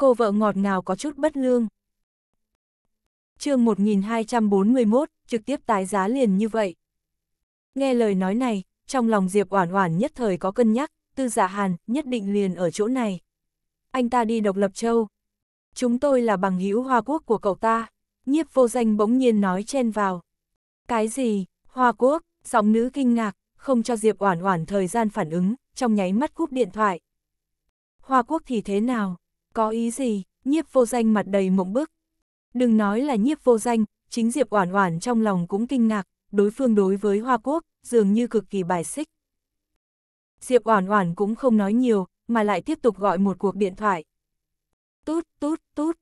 cô vợ ngọt ngào có chút bất lương. chương 1241, trực tiếp tái giá liền như vậy. Nghe lời nói này, trong lòng Diệp Oản Oản nhất thời có cân nhắc, Tư Dạ Hàn nhất định liền ở chỗ này. Anh ta đi độc lập châu. Chúng tôi là bằng hữu Hoa Quốc của cậu ta. Nhiếp vô danh bỗng nhiên nói chen vào. Cái gì? Hoa Quốc? Giọng nữ kinh ngạc, không cho Diệp Oản Oản thời gian phản ứng, trong nháy mắt cúp điện thoại. Hoa Quốc thì thế nào? Có ý gì? Nhiếp vô danh mặt đầy mộng bức. Đừng nói là nhiếp vô danh, chính Diệp Oản Oản trong lòng cũng kinh ngạc, đối phương đối với Hoa Quốc, dường như cực kỳ bài xích. Diệp Oản Oản cũng không nói nhiều, mà lại tiếp tục gọi một cuộc điện thoại. Tút, tút, tút.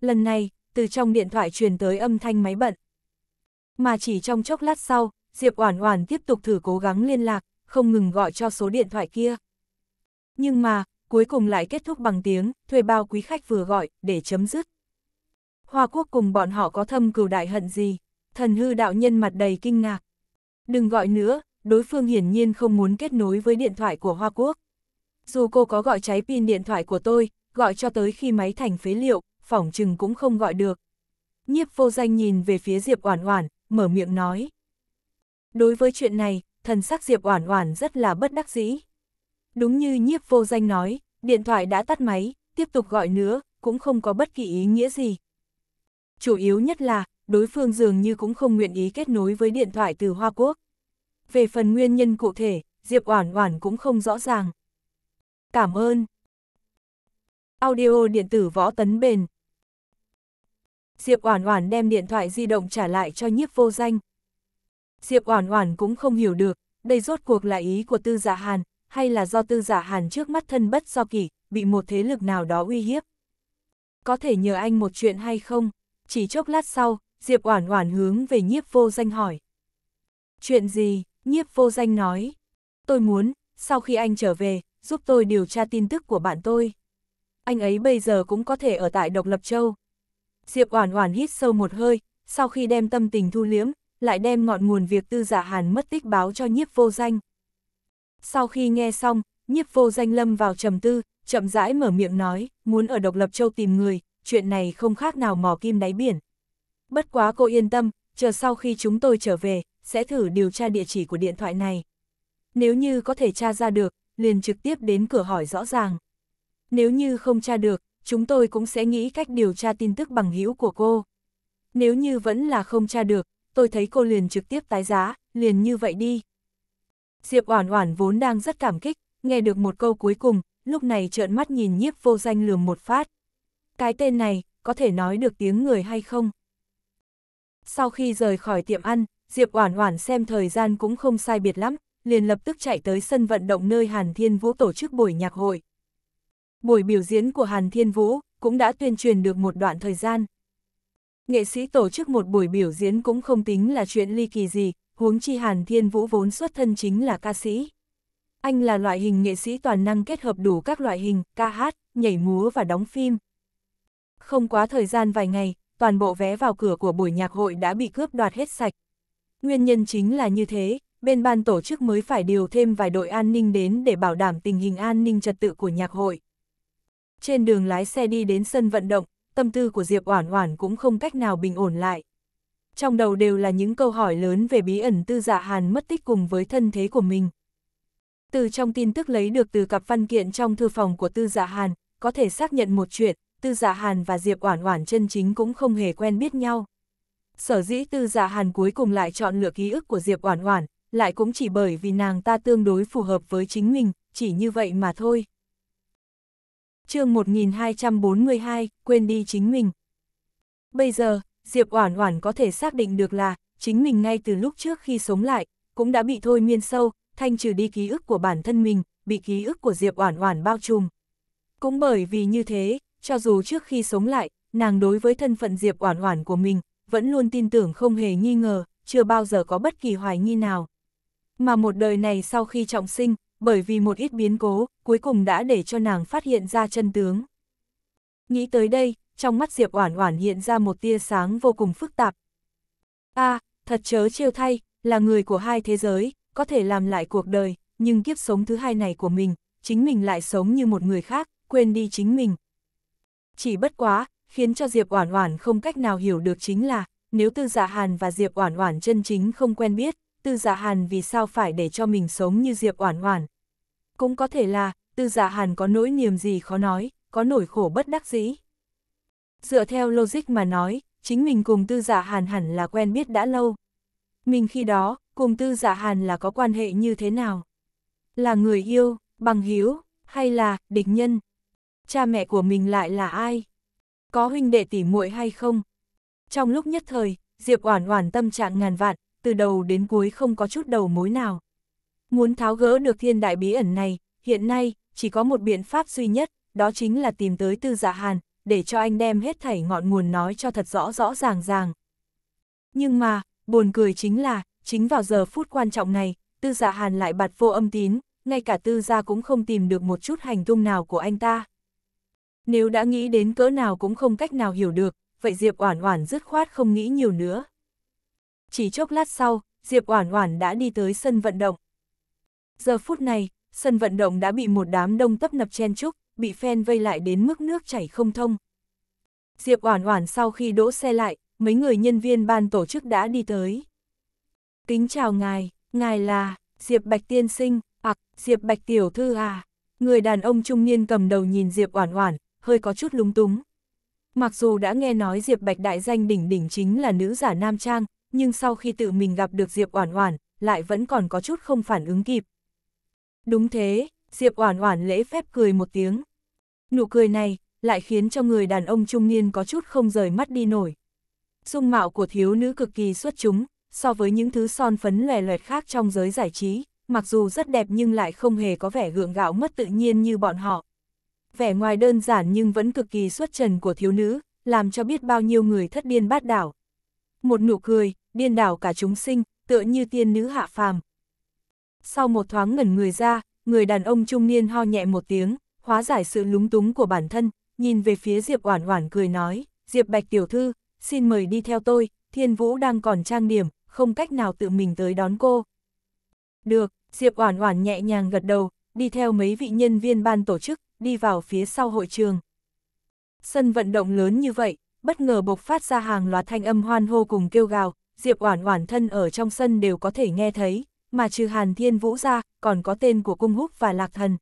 Lần này, từ trong điện thoại truyền tới âm thanh máy bận. Mà chỉ trong chốc lát sau, Diệp Oản Oản tiếp tục thử cố gắng liên lạc, không ngừng gọi cho số điện thoại kia. Nhưng mà, cuối cùng lại kết thúc bằng tiếng, thuê bao quý khách vừa gọi, để chấm dứt. Hoa Quốc cùng bọn họ có thâm cừu đại hận gì? Thần hư đạo nhân mặt đầy kinh ngạc. Đừng gọi nữa, đối phương hiển nhiên không muốn kết nối với điện thoại của Hoa Quốc. Dù cô có gọi cháy pin điện thoại của tôi, gọi cho tới khi máy thành phế liệu, phỏng chừng cũng không gọi được. Nhiếp vô danh nhìn về phía Diệp Oản Oản, mở miệng nói. Đối với chuyện này, thần sắc Diệp Oản Oản rất là bất đắc dĩ. Đúng như nhiếp vô danh nói, điện thoại đã tắt máy, tiếp tục gọi nữa, cũng không có bất kỳ ý nghĩa gì. Chủ yếu nhất là, đối phương dường như cũng không nguyện ý kết nối với điện thoại từ Hoa Quốc. Về phần nguyên nhân cụ thể, Diệp Oản Oản cũng không rõ ràng. Cảm ơn. Audio điện tử võ tấn bền. Diệp Oản Oản đem điện thoại di động trả lại cho nhiếp vô danh. Diệp Oản Oản cũng không hiểu được, đây rốt cuộc là ý của Tư Giả Hàn, hay là do Tư Giả Hàn trước mắt thân bất do kỷ, bị một thế lực nào đó uy hiếp. Có thể nhờ anh một chuyện hay không? Chỉ chốc lát sau, Diệp Oản Oản hướng về nhiếp vô danh hỏi. Chuyện gì? Nhiếp vô danh nói. Tôi muốn, sau khi anh trở về, giúp tôi điều tra tin tức của bạn tôi. Anh ấy bây giờ cũng có thể ở tại Độc Lập Châu. Diệp Oản Oản hít sâu một hơi, sau khi đem tâm tình thu liếm, lại đem ngọn nguồn việc tư giả hàn mất tích báo cho nhiếp vô danh. Sau khi nghe xong, nhiếp vô danh lâm vào trầm tư, chậm rãi mở miệng nói, muốn ở Độc Lập Châu tìm người, chuyện này không khác nào mò kim đáy biển. Bất quá cô yên tâm, chờ sau khi chúng tôi trở về, sẽ thử điều tra địa chỉ của điện thoại này. Nếu như có thể tra ra được, liền trực tiếp đến cửa hỏi rõ ràng. Nếu như không tra được, chúng tôi cũng sẽ nghĩ cách điều tra tin tức bằng hữu của cô. Nếu như vẫn là không tra được, tôi thấy cô liền trực tiếp tái giá, liền như vậy đi. Diệp Oản Oản vốn đang rất cảm kích, nghe được một câu cuối cùng, lúc này trợn mắt nhìn nhiếp vô danh lườm một phát. Cái tên này, có thể nói được tiếng người hay không? Sau khi rời khỏi tiệm ăn, Diệp Oản Oản xem thời gian cũng không sai biệt lắm, liền lập tức chạy tới sân vận động nơi Hàn Thiên Vũ tổ chức buổi nhạc hội. Buổi biểu diễn của Hàn Thiên Vũ cũng đã tuyên truyền được một đoạn thời gian. Nghệ sĩ tổ chức một buổi biểu diễn cũng không tính là chuyện ly kỳ gì, huống chi Hàn Thiên Vũ vốn xuất thân chính là ca sĩ. Anh là loại hình nghệ sĩ toàn năng kết hợp đủ các loại hình, ca hát, nhảy múa và đóng phim. Không quá thời gian vài ngày, toàn bộ vé vào cửa của buổi nhạc hội đã bị cướp đoạt hết sạch. Nguyên nhân chính là như thế, bên ban tổ chức mới phải điều thêm vài đội an ninh đến để bảo đảm tình hình an ninh trật tự của nhạc hội. Trên đường lái xe đi đến sân vận động, tâm tư của Diệp Oản Oản cũng không cách nào bình ổn lại. Trong đầu đều là những câu hỏi lớn về bí ẩn tư dạ hàn mất tích cùng với thân thế của mình. Từ trong tin tức lấy được từ cặp văn kiện trong thư phòng của tư dạ hàn, có thể xác nhận một chuyện, tư dạ hàn và Diệp Oản Oản chân chính cũng không hề quen biết nhau. Sở dĩ tư dạ hàn cuối cùng lại chọn lựa ký ức của Diệp Oản Oản, lại cũng chỉ bởi vì nàng ta tương đối phù hợp với chính mình, chỉ như vậy mà thôi. chương 1242, quên đi chính mình. Bây giờ, Diệp Oản Oản có thể xác định được là, chính mình ngay từ lúc trước khi sống lại, cũng đã bị thôi miên sâu, thanh trừ đi ký ức của bản thân mình, bị ký ức của Diệp Oản Oản bao trùm. Cũng bởi vì như thế, cho dù trước khi sống lại, nàng đối với thân phận Diệp Oản Oản của mình, vẫn luôn tin tưởng không hề nghi ngờ, chưa bao giờ có bất kỳ hoài nghi nào. Mà một đời này sau khi trọng sinh, bởi vì một ít biến cố, cuối cùng đã để cho nàng phát hiện ra chân tướng. Nghĩ tới đây, trong mắt Diệp Oản Oản hiện ra một tia sáng vô cùng phức tạp. A, à, thật chớ trêu thay, là người của hai thế giới, có thể làm lại cuộc đời, nhưng kiếp sống thứ hai này của mình, chính mình lại sống như một người khác, quên đi chính mình. Chỉ bất quá, khiến cho Diệp Oản Oản không cách nào hiểu được chính là, nếu Tư Dạ Hàn và Diệp Oản Oản chân chính không quen biết, Tư Dạ Hàn vì sao phải để cho mình sống như Diệp Oản Oản. Cũng có thể là, Tư Dạ Hàn có nỗi niềm gì khó nói, có nỗi khổ bất đắc dĩ. Dựa theo logic mà nói, chính mình cùng Tư giả Hàn hẳn là quen biết đã lâu. Mình khi đó, cùng Tư giả Hàn là có quan hệ như thế nào? Là người yêu, bằng hữu hay là địch nhân? Cha mẹ của mình lại là ai? Có huynh đệ tỷ muội hay không? Trong lúc nhất thời, Diệp Oản Oản tâm trạng ngàn vạn, từ đầu đến cuối không có chút đầu mối nào. Muốn tháo gỡ được thiên đại bí ẩn này, hiện nay, chỉ có một biện pháp duy nhất, đó chính là tìm tới Tư giả Hàn, để cho anh đem hết thảy ngọn nguồn nói cho thật rõ rõ ràng ràng. Nhưng mà, buồn cười chính là, chính vào giờ phút quan trọng này, Tư Dạ Hàn lại bạt vô âm tín, ngay cả Tư gia cũng không tìm được một chút hành tung nào của anh ta. Nếu đã nghĩ đến cỡ nào cũng không cách nào hiểu được, vậy Diệp Oản Oản dứt khoát không nghĩ nhiều nữa. Chỉ chốc lát sau, Diệp Oản Oản đã đi tới sân vận động. Giờ phút này, sân vận động đã bị một đám đông tấp nập chen chúc, bị phen vây lại đến mức nước chảy không thông. Diệp Oản Oản sau khi đỗ xe lại, mấy người nhân viên ban tổ chức đã đi tới. Kính chào ngài, ngài là Diệp Bạch tiên sinh, hoặc Diệp Bạch tiểu thư à. Người đàn ông trung niên cầm đầu nhìn Diệp Oản Oản, hơi có chút lúng túng. Mặc dù đã nghe nói Diệp Bạch đại danh đỉnh đỉnh chính là nữ giả nam trang, nhưng sau khi tự mình gặp được Diệp Oản Oản, lại vẫn còn có chút không phản ứng kịp. Đúng thế, Diệp Oản Oản lễ phép cười một tiếng. Nụ cười này lại khiến cho người đàn ông trung niên có chút không rời mắt đi nổi. Dung mạo của thiếu nữ cực kỳ xuất chúng, so với những thứ son phấn lòe loẹt khác trong giới giải trí, mặc dù rất đẹp nhưng lại không hề có vẻ gượng gạo mất tự nhiên như bọn họ. Vẻ ngoài đơn giản nhưng vẫn cực kỳ xuất trần của thiếu nữ, làm cho biết bao nhiêu người thất điên bát đảo. Một nụ cười, điên đảo cả chúng sinh, tựa như tiên nữ hạ phàm. Sau một thoáng ngẩn người ra, người đàn ông trung niên ho nhẹ một tiếng, hóa giải sự lúng túng của bản thân, nhìn về phía Diệp Oản Oản cười nói, Diệp Bạch tiểu thư, xin mời đi theo tôi, Thiên Vũ đang còn trang điểm, không cách nào tự mình tới đón cô. Được, Diệp Oản Oản nhẹ nhàng gật đầu, đi theo mấy vị nhân viên ban tổ chức, đi vào phía sau hội trường. Sân vận động lớn như vậy, bất ngờ bộc phát ra hàng loạt thanh âm hoan hô cùng kêu gào, Diệp Oản Oản thân ở trong sân đều có thể nghe thấy, mà trừ Hàn Thiên Vũ ra, còn có tên của Cung Húc và Lạc Thần.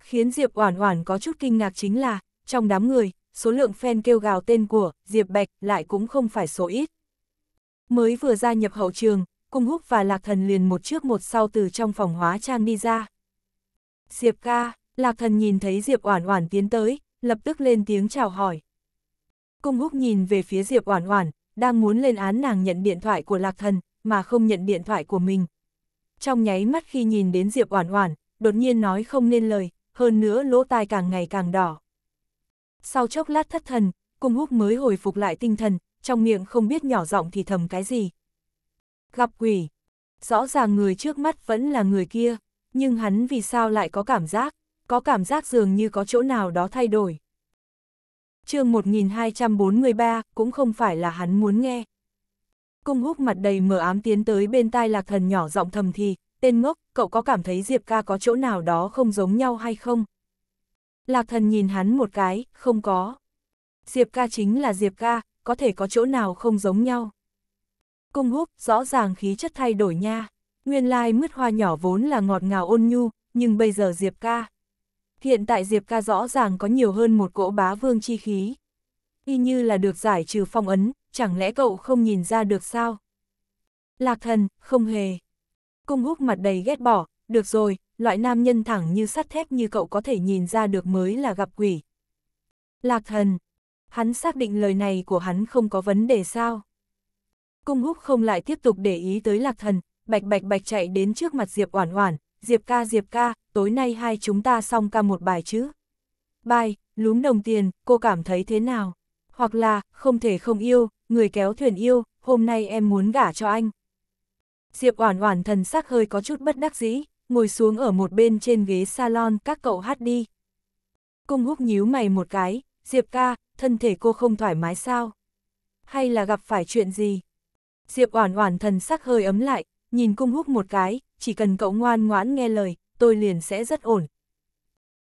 Khiến Diệp Oản Oản có chút kinh ngạc chính là, trong đám người, số lượng fan kêu gào tên của Diệp Bạch lại cũng không phải số ít. Mới vừa gia nhập hậu trường, Cung Húc và Lạc Thần liền một trước một sau từ trong phòng hóa trang đi ra. Diệp ca, Lạc Thần nhìn thấy Diệp Oản Oản tiến tới, lập tức lên tiếng chào hỏi. Cung Húc nhìn về phía Diệp Oản Oản, đang muốn lên án nàng nhận điện thoại của Lạc Thần, mà không nhận điện thoại của mình. Trong nháy mắt khi nhìn đến Diệp Oản Oản, đột nhiên nói không nên lời, hơn nữa lỗ tai càng ngày càng đỏ. Sau chốc lát thất thần, Cung Húc mới hồi phục lại tinh thần, trong miệng không biết nhỏ giọng thì thầm cái gì. Gặp quỷ. Rõ ràng người trước mắt vẫn là người kia, nhưng hắn vì sao lại có cảm giác, có cảm giác dường như có chỗ nào đó thay đổi. chương 1243 cũng không phải là hắn muốn nghe. Cung húc mặt đầy mờ ám tiến tới bên tai lạc thần nhỏ giọng thầm thì, tên ngốc, cậu có cảm thấy Diệp ca có chỗ nào đó không giống nhau hay không? Lạc thần nhìn hắn một cái, không có. Diệp ca chính là Diệp ca, có thể có chỗ nào không giống nhau. Cung húc, rõ ràng khí chất thay đổi nha. Nguyên lai mứt hoa nhỏ vốn là ngọt ngào ôn nhu, nhưng bây giờ Diệp ca. Hiện tại Diệp ca rõ ràng có nhiều hơn một cỗ bá vương chi khí. Y như là được giải trừ phong ấn, chẳng lẽ cậu không nhìn ra được sao? Lạc thần, không hề. Cung húc mặt đầy ghét bỏ, được rồi, loại nam nhân thẳng như sắt thép như cậu có thể nhìn ra được mới là gặp quỷ. Lạc thần, hắn xác định lời này của hắn không có vấn đề sao? Cung húc không lại tiếp tục để ý tới lạc thần, bạch bạch bạch chạy đến trước mặt Diệp Oản Oản, Diệp ca Diệp ca, tối nay hai chúng ta xong ca một bài chứ. Bài, lúm đồng tiền, cô cảm thấy thế nào? Hoặc là, không thể không yêu, người kéo thuyền yêu, hôm nay em muốn gả cho anh. Diệp Oản Oản thần sắc hơi có chút bất đắc dĩ, ngồi xuống ở một bên trên ghế salon các cậu hát đi. Cung húc nhíu mày một cái, Diệp ca, thân thể cô không thoải mái sao? Hay là gặp phải chuyện gì? Diệp Oản Oản thần sắc hơi ấm lại, nhìn cung húc một cái, chỉ cần cậu ngoan ngoãn nghe lời, tôi liền sẽ rất ổn.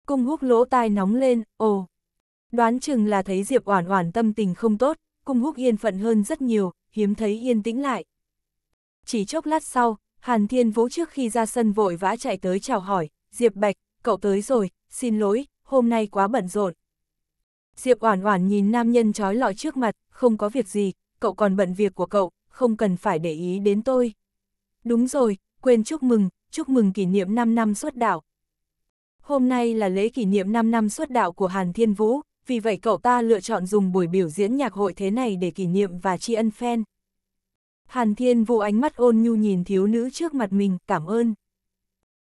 Cung húc lỗ tai nóng lên, ồ. Đoán chừng là thấy Diệp Oản Oản tâm tình không tốt, cung húc yên phận hơn rất nhiều, hiếm thấy yên tĩnh lại. Chỉ chốc lát sau, Hàn Thiên Vũ trước khi ra sân vội vã chạy tới chào hỏi, Diệp Bạch, cậu tới rồi, xin lỗi, hôm nay quá bận rộn. Diệp Oản Oản nhìn nam nhân trói lọi trước mặt, không có việc gì, cậu còn bận việc của cậu, không cần phải để ý đến tôi. Đúng rồi, quên chúc mừng, chúc mừng kỷ niệm 5 năm xuất đạo. Hôm nay là lễ kỷ niệm 5 năm xuất đạo của Hàn Thiên Vũ, vì vậy cậu ta lựa chọn dùng buổi biểu diễn nhạc hội thế này để kỷ niệm và tri ân fan. Hàn Thiên Vũ ánh mắt ôn nhu nhìn thiếu nữ trước mặt mình, cảm ơn.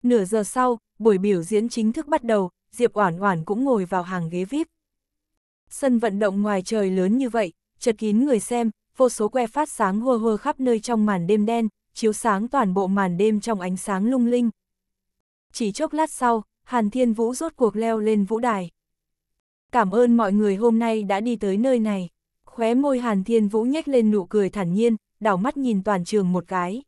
Nửa giờ sau, buổi biểu diễn chính thức bắt đầu, Diệp Oản Oản cũng ngồi vào hàng ghế VIP. Sân vận động ngoài trời lớn như vậy, chật kín người xem, vô số que phát sáng hua hua khắp nơi trong màn đêm đen, chiếu sáng toàn bộ màn đêm trong ánh sáng lung linh. Chỉ chốc lát sau, Hàn Thiên Vũ rốt cuộc leo lên vũ đài. Cảm ơn mọi người hôm nay đã đi tới nơi này. Khóe môi Hàn Thiên Vũ nhếch lên nụ cười thản nhiên, đảo mắt nhìn toàn trường một cái.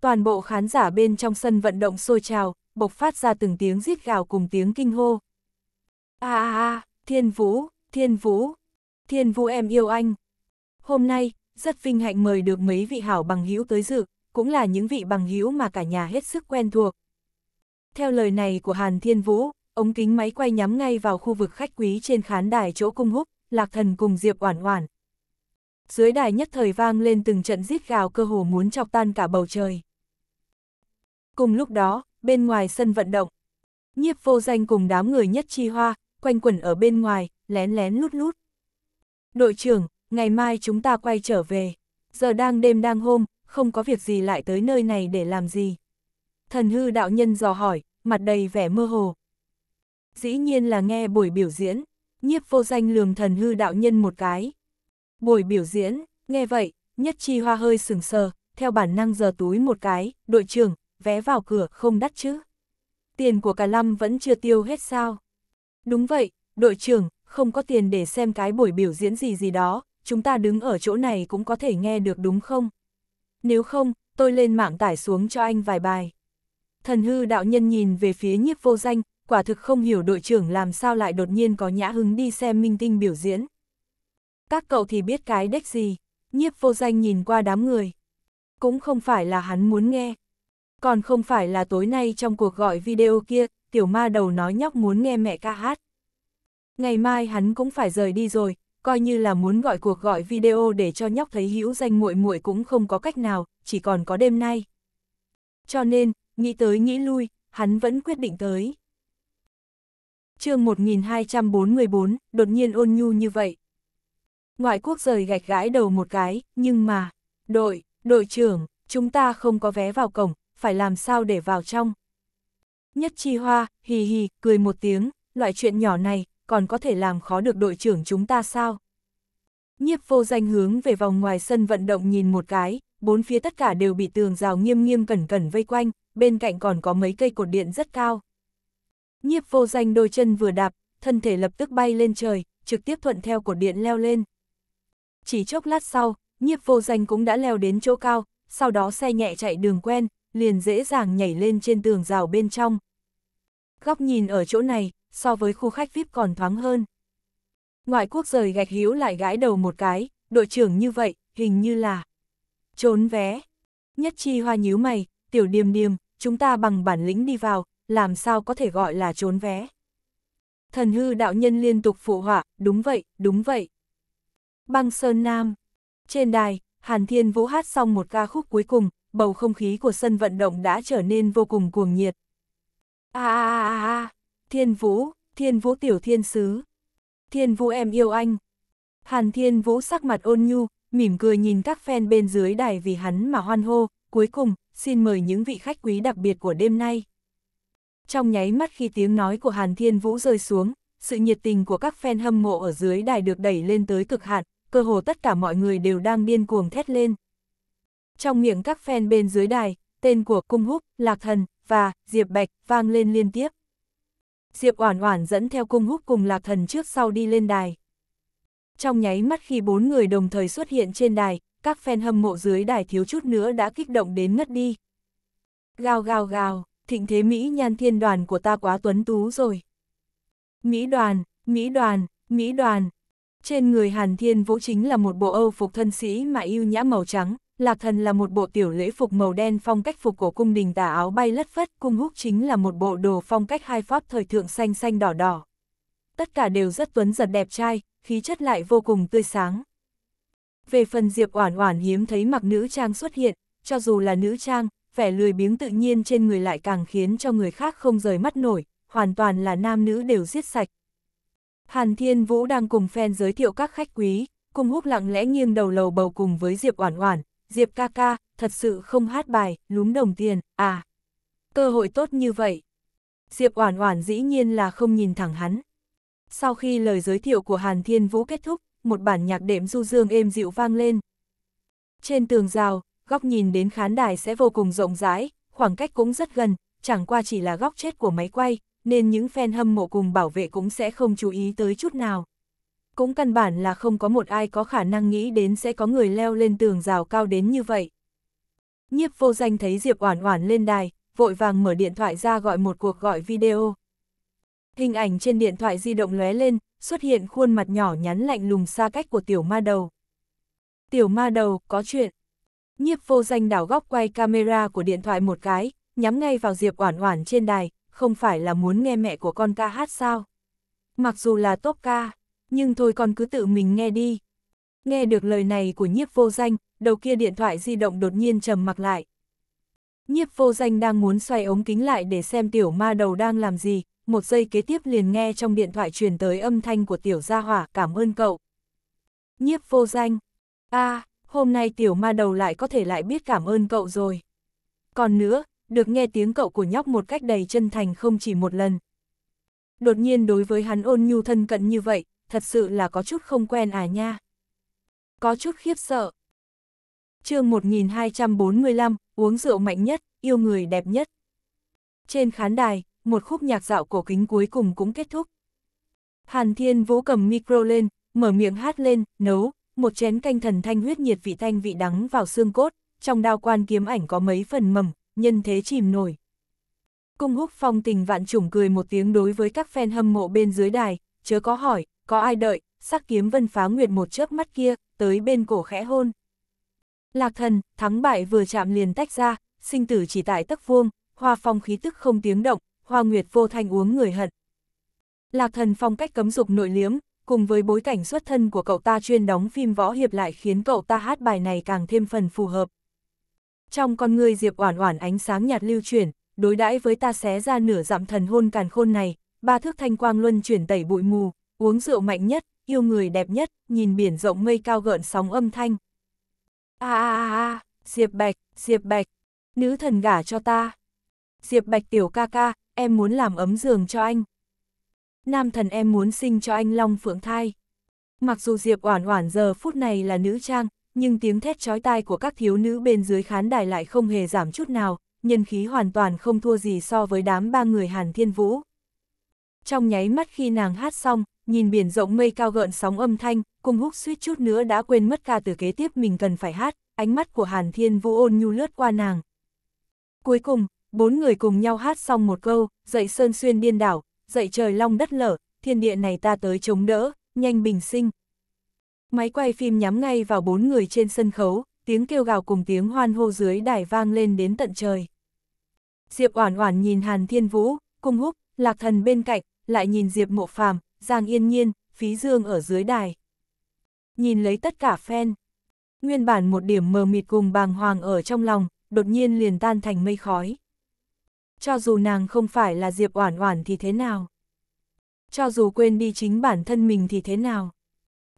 Toàn bộ khán giả bên trong sân vận động sôi trào, bộc phát ra từng tiếng rít gào cùng tiếng kinh hô. A a a, Thiên Vũ, Thiên Vũ, Thiên Vũ em yêu anh. Hôm nay, rất vinh hạnh mời được mấy vị hảo bằng hữu tới dự, cũng là những vị bằng hữu mà cả nhà hết sức quen thuộc. Theo lời này của Hàn Thiên Vũ, ống kính máy quay nhắm ngay vào khu vực khách quý trên khán đài chỗ cung húc, Lạc Thần cùng Diệp Oản Oản. Dưới đài nhất thời vang lên từng trận rít gào cơ hồ muốn chọc tan cả bầu trời. Cùng lúc đó, bên ngoài sân vận động, Nhiếp Vô Danh cùng đám người nhất chi hoa, quanh quẩn ở bên ngoài, lén lén lút lút. Đội trưởng, ngày mai chúng ta quay trở về. Giờ đang đêm đang hôm, không có việc gì lại tới nơi này để làm gì. Thần hư đạo nhân dò hỏi, mặt đầy vẻ mơ hồ. Dĩ nhiên là nghe buổi biểu diễn, nhiếp vô danh lườm thần hư đạo nhân một cái. Buổi biểu diễn, nghe vậy, nhất chi hoa hơi sừng sờ, theo bản năng giờ túi một cái, đội trưởng, vé vào cửa không đắt chứ. Tiền của cả lâm vẫn chưa tiêu hết sao. Đúng vậy, đội trưởng, không có tiền để xem cái buổi biểu diễn gì gì đó, chúng ta đứng ở chỗ này cũng có thể nghe được đúng không? Nếu không, tôi lên mạng tải xuống cho anh vài bài. Thần hư đạo nhân nhìn về phía nhiếp vô danh, quả thực không hiểu đội trưởng làm sao lại đột nhiên có nhã hứng đi xem minh tinh biểu diễn. Các cậu thì biết cái đếch gì, nhiếp vô danh nhìn qua đám người. Cũng không phải là hắn muốn nghe. Còn không phải là tối nay trong cuộc gọi video kia, tiểu ma đầu nói nhóc muốn nghe mẹ ca hát. Ngày mai hắn cũng phải rời đi rồi, coi như là muốn gọi cuộc gọi video để cho nhóc thấy hữu danh muội muội cũng không có cách nào, chỉ còn có đêm nay. Cho nên, nghĩ tới nghĩ lui, hắn vẫn quyết định tới. chương 1244, đột nhiên ôn nhu như vậy. Ngoại quốc rời gạch gãi đầu một cái, nhưng mà, đội, đội trưởng, chúng ta không có vé vào cổng, phải làm sao để vào trong. Nhất chi hoa, hì hì, cười một tiếng, loại chuyện nhỏ này, còn có thể làm khó được đội trưởng chúng ta sao? Nhiếp vô danh hướng về vòng ngoài sân vận động nhìn một cái, bốn phía tất cả đều bị tường rào nghiêm nghiêm cẩn cẩn vây quanh, bên cạnh còn có mấy cây cột điện rất cao. Nhiếp vô danh đôi chân vừa đạp, thân thể lập tức bay lên trời, trực tiếp thuận theo cột điện leo lên. Chỉ chốc lát sau, nhiếp vô danh cũng đã leo đến chỗ cao, sau đó xe nhẹ chạy đường quen, liền dễ dàng nhảy lên trên tường rào bên trong. Góc nhìn ở chỗ này, so với khu khách VIP còn thoáng hơn. Ngoại quốc rời gạch hiếu lại gãi đầu một cái, đội trưởng như vậy, hình như là trốn vé. Nhất chi hoa nhíu mày, tiểu điềm điềm, chúng ta bằng bản lĩnh đi vào, làm sao có thể gọi là trốn vé. Thần hư đạo nhân liên tục phụ họa, đúng vậy, đúng vậy. Băng Sơn Nam Trên đài, Hàn Thiên Vũ hát xong một ca khúc cuối cùng, bầu không khí của sân vận động đã trở nên vô cùng cuồng nhiệt. A a a a, Thiên Vũ, Thiên Vũ tiểu thiên sứ. Thiên Vũ em yêu anh. Hàn Thiên Vũ sắc mặt ôn nhu, mỉm cười nhìn các fan bên dưới đài vì hắn mà hoan hô, cuối cùng, xin mời những vị khách quý đặc biệt của đêm nay. Trong nháy mắt khi tiếng nói của Hàn Thiên Vũ rơi xuống, sự nhiệt tình của các fan hâm mộ ở dưới đài được đẩy lên tới cực hạn, cơ hồ tất cả mọi người đều đang điên cuồng thét lên. Trong miệng các fan bên dưới đài, tên của Cung Húc, Lạc Thần và Diệp Bạch vang lên liên tiếp. Diệp Oản Oản dẫn theo Cung Húc cùng Lạc Thần trước sau đi lên đài. Trong nháy mắt khi bốn người đồng thời xuất hiện trên đài, các fan hâm mộ dưới đài thiếu chút nữa đã kích động đến ngất đi. Gào gào gào, thịnh thế Mỹ nhan thiên đoàn của ta quá tuấn tú rồi. Mỹ đoàn, Mỹ đoàn, Mỹ đoàn. Trên người Hàn Thiên Vũ chính là một bộ Âu phục thân sĩ mà yêu nhã màu trắng, Lạc Thần là một bộ tiểu lễ phục màu đen phong cách phục của cung đình tà áo bay lất phất, cung húc chính là một bộ đồ phong cách hai pháp thời thượng xanh xanh đỏ đỏ. Tất cả đều rất tuấn giật đẹp trai, khí chất lại vô cùng tươi sáng. Về phần Diệp Oản Oản hiếm thấy mặc nữ trang xuất hiện, cho dù là nữ trang, vẻ lười biếng tự nhiên trên người lại càng khiến cho người khác không rời mắt nổi, hoàn toàn là nam nữ đều giết sạch. Hàn Thiên Vũ đang cùng fan giới thiệu các khách quý, cùng húc lặng lẽ nghiêng đầu lầu bầu cùng với Diệp Oản Oản, Diệp ca ca, thật sự không hát bài, lúm đồng tiền, à. Cơ hội tốt như vậy. Diệp Oản Oản dĩ nhiên là không nhìn thẳng hắn. Sau khi lời giới thiệu của Hàn Thiên Vũ kết thúc, một bản nhạc đệm du dương êm dịu vang lên. Trên tường rào, góc nhìn đến khán đài sẽ vô cùng rộng rãi, khoảng cách cũng rất gần, chẳng qua chỉ là góc chết của máy quay, nên những fan hâm mộ cùng bảo vệ cũng sẽ không chú ý tới chút nào. Cũng căn bản là không có một ai có khả năng nghĩ đến sẽ có người leo lên tường rào cao đến như vậy. Nhiếp vô danh thấy Diệp Oản Oản lên đài, vội vàng mở điện thoại ra gọi một cuộc gọi video. Hình ảnh trên điện thoại di động lóe lên, xuất hiện khuôn mặt nhỏ nhắn lạnh lùng xa cách của tiểu ma đầu. Tiểu ma đầu, có chuyện. Nhiếp vô danh đảo góc quay camera của điện thoại một cái, nhắm ngay vào Diệp Oản Oản trên đài, không phải là muốn nghe mẹ của con ca hát sao? Mặc dù là tốt ca, nhưng thôi con cứ tự mình nghe đi. Nghe được lời này của nhiếp vô danh, đầu kia điện thoại di động đột nhiên trầm mặc lại. Nhiếp vô danh đang muốn xoay ống kính lại để xem tiểu ma đầu đang làm gì, một giây kế tiếp liền nghe trong điện thoại truyền tới âm thanh của tiểu gia hỏa cảm ơn cậu. Nhiếp vô danh, a à, hôm nay tiểu ma đầu lại có thể lại biết cảm ơn cậu rồi. Còn nữa, được nghe tiếng cậu của nhóc một cách đầy chân thành không chỉ một lần. Đột nhiên đối với hắn ôn nhu thân cận như vậy, thật sự là có chút không quen à nha. Có chút khiếp sợ. chương 1245, uống rượu mạnh nhất, yêu người đẹp nhất. Trên khán đài, một khúc nhạc dạo cổ kính cuối cùng cũng kết thúc. Hàn Thiên Vũ cầm micro lên, mở miệng hát lên, nấu, một chén canh thần thanh huyết nhiệt vị thanh vị đắng vào xương cốt, trong đao quan kiếm ảnh có mấy phần mầm, nhân thế chìm nổi. Cung húc phong tình vạn trùng cười một tiếng đối với các fan hâm mộ bên dưới đài, chớ có hỏi, có ai đợi, sắc kiếm vân phá nguyệt một chớp mắt kia, tới bên cổ khẽ hôn. Lạc thần, thắng bại vừa chạm liền tách ra, sinh tử chỉ tại tấc vuông, hoa phong khí tức không tiếng động, hoa nguyệt vô thanh uống người hận. Lạc thần phong cách cấm dục nội liếm, cùng với bối cảnh xuất thân của cậu ta chuyên đóng phim võ hiệp lại khiến cậu ta hát bài này càng thêm phần phù hợp. Trong con người Diệp Oản Oản ánh sáng nhạt lưu chuyển, đối đãi với ta xé ra nửa dặm thần hôn càn khôn này, ba thước thanh quang luân chuyển tẩy bụi mù, uống rượu mạnh nhất, yêu người đẹp nhất, nhìn biển rộng mây cao gợn sóng âm thanh. A a a a, Diệp Bạch, Diệp Bạch, nữ thần gả cho ta. Diệp Bạch tiểu ca ca, em muốn làm ấm giường cho anh. Nam thần em muốn sinh cho anh Long Phượng thai. Mặc dù Diệp Oản Oản giờ phút này là nữ trang, nhưng tiếng thét chói tai của các thiếu nữ bên dưới khán đài lại không hề giảm chút nào, nhân khí hoàn toàn không thua gì so với đám ba người Hàn Thiên Vũ. Trong nháy mắt khi nàng hát xong, nhìn biển rộng mây cao gợn sóng âm thanh, cung húc suýt chút nữa đã quên mất ca từ kế tiếp mình cần phải hát, ánh mắt của Hàn Thiên Vũ ôn nhu lướt qua nàng. Cuối cùng, bốn người cùng nhau hát xong một câu, dậy sơn xuyên điên đảo, dậy trời long đất lở, thiên địa này ta tới chống đỡ, nhanh bình sinh. Máy quay phim nhắm ngay vào bốn người trên sân khấu, tiếng kêu gào cùng tiếng hoan hô dưới đài vang lên đến tận trời. Diệp Oản Oản nhìn Hàn Thiên Vũ, Cung Húc, Lạc Thần bên cạnh, lại nhìn Diệp Mộ Phàm, Giang Yên Nhiên, Phí Dương ở dưới đài. Nhìn lấy tất cả fan, nguyên bản một điểm mờ mịt cùng bàng hoàng ở trong lòng, đột nhiên liền tan thành mây khói. Cho dù nàng không phải là Diệp Oản Oản thì thế nào? Cho dù quên đi chính bản thân mình thì thế nào?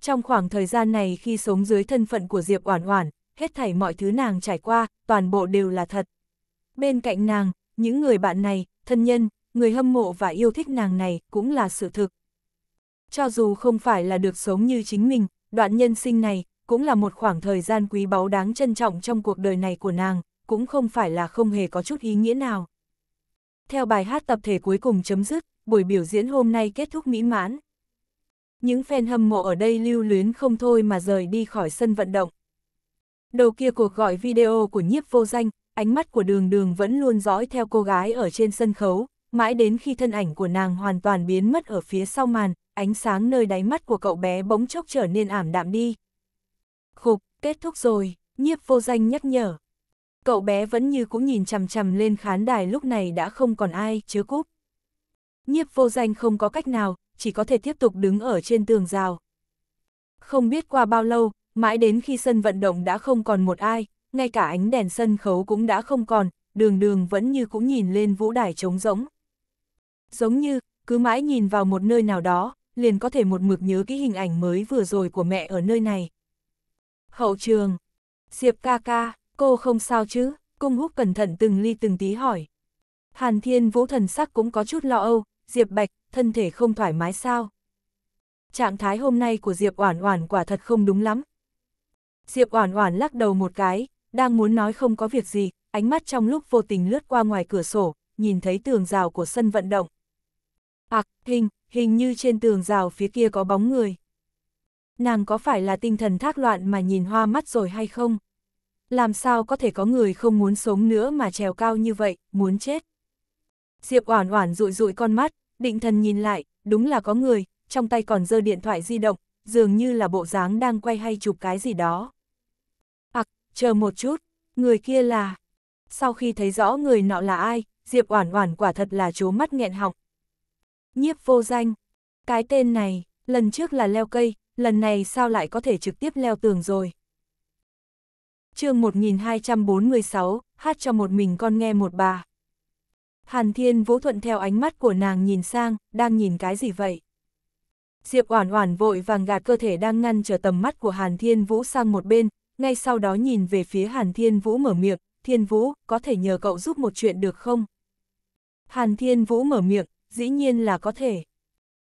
Trong khoảng thời gian này khi sống dưới thân phận của Diệp Oản Oản, hết thảy mọi thứ nàng trải qua, toàn bộ đều là thật. Bên cạnh nàng, những người bạn này, thân nhân, người hâm mộ và yêu thích nàng này cũng là sự thực. Cho dù không phải là được sống như chính mình, đoạn nhân sinh này cũng là một khoảng thời gian quý báu đáng trân trọng trong cuộc đời này của nàng, cũng không phải là không hề có chút ý nghĩa nào. Theo bài hát tập thể cuối cùng chấm dứt, buổi biểu diễn hôm nay kết thúc mỹ mãn. Những fan hâm mộ ở đây lưu luyến không thôi mà rời đi khỏi sân vận động. Đầu kia cuộc gọi video của nhiếp vô danh, ánh mắt của đường đường vẫn luôn dõi theo cô gái ở trên sân khấu, mãi đến khi thân ảnh của nàng hoàn toàn biến mất ở phía sau màn, ánh sáng nơi đáy mắt của cậu bé bỗng chốc trở nên ảm đạm đi. Khục, kết thúc rồi, nhiếp vô danh nhắc nhở. Cậu bé vẫn như cũng nhìn chằm chằm lên khán đài lúc này đã không còn ai, chứa cúp. Nhiếp vô danh không có cách nào, chỉ có thể tiếp tục đứng ở trên tường rào. Không biết qua bao lâu, mãi đến khi sân vận động đã không còn một ai, ngay cả ánh đèn sân khấu cũng đã không còn, đường đường vẫn như cũng nhìn lên vũ đài trống rỗng. Giống như, cứ mãi nhìn vào một nơi nào đó, liền có thể một mực nhớ cái hình ảnh mới vừa rồi của mẹ ở nơi này. Hậu trường, Diệp ca ca, cô không sao chứ, cung húc cẩn thận từng ly từng tí hỏi. Hàn thiên vũ thần sắc cũng có chút lo âu, Diệp Bạch, thân thể không thoải mái sao? Trạng thái hôm nay của Diệp Oản Oản quả thật không đúng lắm. Diệp Oản Oản lắc đầu một cái, đang muốn nói không có việc gì, ánh mắt trong lúc vô tình lướt qua ngoài cửa sổ, nhìn thấy tường rào của sân vận động. Ặc, à, hình, hình như trên tường rào phía kia có bóng người. Nàng có phải là tinh thần thác loạn mà nhìn hoa mắt rồi hay không? Làm sao có thể có người không muốn sống nữa mà trèo cao như vậy, muốn chết? Diệp Oản Oản dụi dụi con mắt, định thần nhìn lại, đúng là có người, trong tay còn giơ điện thoại di động, dường như là bộ dáng đang quay hay chụp cái gì đó. Ặc, à, chờ một chút, người kia là... Sau khi thấy rõ người nọ là ai, Diệp Oản Oản quả thật là chố mắt nghẹn họng. Nhiếp vô danh. Cái tên này, lần trước là leo cây, lần này sao lại có thể trực tiếp leo tường rồi. chương 1246, hát cho một mình con nghe một bà. Hàn Thiên Vũ thuận theo ánh mắt của nàng nhìn sang, đang nhìn cái gì vậy? Diệp Oản Oản vội vàng gạt cơ thể đang ngăn trở tầm mắt của Hàn Thiên Vũ sang một bên, ngay sau đó nhìn về phía Hàn Thiên Vũ mở miệng, "Thiên Vũ, có thể nhờ cậu giúp một chuyện được không?" Hàn Thiên Vũ mở miệng, dĩ nhiên là có thể.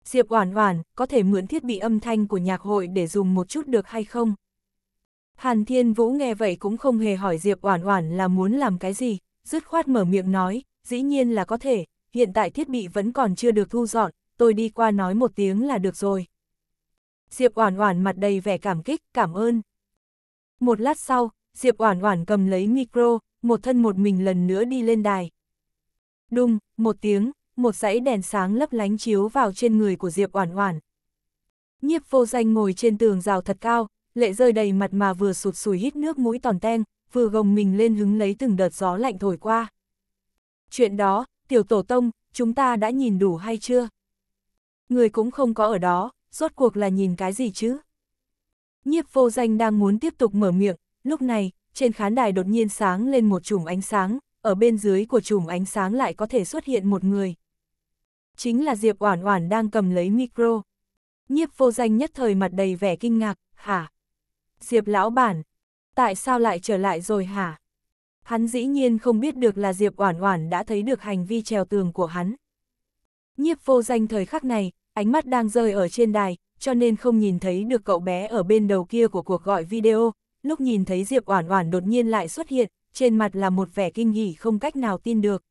Diệp Oản Oản, có thể mượn thiết bị âm thanh của nhạc hội để dùng một chút được hay không? Hàn Thiên Vũ nghe vậy cũng không hề hỏi Diệp Oản Oản là muốn làm cái gì, dứt khoát mở miệng nói, dĩ nhiên là có thể, hiện tại thiết bị vẫn còn chưa được thu dọn, tôi đi qua nói một tiếng là được rồi. Diệp Oản Oản mặt đầy vẻ cảm kích, cảm ơn. Một lát sau, Diệp Oản Oản cầm lấy micro, một thân một mình lần nữa đi lên đài. Đùng, một tiếng, một dãy đèn sáng lấp lánh chiếu vào trên người của Diệp Oản Oản. Nhiếp vô danh ngồi trên tường rào thật cao, lệ rơi đầy mặt mà vừa sụt sùi hít nước mũi tòn ten, vừa gồng mình lên hứng lấy từng đợt gió lạnh thổi qua. Chuyện đó, tiểu tổ tông, chúng ta đã nhìn đủ hay chưa? Người cũng không có ở đó, rốt cuộc là nhìn cái gì chứ? Nhiếp vô danh đang muốn tiếp tục mở miệng, lúc này, trên khán đài đột nhiên sáng lên một chùm ánh sáng, ở bên dưới của chùm ánh sáng lại có thể xuất hiện một người. Chính là Diệp Oản Oản đang cầm lấy micro. Nhiếp vô danh nhất thời mặt đầy vẻ kinh ngạc, hả? Diệp lão bản, tại sao lại trở lại rồi hả? Hắn dĩ nhiên không biết được là Diệp Oản Oản đã thấy được hành vi trèo tường của hắn. Nhiếp vô danh thời khắc này, ánh mắt đang rơi ở trên đài, cho nên không nhìn thấy được cậu bé ở bên đầu kia của cuộc gọi video, lúc nhìn thấy Diệp Oản Oản đột nhiên lại xuất hiện, trên mặt là một vẻ kinh hỉ không cách nào tin được.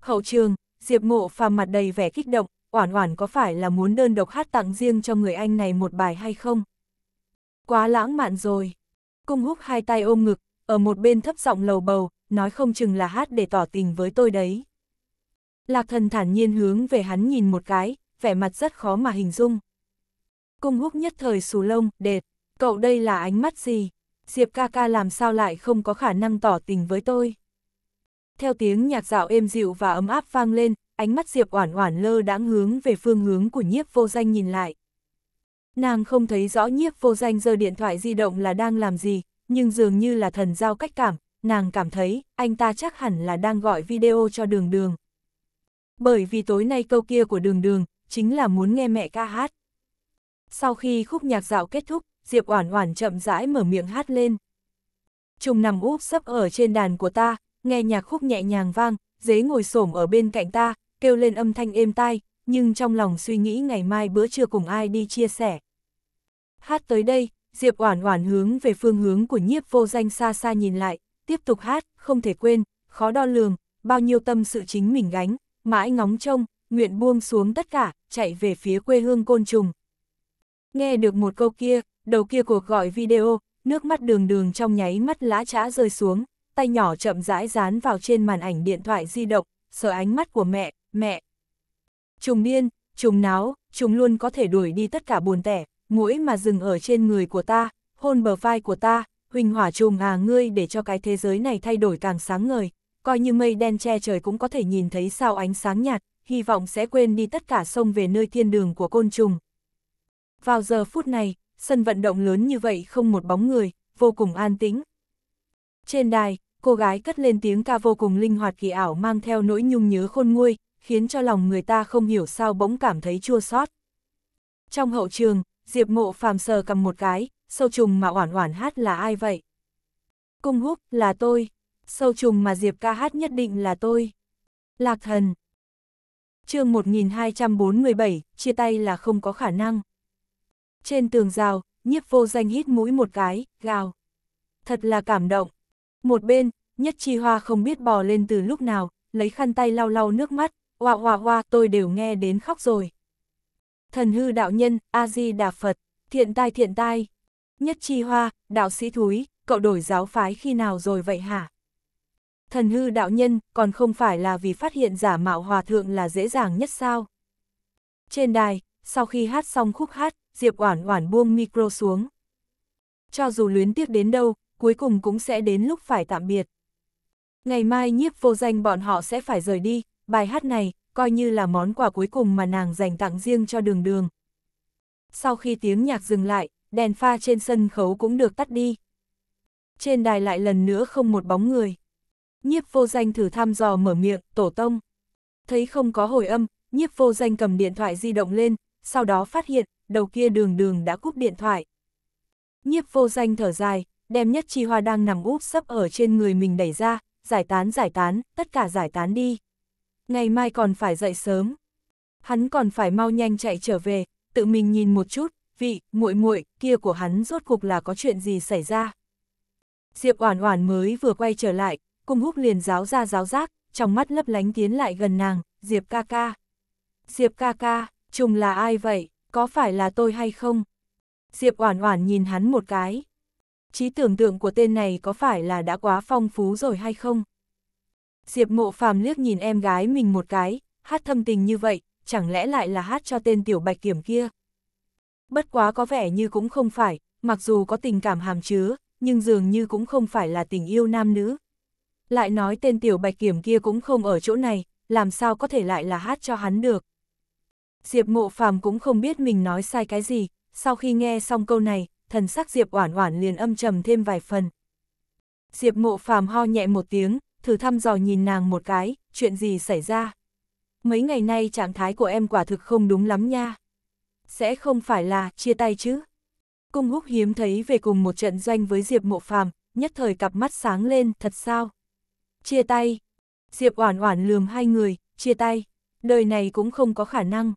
Hậu trường, Diệp Ngộ phàm mặt đầy vẻ kích động, Oản Oản có phải là muốn đơn độc hát tặng riêng cho người anh này một bài hay không? Quá lãng mạn rồi. Cung húc hai tay ôm ngực, ở một bên thấp giọng lầu bầu, nói không chừng là hát để tỏ tình với tôi đấy. Lạc thần thản nhiên hướng về hắn nhìn một cái, vẻ mặt rất khó mà hình dung. Cung húc nhất thời xù lông, đệt, cậu đây là ánh mắt gì? Diệp ca ca làm sao lại không có khả năng tỏ tình với tôi? Theo tiếng nhạc dạo êm dịu và ấm áp vang lên, ánh mắt Diệp oản oản lơ đãng hướng về phương hướng của nhiếp vô danh nhìn lại. Nàng không thấy rõ nhiếp vô danh giơ điện thoại di động là đang làm gì, nhưng dường như là thần giao cách cảm, nàng cảm thấy anh ta chắc hẳn là đang gọi video cho đường đường. Bởi vì tối nay câu kia của đường đường, chính là muốn nghe mẹ ca hát. Sau khi khúc nhạc dạo kết thúc, Diệp Oản Oản chậm rãi mở miệng hát lên. Trùng nằm úp sấp ở trên đàn của ta, nghe nhạc khúc nhẹ nhàng vang, dế ngồi xổm ở bên cạnh ta, kêu lên âm thanh êm tai, nhưng trong lòng suy nghĩ ngày mai bữa trưa cùng ai đi chia sẻ. Hát tới đây, Diệp Oản Oản hướng về phương hướng của nhiếp vô danh xa xa nhìn lại, tiếp tục hát, không thể quên, khó đo lường, bao nhiêu tâm sự chính mình gánh, mãi ngóng trông, nguyện buông xuống tất cả, chạy về phía quê hương côn trùng. Nghe được một câu kia, đầu kia cuộc gọi video, nước mắt đường đường trong nháy mắt lã chã rơi xuống, tay nhỏ chậm rãi dán vào trên màn ảnh điện thoại di động, sợ ánh mắt của mẹ, mẹ. Trùng điên, chúng náo, chúng luôn có thể đuổi đi tất cả buồn tẻ, mũi mà dừng ở trên người của ta, hôn bờ vai của ta, huỳnh hỏa trùng à ngươi để cho cái thế giới này thay đổi càng sáng ngời, coi như mây đen che trời cũng có thể nhìn thấy sao ánh sáng nhạt, hy vọng sẽ quên đi tất cả sông về nơi thiên đường của côn trùng. Vào giờ phút này, sân vận động lớn như vậy không một bóng người, vô cùng an tĩnh. Trên đài, cô gái cất lên tiếng ca vô cùng linh hoạt kỳ ảo mang theo nỗi nhung nhớ khôn nguôi, khiến cho lòng người ta không hiểu sao bỗng cảm thấy chua xót. Trong hậu trường, Diệp mộ phàm sờ cầm một cái, sâu trùng mà oản oản hát là ai vậy? Cung húc, là tôi. Sâu trùng mà Diệp ca hát nhất định là tôi. Lạc thần. chương 1247, chia tay là không có khả năng. Trên tường rào, nhiếp vô danh hít mũi một cái, gào. Thật là cảm động. Một bên, nhất chi hoa không biết bò lên từ lúc nào, lấy khăn tay lau lau nước mắt, hoa hoa hoa tôi đều nghe đến khóc rồi. Thần hư đạo nhân, A-di Đà Phật, thiện tai thiện tai. Nhất chi hoa, đạo sĩ thúi, cậu đổi giáo phái khi nào rồi vậy hả? Thần hư đạo nhân, còn không phải là vì phát hiện giả mạo hòa thượng là dễ dàng nhất sao? Trên đài, sau khi hát xong khúc hát, Diệp Oản Oản buông micro xuống. Cho dù luyến tiếc đến đâu, cuối cùng cũng sẽ đến lúc phải tạm biệt. Ngày mai nhiếp vô danh bọn họ sẽ phải rời đi, bài hát này, coi như là món quà cuối cùng mà nàng dành tặng riêng cho đường đường. Sau khi tiếng nhạc dừng lại, đèn pha trên sân khấu cũng được tắt đi. Trên đài lại lần nữa không một bóng người. Nhiếp vô danh thử thăm dò mở miệng, tổ tông. Thấy không có hồi âm, nhiếp vô danh cầm điện thoại di động lên, sau đó phát hiện, đầu kia đường đường đã cúp điện thoại. Nhiếp vô danh thở dài, đem nhất chi hoa đang nằm úp sấp ở trên người mình đẩy ra, giải tán giải tán, tất cả giải tán đi. Ngày mai còn phải dậy sớm. Hắn còn phải mau nhanh chạy trở về, tự mình nhìn một chút, vị, muội muội kia của hắn rốt cục là có chuyện gì xảy ra. Diệp Oản Oản mới vừa quay trở lại, cung húc liền giáo ra giáo giác, trong mắt lấp lánh tiến lại gần nàng, Diệp ca ca. Diệp ca ca, trùng là ai vậy, có phải là tôi hay không? Diệp Oản Oản nhìn hắn một cái. Trí tưởng tượng của tên này có phải là đã quá phong phú rồi hay không? Diệp mộ phàm liếc nhìn em gái mình một cái, hát thâm tình như vậy, chẳng lẽ lại là hát cho tên tiểu bạch kiểm kia? Bất quá có vẻ như cũng không phải, mặc dù có tình cảm hàm chứa, nhưng dường như cũng không phải là tình yêu nam nữ. Lại nói tên tiểu bạch kiểm kia cũng không ở chỗ này, làm sao có thể lại là hát cho hắn được. Diệp mộ phàm cũng không biết mình nói sai cái gì, sau khi nghe xong câu này, thần sắc Diệp oản oản liền âm trầm thêm vài phần. Diệp mộ phàm ho nhẹ một tiếng, thử thăm dò nhìn nàng một cái, chuyện gì xảy ra. Mấy ngày nay trạng thái của em quả thực không đúng lắm nha. Sẽ không phải là chia tay chứ. Cung húc hiếm thấy về cùng một trận doanh với Diệp mộ phàm, nhất thời cặp mắt sáng lên, thật sao? Chia tay. Diệp oản oản lườm hai người, chia tay. Đời này cũng không có khả năng.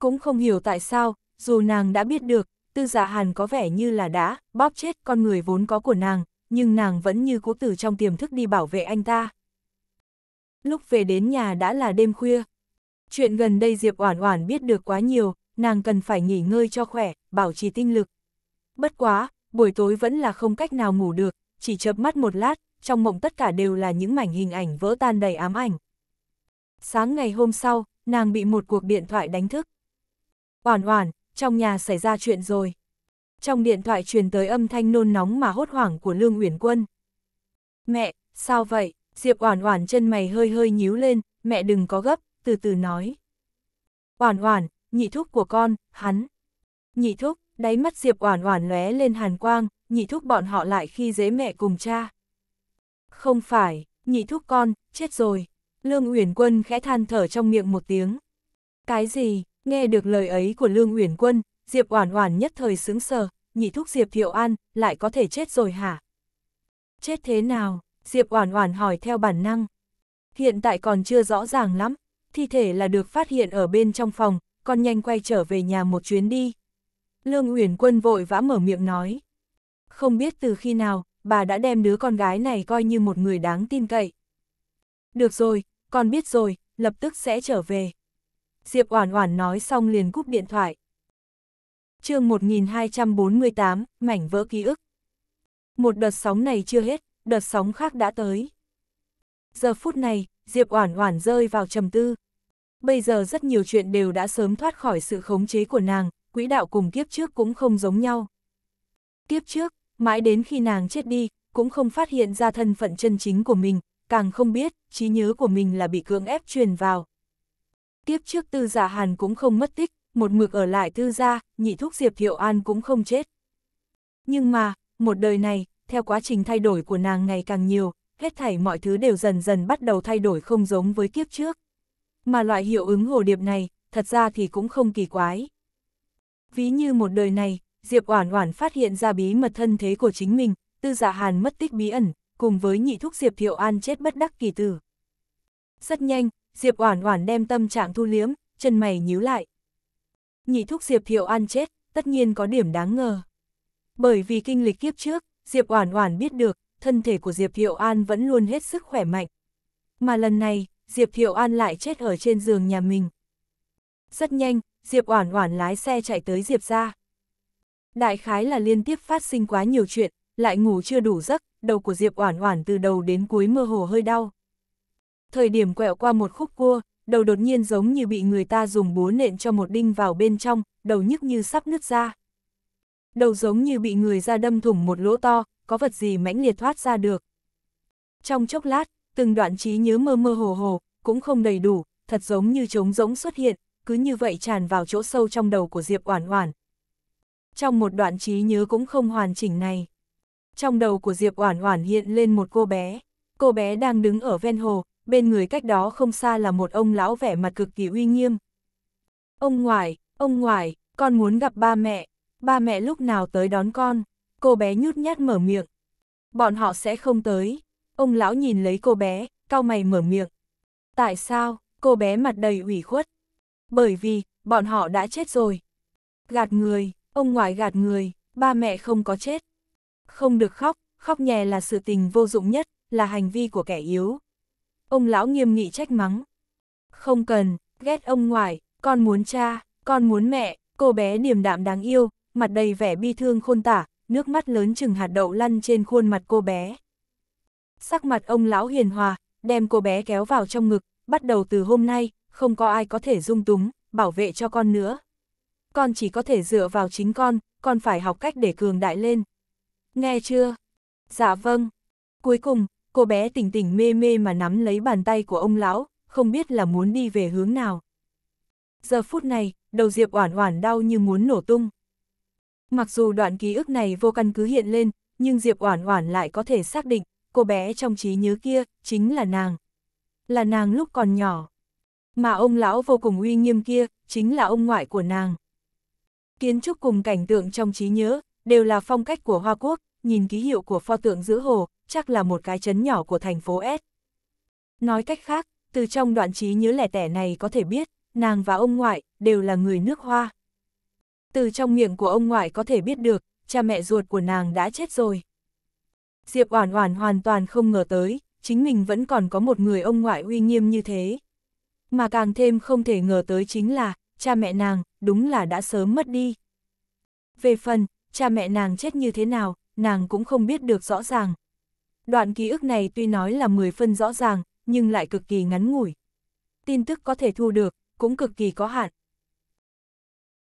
Cũng không hiểu tại sao, dù nàng đã biết được, tư giả hàn có vẻ như là đã bóp chết con người vốn có của nàng, nhưng nàng vẫn như cố tử trong tiềm thức đi bảo vệ anh ta. Lúc về đến nhà đã là đêm khuya. Chuyện gần đây Diệp Oản Oản biết được quá nhiều, nàng cần phải nghỉ ngơi cho khỏe, bảo trì tinh lực. Bất quá, buổi tối vẫn là không cách nào ngủ được, chỉ chớp mắt một lát, trong mộng tất cả đều là những mảnh hình ảnh vỡ tan đầy ám ảnh. Sáng ngày hôm sau, nàng bị một cuộc điện thoại đánh thức. Oản Oản, trong nhà xảy ra chuyện rồi. Trong điện thoại truyền tới âm thanh nôn nóng mà hốt hoảng của Lương Uyển Quân. Mẹ, sao vậy? Diệp Oản Oản chân mày hơi hơi nhíu lên, mẹ đừng có gấp, từ từ nói. Oản Oản, nhị thúc của con, hắn. Nhị thúc, đáy mắt Diệp Oản Oản lóe lên hàn quang, nhị thúc bọn họ lại khi dễ mẹ cùng cha. Không phải, nhị thúc con, chết rồi. Lương Uyển Quân khẽ than thở trong miệng một tiếng. Cái gì? Nghe được lời ấy của Lương Uyển Quân, Diệp Oản Oản nhất thời sững sờ, nhị thúc Diệp Thiệu An lại có thể chết rồi hả? Chết thế nào? Diệp Oản Oản hỏi theo bản năng. Hiện tại còn chưa rõ ràng lắm, thi thể là được phát hiện ở bên trong phòng, con nhanh quay trở về nhà một chuyến đi. Lương Uyển Quân vội vã mở miệng nói. Không biết từ khi nào, bà đã đem đứa con gái này coi như một người đáng tin cậy. Được rồi, con biết rồi, lập tức sẽ trở về. Diệp Oản Oản nói xong liền cúp điện thoại. Chương 1248, mảnh vỡ ký ức. Một đợt sóng này chưa hết, đợt sóng khác đã tới. Giờ phút này, Diệp Oản Oản rơi vào trầm tư. Bây giờ rất nhiều chuyện đều đã sớm thoát khỏi sự khống chế của nàng, quỹ đạo cùng kiếp trước cũng không giống nhau. Kiếp trước, mãi đến khi nàng chết đi, cũng không phát hiện ra thân phận chân chính của mình, càng không biết, trí nhớ của mình là bị cưỡng ép truyền vào. Kiếp trước tư giả hàn cũng không mất tích, một mực ở lại tư gia, nhị thúc Diệp Thiệu An cũng không chết. Nhưng mà, một đời này, theo quá trình thay đổi của nàng ngày càng nhiều, hết thảy mọi thứ đều dần dần bắt đầu thay đổi không giống với kiếp trước. Mà loại hiệu ứng hồ điệp này, thật ra thì cũng không kỳ quái. Ví như một đời này, Diệp Oản Oản phát hiện ra bí mật thân thế của chính mình, Tư Dạ Hàn mất tích bí ẩn, cùng với nhị thúc Diệp Thiệu An chết bất đắc kỳ tử. Rất nhanh, Diệp Oản Oản đem tâm trạng thu liếm, chân mày nhíu lại. Nhị thúc Diệp Thiệu An chết, tất nhiên có điểm đáng ngờ. Bởi vì kinh lịch kiếp trước, Diệp Oản Oản biết được, thân thể của Diệp Thiệu An vẫn luôn hết sức khỏe mạnh. Mà lần này, Diệp Thiệu An lại chết ở trên giường nhà mình. Rất nhanh, Diệp Oản Oản lái xe chạy tới Diệp gia. Đại khái là liên tiếp phát sinh quá nhiều chuyện, lại ngủ chưa đủ giấc, đầu của Diệp Oản Oản từ đầu đến cuối mơ hồ hơi đau. Thời điểm quẹo qua một khúc cua, đầu đột nhiên giống như bị người ta dùng búa nện cho một đinh vào bên trong, đầu nhức như sắp nứt ra. Đầu giống như bị người ra đâm thủng một lỗ to, có vật gì mãnh liệt thoát ra được. Trong chốc lát, từng đoạn trí nhớ mơ mơ hồ hồ, cũng không đầy đủ, thật giống như trống rỗng xuất hiện, cứ như vậy tràn vào chỗ sâu trong đầu của Diệp Oản Oản. Trong một đoạn trí nhớ cũng không hoàn chỉnh này. Trong đầu của Diệp Oản Oản hiện lên một cô bé. Cô bé đang đứng ở ven hồ, bên người cách đó không xa là một ông lão vẻ mặt cực kỳ uy nghiêm. Ông ngoại, ông ngoại, con muốn gặp ba mẹ, ba mẹ lúc nào tới đón con, cô bé nhút nhát mở miệng. Bọn họ sẽ không tới, ông lão nhìn lấy cô bé, cau mày mở miệng. Tại sao, cô bé mặt đầy ủy khuất? Bởi vì, bọn họ đã chết rồi. Gạt người, ông ngoại gạt người, ba mẹ không có chết. Không được khóc, khóc nhè là sự tình vô dụng nhất, là hành vi của kẻ yếu. Ông lão nghiêm nghị trách mắng. Không cần, ghét ông ngoại, con muốn cha, con muốn mẹ, cô bé điềm đạm đáng yêu, mặt đầy vẻ bi thương khôn tả, nước mắt lớn chừng hạt đậu lăn trên khuôn mặt cô bé. Sắc mặt ông lão hiền hòa, đem cô bé kéo vào trong ngực, bắt đầu từ hôm nay, không có ai có thể dung túng, bảo vệ cho con nữa. Con chỉ có thể dựa vào chính con, con phải học cách để cường đại lên. Nghe chưa? Dạ vâng. Cuối cùng, cô bé tỉnh tỉnh mê mê mà nắm lấy bàn tay của ông lão, không biết là muốn đi về hướng nào. Giờ phút này, đầu Diệp Oản Oản đau như muốn nổ tung. Mặc dù đoạn ký ức này vô căn cứ hiện lên, nhưng Diệp Oản Oản lại có thể xác định, cô bé trong trí nhớ kia chính là nàng. Là nàng lúc còn nhỏ. Mà ông lão vô cùng uy nghiêm kia, chính là ông ngoại của nàng. Kiến trúc cùng cảnh tượng trong trí nhớ, đều là phong cách của Hoa Quốc, nhìn ký hiệu của pho tượng giữa hồ, chắc là một cái chấn nhỏ của thành phố S. Nói cách khác, từ trong đoạn trí nhớ lẻ tẻ này có thể biết, nàng và ông ngoại đều là người nước Hoa. Từ trong miệng của ông ngoại có thể biết được, cha mẹ ruột của nàng đã chết rồi. Diệp Oản Oản hoàn toàn không ngờ tới, chính mình vẫn còn có một người ông ngoại uy nghiêm như thế. Mà càng thêm không thể ngờ tới chính là, cha mẹ nàng, đúng là đã sớm mất đi. Về phần, cha mẹ nàng chết như thế nào, nàng cũng không biết được rõ ràng. Đoạn ký ức này tuy nói là 10 phân rõ ràng, nhưng lại cực kỳ ngắn ngủi. Tin tức có thể thu được, cũng cực kỳ có hạn.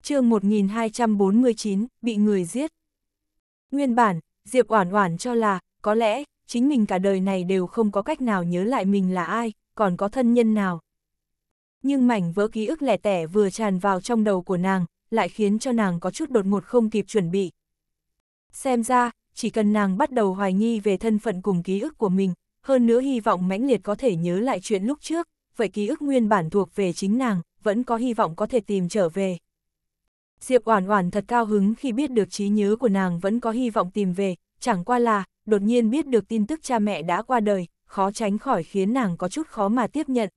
chương 1249, bị người giết. Nguyên bản, Diệp Oản Oản cho là, có lẽ, chính mình cả đời này đều không có cách nào nhớ lại mình là ai, còn có thân nhân nào. Nhưng mảnh vỡ ký ức lẻ tẻ vừa tràn vào trong đầu của nàng, lại khiến cho nàng có chút đột ngột không kịp chuẩn bị. Xem ra, chỉ cần nàng bắt đầu hoài nghi về thân phận cùng ký ức của mình, hơn nữa hy vọng mãnh liệt có thể nhớ lại chuyện lúc trước, vậy ký ức nguyên bản thuộc về chính nàng, vẫn có hy vọng có thể tìm trở về. Diệp Oản Oản thật cao hứng khi biết được trí nhớ của nàng vẫn có hy vọng tìm về, chẳng qua là, đột nhiên biết được tin tức cha mẹ đã qua đời, khó tránh khỏi khiến nàng có chút khó mà tiếp nhận.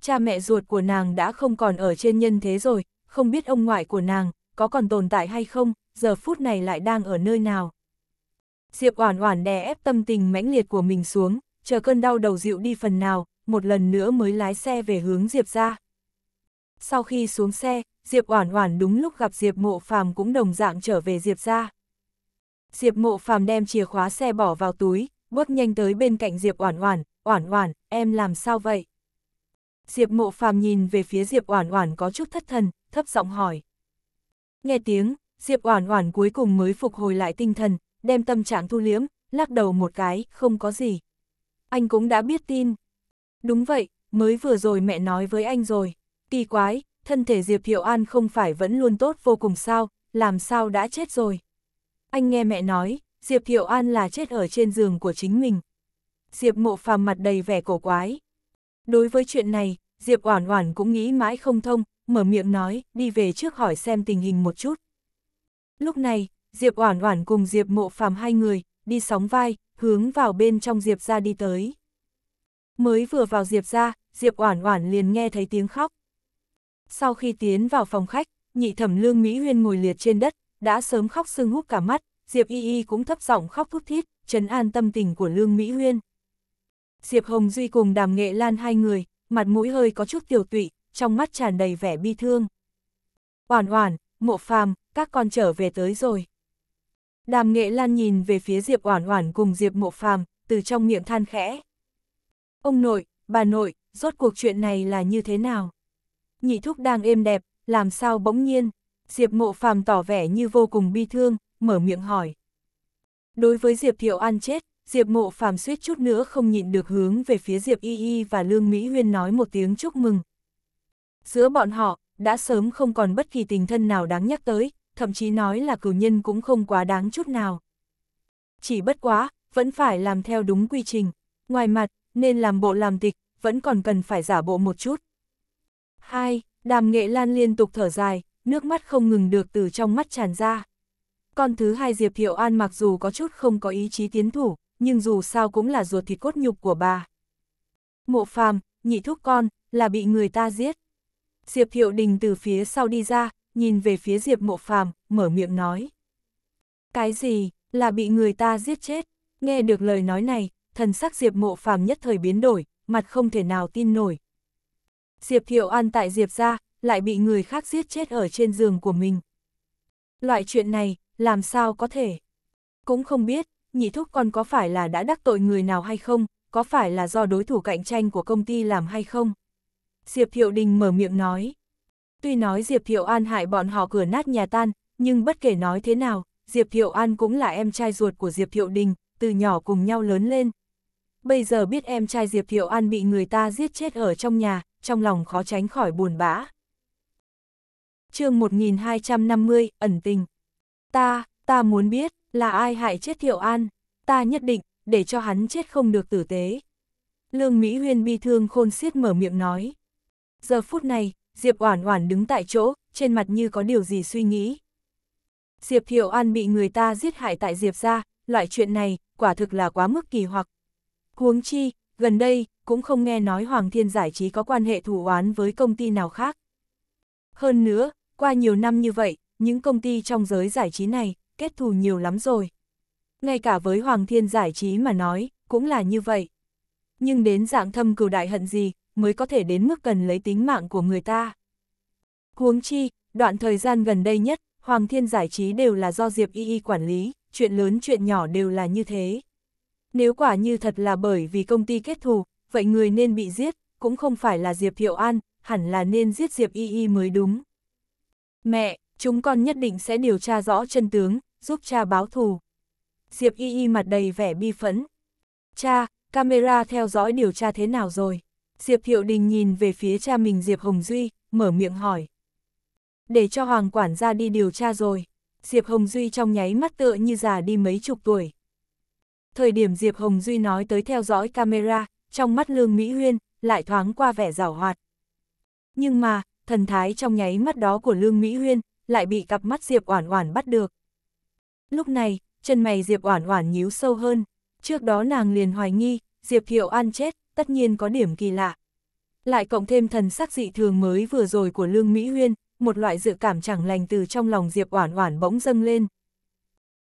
Cha mẹ ruột của nàng đã không còn ở trên nhân thế rồi, không biết ông ngoại của nàng, có còn tồn tại hay không, giờ phút này lại đang ở nơi nào. Diệp Oản Oản đè ép tâm tình mãnh liệt của mình xuống, chờ cơn đau đầu dịu đi phần nào, một lần nữa mới lái xe về hướng Diệp gia. Sau khi xuống xe, Diệp Oản Oản đúng lúc gặp Diệp Mộ Phàm cũng đồng dạng trở về Diệp gia. Diệp Mộ Phàm đem chìa khóa xe bỏ vào túi, bước nhanh tới bên cạnh Diệp Oản Oản, "Oản Oản, em làm sao vậy?" Diệp mộ phàm nhìn về phía Diệp Oản Oản có chút thất thần, thấp giọng hỏi. Nghe tiếng, Diệp Oản Oản cuối cùng mới phục hồi lại tinh thần, đem tâm trạng thu liếm, lắc đầu một cái, không có gì. Anh cũng đã biết tin. Đúng vậy, mới vừa rồi mẹ nói với anh rồi. Kỳ quái, thân thể Diệp Hiệu An không phải vẫn luôn tốt vô cùng sao, làm sao đã chết rồi. Anh nghe mẹ nói, Diệp Hiệu An là chết ở trên giường của chính mình. Diệp mộ phàm mặt đầy vẻ cổ quái. Đối với chuyện này, Diệp Oản Oản cũng nghĩ mãi không thông, mở miệng nói, đi về trước hỏi xem tình hình một chút. Lúc này, Diệp Oản Oản cùng Diệp Mộ Phàm hai người, đi sóng vai, hướng vào bên trong Diệp gia đi tới. Mới vừa vào Diệp gia, Diệp Oản Oản liền nghe thấy tiếng khóc. Sau khi tiến vào phòng khách, nhị thẩm Lương Mỹ Huyên ngồi liệt trên đất, đã sớm khóc sưng húp cả mắt, Diệp Y Y cũng thấp giọng khóc thút thít, trấn an tâm tình của Lương Mỹ Huyên. Diệp Hồng Duy cùng Đàm Nghệ Lan hai người, mặt mũi hơi có chút tiểu tụy, trong mắt tràn đầy vẻ bi thương. Oản Oản, Mộ Phàm, các con trở về tới rồi. Đàm Nghệ Lan nhìn về phía Diệp Oản Oản cùng Diệp Mộ Phàm, từ trong miệng than khẽ. Ông nội, bà nội, rốt cuộc chuyện này là như thế nào? Nhị thúc đang êm đẹp, làm sao bỗng nhiên? Diệp Mộ Phàm tỏ vẻ như vô cùng bi thương, mở miệng hỏi. Đối với Diệp Thiệu An chết, Diệp Mộ Phàm suýt chút nữa không nhịn được hướng về phía Diệp Y Y và Lương Mỹ Huyên nói một tiếng chúc mừng. Giữa bọn họ, đã sớm không còn bất kỳ tình thân nào đáng nhắc tới, thậm chí nói là cử nhân cũng không quá đáng chút nào. Chỉ bất quá, vẫn phải làm theo đúng quy trình, ngoài mặt, nên làm bộ làm tịch, vẫn còn cần phải giả bộ một chút. 2. Đàm nghệ lan liên tục thở dài, nước mắt không ngừng được từ trong mắt tràn ra. Con thứ hai Diệp Thiệu An mặc dù có chút không có ý chí tiến thủ, nhưng dù sao cũng là ruột thịt cốt nhục của bà. Mộ phàm, nhị thúc con, là bị người ta giết. Diệp Thiệu Đình từ phía sau đi ra, nhìn về phía Diệp Mộ Phàm, mở miệng nói. Cái gì, là bị người ta giết chết? Nghe được lời nói này, thần sắc Diệp Mộ Phàm nhất thời biến đổi, mặt không thể nào tin nổi. Diệp Thiệu An tại Diệp ra, lại bị người khác giết chết ở trên giường của mình. Loại chuyện này, làm sao có thể? Cũng không biết, nhị thúc con có phải là đã đắc tội người nào hay không, có phải là do đối thủ cạnh tranh của công ty làm hay không? Diệp Thiệu Đình mở miệng nói. Tuy nói Diệp Thiệu An hại bọn họ cửa nát nhà tan, nhưng bất kể nói thế nào, Diệp Thiệu An cũng là em trai ruột của Diệp Thiệu Đình, từ nhỏ cùng nhau lớn lên. Bây giờ biết em trai Diệp Thiệu An bị người ta giết chết ở trong nhà, trong lòng khó tránh khỏi buồn bã. chương 1250, ẩn tình. Ta, ta muốn biết, là ai hại chết Thiệu An, ta nhất định, để cho hắn chết không được tử tế. Lương Mỹ Huyên bi thương khôn xiết mở miệng nói. Giờ phút này, Diệp Oản Oản đứng tại chỗ, trên mặt như có điều gì suy nghĩ. Diệp Thiệu An bị người ta giết hại tại Diệp gia, loại chuyện này, quả thực là quá mức kỳ hoặc. Huống chi, gần đây, cũng không nghe nói Hoàng Thiên Giải trí có quan hệ thù oán với công ty nào khác. Hơn nữa, qua nhiều năm như vậy, những công ty trong giới giải trí này, kết thù nhiều lắm rồi. Ngay cả với Hoàng Thiên Giải trí mà nói, cũng là như vậy. Nhưng đến dạng thâm cừu đại hận gì, mới có thể đến mức cần lấy tính mạng của người ta. Huống chi, đoạn thời gian gần đây nhất, Hoàng Thiên giải trí đều là do Diệp Y Y quản lý, chuyện lớn chuyện nhỏ đều là như thế. Nếu quả như thật là bởi vì công ty kết thù, vậy người nên bị giết, cũng không phải là Diệp Hiệu An, hẳn là nên giết Diệp Y Y mới đúng. Mẹ, chúng con nhất định sẽ điều tra rõ chân tướng, giúp cha báo thù. Diệp Y Y mặt đầy vẻ bi phẫn. Cha, camera theo dõi điều tra thế nào rồi? Diệp Thiệu Đình nhìn về phía cha mình Diệp Hồng Duy, mở miệng hỏi. Để cho Hoàng quản gia đi điều tra rồi. Diệp Hồng Duy trong nháy mắt tựa như già đi mấy chục tuổi. Thời điểm Diệp Hồng Duy nói tới theo dõi camera, trong mắt Lương Mỹ Huyên, lại thoáng qua vẻ rào hoạt. Nhưng mà, thần thái trong nháy mắt đó của Lương Mỹ Huyên, lại bị cặp mắt Diệp Oản Oản bắt được. Lúc này, chân mày Diệp Oản Oản nhíu sâu hơn, trước đó nàng liền hoài nghi, Diệp Thiệu An chết, tất nhiên có điểm kỳ lạ. Lại cộng thêm thần sắc dị thường mới vừa rồi của Lương Mỹ Huyên, một loại dự cảm chẳng lành từ trong lòng Diệp Oản Oản bỗng dâng lên.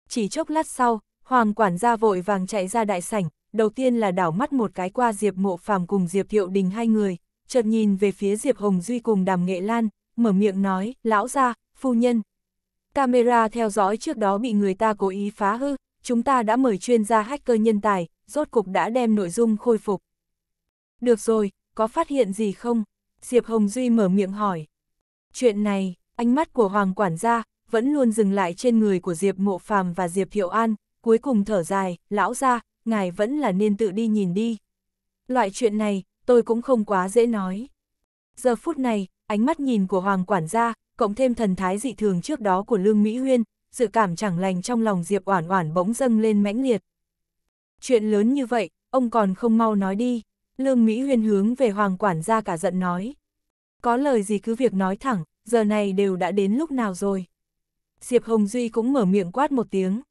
Chỉ chốc lát sau, Hoàng quản gia vội vàng chạy ra đại sảnh, đầu tiên là đảo mắt một cái qua Diệp Mộ Phàm cùng Diệp Thiệu Đình hai người, chợt nhìn về phía Diệp Hồng Duy cùng Đàm Nghệ Lan, mở miệng nói, lão gia, phu nhân. Camera theo dõi trước đó bị người ta cố ý phá hư, chúng ta đã mời chuyên gia hacker nhân tài, rốt cục đã đem nội dung khôi phục. Được rồi, có phát hiện gì không? Diệp Hồng Duy mở miệng hỏi. Chuyện này, ánh mắt của Hoàng quản gia, vẫn luôn dừng lại trên người của Diệp Mộ Phàm và Diệp Thiệu An, cuối cùng thở dài, lão ra, ngài vẫn là nên tự đi nhìn đi. Loại chuyện này, tôi cũng không quá dễ nói. Giờ phút này, ánh mắt nhìn của Hoàng quản gia, cộng thêm thần thái dị thường trước đó của Lương Mỹ Huyên, sự cảm chẳng lành trong lòng Diệp Oản Oản bỗng dâng lên mãnh liệt. Chuyện lớn như vậy, ông còn không mau nói đi. Lương Mỹ Huyên hướng về Hoàng quản gia cả giận nói. Có lời gì cứ việc nói thẳng, giờ này đều đã đến lúc nào rồi. Diệp Hồng Duy cũng mở miệng quát một tiếng.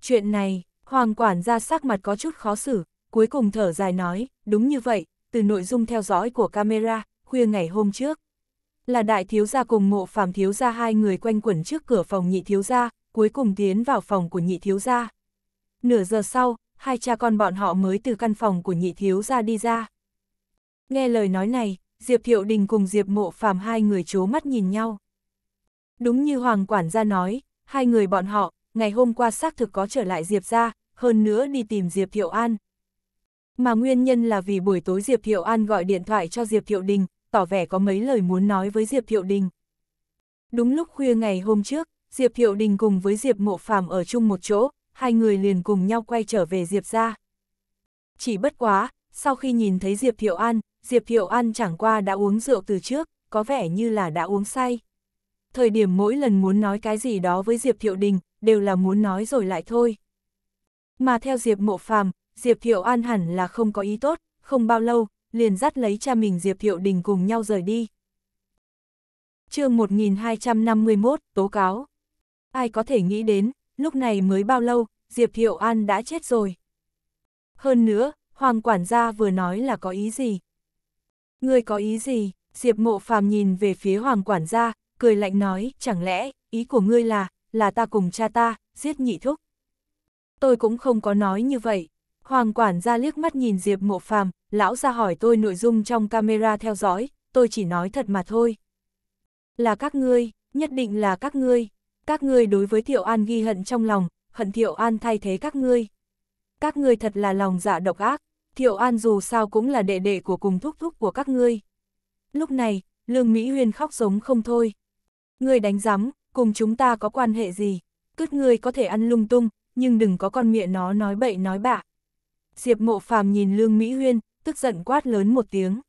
Chuyện này, Hoàng quản gia sắc mặt có chút khó xử, cuối cùng thở dài nói, đúng như vậy, từ nội dung theo dõi của camera, khuya ngày hôm trước. Là đại thiếu gia cùng mộ phàm thiếu gia hai người quanh quẩn trước cửa phòng nhị thiếu gia, cuối cùng tiến vào phòng của nhị thiếu gia. Nửa giờ sau, hai cha con bọn họ mới từ căn phòng của nhị thiếu gia đi ra. Nghe lời nói này, Diệp Thiệu Đình cùng Diệp Mộ Phàm hai người chố mắt nhìn nhau. Đúng như Hoàng quản gia nói, hai người bọn họ, ngày hôm qua xác thực có trở lại Diệp ra, hơn nữa đi tìm Diệp Thiệu An. Mà nguyên nhân là vì buổi tối Diệp Thiệu An gọi điện thoại cho Diệp Thiệu Đình, tỏ vẻ có mấy lời muốn nói với Diệp Thiệu Đình. Đúng lúc khuya ngày hôm trước, Diệp Thiệu Đình cùng với Diệp Mộ Phàm ở chung một chỗ, hai người liền cùng nhau quay trở về Diệp ra. Chỉ bất quá, sau khi nhìn thấy Diệp Thiệu An, Diệp Thiệu An chẳng qua đã uống rượu từ trước, có vẻ như là đã uống say. Thời điểm mỗi lần muốn nói cái gì đó với Diệp Thiệu Đình, đều là muốn nói rồi lại thôi. Mà theo Diệp Mộ Phàm, Diệp Thiệu An hẳn là không có ý tốt, không bao lâu, liền dắt lấy cha mình Diệp Thiệu Đình cùng nhau rời đi. chương 1251, tố cáo. Ai có thể nghĩ đến, lúc này mới bao lâu, Diệp Thiệu An đã chết rồi. Hơn nữa, Hoàng quản gia vừa nói là có ý gì? Ngươi có ý gì? Diệp mộ phàm nhìn về phía Hoàng quản gia, cười lạnh nói, chẳng lẽ, ý của ngươi là, là ta cùng cha ta, giết nhị thúc. Tôi cũng không có nói như vậy. Hoàng quản gia liếc mắt nhìn Diệp mộ phàm, lão ra hỏi tôi nội dung trong camera theo dõi, tôi chỉ nói thật mà thôi. Là các ngươi, nhất định là các ngươi. Các ngươi đối với Thiệu An ghi hận trong lòng, hận Thiệu An thay thế các ngươi. Các ngươi thật là lòng dạ độc ác, Thiệu An dù sao cũng là đệ đệ của cùng thúc thúc của các ngươi. Lúc này, Lương Mỹ Huyên khóc giống không thôi. Ngươi đánh giám, cùng chúng ta có quan hệ gì? Cứt ngươi có thể ăn lung tung, nhưng đừng có con miệng nó nói bậy nói bạ. Diệp mộ phàm nhìn Lương Mỹ Huyên, tức giận quát lớn một tiếng.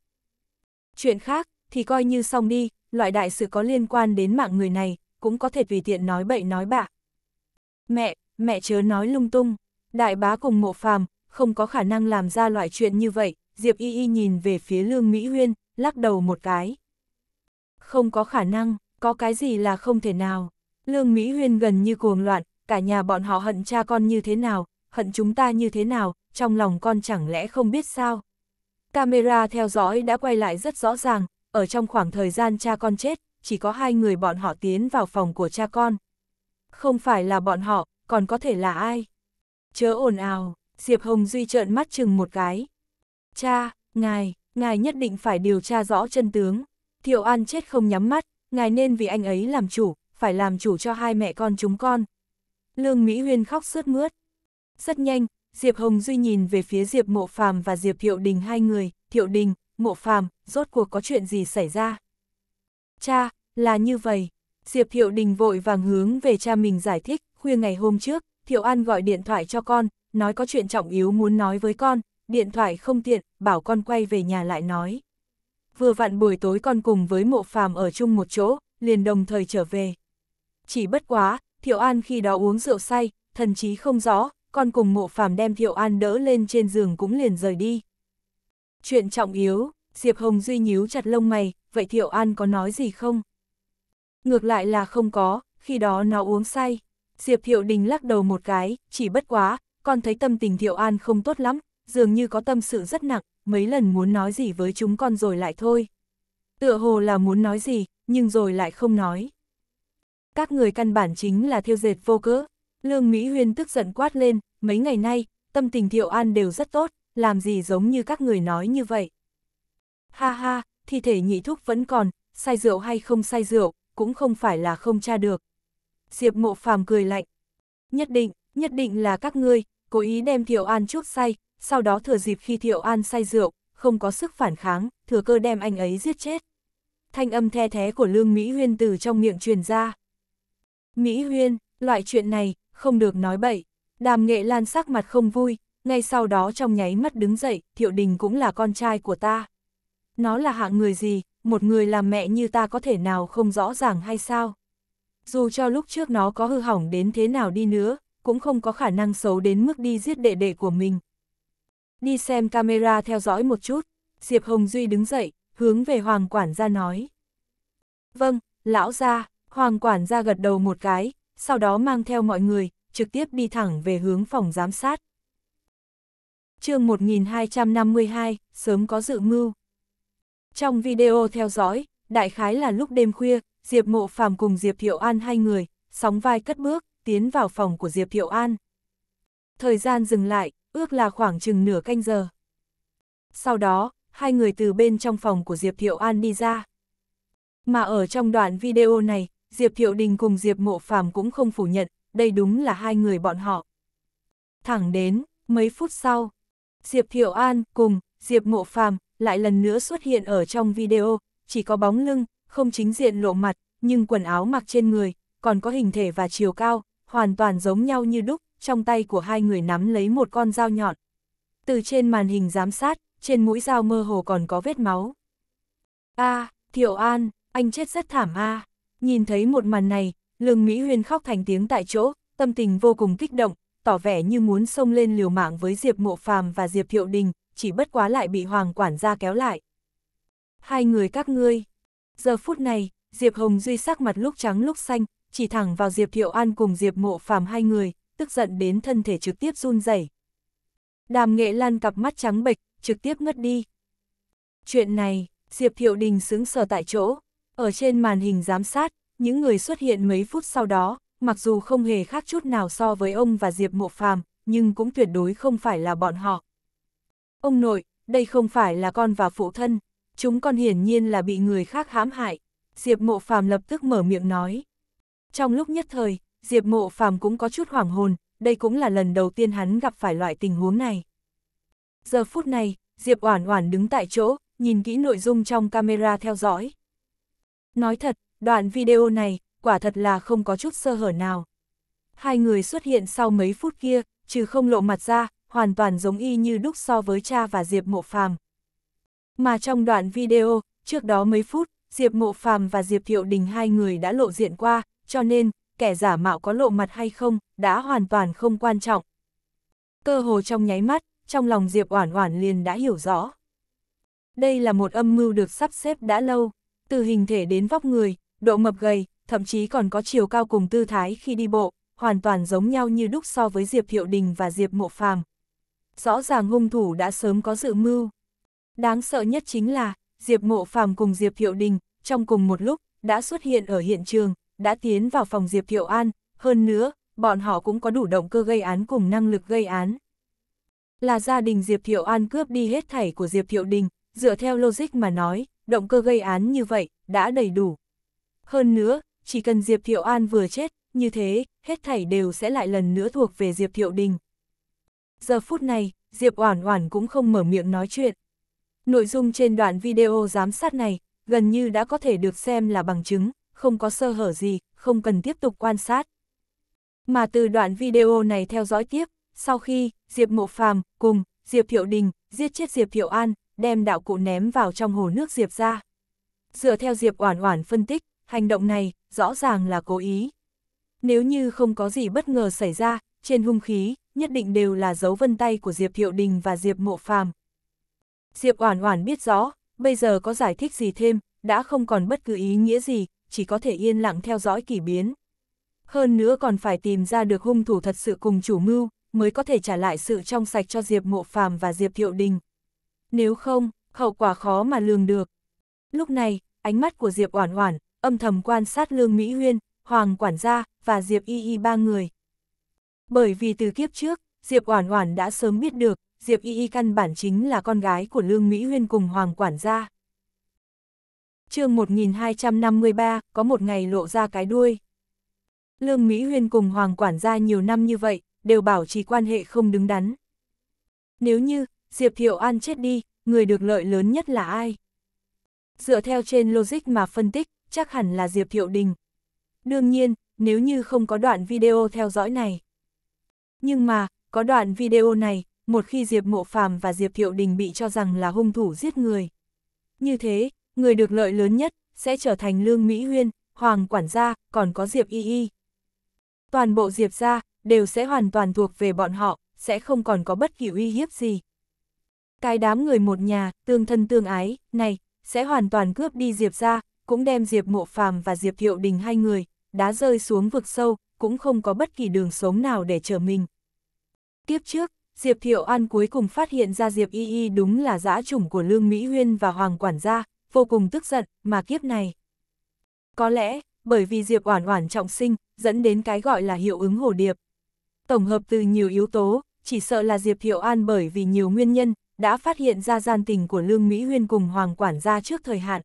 Chuyện khác, thì coi như xong đi, loại đại sự có liên quan đến mạng người này, cũng có thể tùy tiện nói bậy nói bạ. Mẹ, mẹ chớ nói lung tung, đại bá cùng mộ phàm, không có khả năng làm ra loại chuyện như vậy, Diệp Y Y nhìn về phía Lương Mỹ Huyên, lắc đầu một cái. Không có khả năng, có cái gì là không thể nào. Lương Mỹ Huyên gần như cuồng loạn, cả nhà bọn họ hận cha con như thế nào, hận chúng ta như thế nào, trong lòng con chẳng lẽ không biết sao. Camera theo dõi đã quay lại rất rõ ràng, ở trong khoảng thời gian cha con chết, chỉ có hai người bọn họ tiến vào phòng của cha con. Không phải là bọn họ, còn có thể là ai? Chớ ồn ào, Diệp Hồng Duy trợn mắt chừng một cái. Cha, ngài, ngài nhất định phải điều tra rõ chân tướng. Thiệu An chết không nhắm mắt, ngài nên vì anh ấy làm chủ, phải làm chủ cho hai mẹ con chúng con. Lương Mỹ Huyên khóc sướt mướt. Rất nhanh, Diệp Hồng Duy nhìn về phía Diệp Mộ Phàm và Diệp Thiệu Đình hai người, Thiệu Đình, Mộ Phàm, rốt cuộc có chuyện gì xảy ra? Cha, là như vậy. Diệp Thiệu Đình vội vàng hướng về cha mình giải thích, khuya ngày hôm trước, Thiệu An gọi điện thoại cho con, nói có chuyện trọng yếu muốn nói với con, điện thoại không tiện, bảo con quay về nhà lại nói. Vừa vặn buổi tối con cùng với mộ phàm ở chung một chỗ, liền đồng thời trở về. Chỉ bất quá, Thiệu An khi đó uống rượu say, thần chí không rõ, con cùng mộ phàm đem Thiệu An đỡ lên trên giường cũng liền rời đi. Chuyện trọng yếu, Diệp Hồng Duy nhíu chặt lông mày, vậy Thiệu An có nói gì không? Ngược lại là không có, khi đó nó uống say. Diệp Thiệu Đình lắc đầu một cái, chỉ bất quá, con thấy tâm tình Thiệu An không tốt lắm, dường như có tâm sự rất nặng, mấy lần muốn nói gì với chúng con rồi lại thôi. Tựa hồ là muốn nói gì, nhưng rồi lại không nói. Các người căn bản chính là thiêu dệt vô cớ. Lương Mỹ Huyên tức giận quát lên, mấy ngày nay, tâm tình Thiệu An đều rất tốt, làm gì giống như các người nói như vậy. Ha ha, thi thể nhị thúc vẫn còn, say rượu hay không say rượu, cũng không phải là không tra được. Diệp mộ phàm cười lạnh. Nhất định, nhất định là các ngươi, cố ý đem Thiệu An chuốc say, sau đó thừa dịp khi Thiệu An say rượu, không có sức phản kháng, thừa cơ đem anh ấy giết chết. thanh âm the thế của Lương Mỹ Huyên từ trong miệng truyền ra. Mỹ Huyên, loại chuyện này, không được nói bậy. Đàm nghệ lan sắc mặt không vui, ngay sau đó trong nháy mắt đứng dậy, Thiệu Đình cũng là con trai của ta. Nó là hạng người gì, một người làm mẹ như ta có thể nào không rõ ràng hay sao? Dù cho lúc trước nó có hư hỏng đến thế nào đi nữa, cũng không có khả năng xấu đến mức đi giết đệ đệ của mình. Đi xem camera theo dõi một chút, Diệp Hồng Duy đứng dậy, hướng về Hoàng quản gia nói. Vâng, lão gia, Hoàng quản gia gật đầu một cái, sau đó mang theo mọi người, trực tiếp đi thẳng về hướng phòng giám sát. chương 1252, sớm có dự mưu. Trong video theo dõi, đại khái là lúc đêm khuya, Diệp Mộ Phàm cùng Diệp Thiệu An hai người, sóng vai cất bước, tiến vào phòng của Diệp Thiệu An. Thời gian dừng lại, ước là khoảng chừng nửa canh giờ. Sau đó, hai người từ bên trong phòng của Diệp Thiệu An đi ra. Mà ở trong đoạn video này, Diệp Thiệu Đình cùng Diệp Mộ Phàm cũng không phủ nhận, đây đúng là hai người bọn họ. Thẳng đến, mấy phút sau, Diệp Thiệu An cùng Diệp Mộ Phàm lại lần nữa xuất hiện ở trong video, chỉ có bóng lưng, không chính diện lộ mặt, nhưng quần áo mặc trên người, còn có hình thể và chiều cao, hoàn toàn giống nhau như đúc, trong tay của hai người nắm lấy một con dao nhọn. Từ trên màn hình giám sát, trên mũi dao mơ hồ còn có vết máu. a à, Thiệu An, anh chết rất thảm a Nhìn thấy một màn này, Lương Mỹ Huyên khóc thành tiếng tại chỗ, tâm tình vô cùng kích động, tỏ vẻ như muốn xông lên liều mạng với Diệp Mộ Phàm và Diệp Thiệu Đình, chỉ bất quá lại bị Hoàng quản gia kéo lại. Hai người các ngươi. Giờ phút này, Diệp Hồng Duy sắc mặt lúc trắng lúc xanh, chỉ thẳng vào Diệp Thiệu An cùng Diệp Mộ Phàm hai người, tức giận đến thân thể trực tiếp run rẩy. Đàm Nghệ Lan cặp mắt trắng bệch, trực tiếp ngất đi. Chuyện này, Diệp Thiệu Đình sững sờ tại chỗ, ở trên màn hình giám sát, những người xuất hiện mấy phút sau đó, mặc dù không hề khác chút nào so với ông và Diệp Mộ Phàm, nhưng cũng tuyệt đối không phải là bọn họ. Ông nội, đây không phải là con và phụ thân, chúng con hiển nhiên là bị người khác hãm hại. Diệp Mộ Phàm lập tức mở miệng nói. Trong lúc nhất thời, Diệp Mộ Phàm cũng có chút hoảng hồn, đây cũng là lần đầu tiên hắn gặp phải loại tình huống này. Giờ phút này, Diệp Oản Oản đứng tại chỗ, nhìn kỹ nội dung trong camera theo dõi. Nói thật, đoạn video này, quả thật là không có chút sơ hở nào. Hai người xuất hiện sau mấy phút kia, trừ không lộ mặt ra, hoàn toàn giống y như đúc so với cha và Diệp Mộ Phàm. Mà trong đoạn video, trước đó mấy phút, Diệp Mộ Phàm và Diệp Thiệu Đình hai người đã lộ diện qua, cho nên, kẻ giả mạo có lộ mặt hay không, đã hoàn toàn không quan trọng. Cơ hồ trong nháy mắt, trong lòng Diệp Oản Oản liền đã hiểu rõ. Đây là một âm mưu được sắp xếp đã lâu, từ hình thể đến vóc người, độ mập gầy, thậm chí còn có chiều cao cùng tư thái khi đi bộ, hoàn toàn giống nhau như đúc so với Diệp Thiệu Đình và Diệp Mộ Phàm. Rõ ràng hung thủ đã sớm có dự mưu. Đáng sợ nhất chính là, Diệp Mộ Phàm cùng Diệp Thiệu Đình, trong cùng một lúc, đã xuất hiện ở hiện trường, đã tiến vào phòng Diệp Thiệu An, hơn nữa, bọn họ cũng có đủ động cơ gây án cùng năng lực gây án. Là gia đình Diệp Thiệu An cướp đi hết thảy của Diệp Thiệu Đình, dựa theo logic mà nói, động cơ gây án như vậy, đã đầy đủ. Hơn nữa, chỉ cần Diệp Thiệu An vừa chết, như thế, hết thảy đều sẽ lại lần nữa thuộc về Diệp Thiệu Đình. Giờ phút này, Diệp Oản Oản cũng không mở miệng nói chuyện. Nội dung trên đoạn video giám sát này, gần như đã có thể được xem là bằng chứng, không có sơ hở gì, không cần tiếp tục quan sát. Mà từ đoạn video này theo dõi tiếp, sau khi Diệp Mộ Phàm cùng Diệp Thiệu Đình giết chết Diệp Thiệu An, đem đạo cụ ném vào trong hồ nước Diệp ra. Dựa theo Diệp Oản Oản phân tích, hành động này rõ ràng là cố ý. Nếu như không có gì bất ngờ xảy ra, trên hung khí nhất định đều là dấu vân tay của Diệp Thiệu Đình và Diệp Mộ Phàm. Diệp Oản Oản biết rõ, bây giờ có giải thích gì thêm, đã không còn bất cứ ý nghĩa gì, chỉ có thể yên lặng theo dõi kỳ biến. Hơn nữa còn phải tìm ra được hung thủ thật sự cùng chủ mưu, mới có thể trả lại sự trong sạch cho Diệp Mộ Phàm và Diệp Thiệu Đình. Nếu không, hậu quả khó mà lường được. Lúc này, ánh mắt của Diệp Oản Oản âm thầm quan sát Lương Mỹ Huyên, Hoàng quản gia và Diệp Y Y ba người. Bởi vì từ kiếp trước, Diệp Oản Oản đã sớm biết được, Diệp Y Y căn bản chính là con gái của Lương Mỹ Huyên cùng Hoàng quản gia. Chương 1253, có một ngày lộ ra cái đuôi. Lương Mỹ Huyên cùng Hoàng quản gia nhiều năm như vậy, đều bảo trì quan hệ không đứng đắn. Nếu như, Diệp Thiệu An chết đi, người được lợi lớn nhất là ai? Dựa theo trên logic mà phân tích, chắc hẳn là Diệp Thiệu Đình. Đương nhiên, nếu như không có đoạn video theo dõi này. Nhưng mà, có đoạn video này, một khi Diệp Mộ Phàm và Diệp Thiệu Đình bị cho rằng là hung thủ giết người. Như thế, người được lợi lớn nhất, sẽ trở thành Lương Mỹ Huyên, Hoàng Quản gia, còn có Diệp Y Y. Toàn bộ Diệp gia, đều sẽ hoàn toàn thuộc về bọn họ, sẽ không còn có bất kỳ uy hiếp gì. Cái đám người một nhà, tương thân tương ái, này, sẽ hoàn toàn cướp đi Diệp gia, cũng đem Diệp Mộ Phàm và Diệp Thiệu Đình hai người, đá rơi xuống vực sâu, cũng không có bất kỳ đường sống nào để chờ mình. Tiếp trước, Diệp Thiệu An cuối cùng phát hiện ra Diệp Y Y đúng là dã chủng của Lương Mỹ Huyên và Hoàng Quản gia, vô cùng tức giận, mà kiếp này. Có lẽ, bởi vì Diệp Oản Oản trọng sinh, dẫn đến cái gọi là hiệu ứng hồ điệp. Tổng hợp từ nhiều yếu tố, chỉ sợ là Diệp Thiệu An bởi vì nhiều nguyên nhân, đã phát hiện ra gian tình của Lương Mỹ Huyên cùng Hoàng Quản gia trước thời hạn.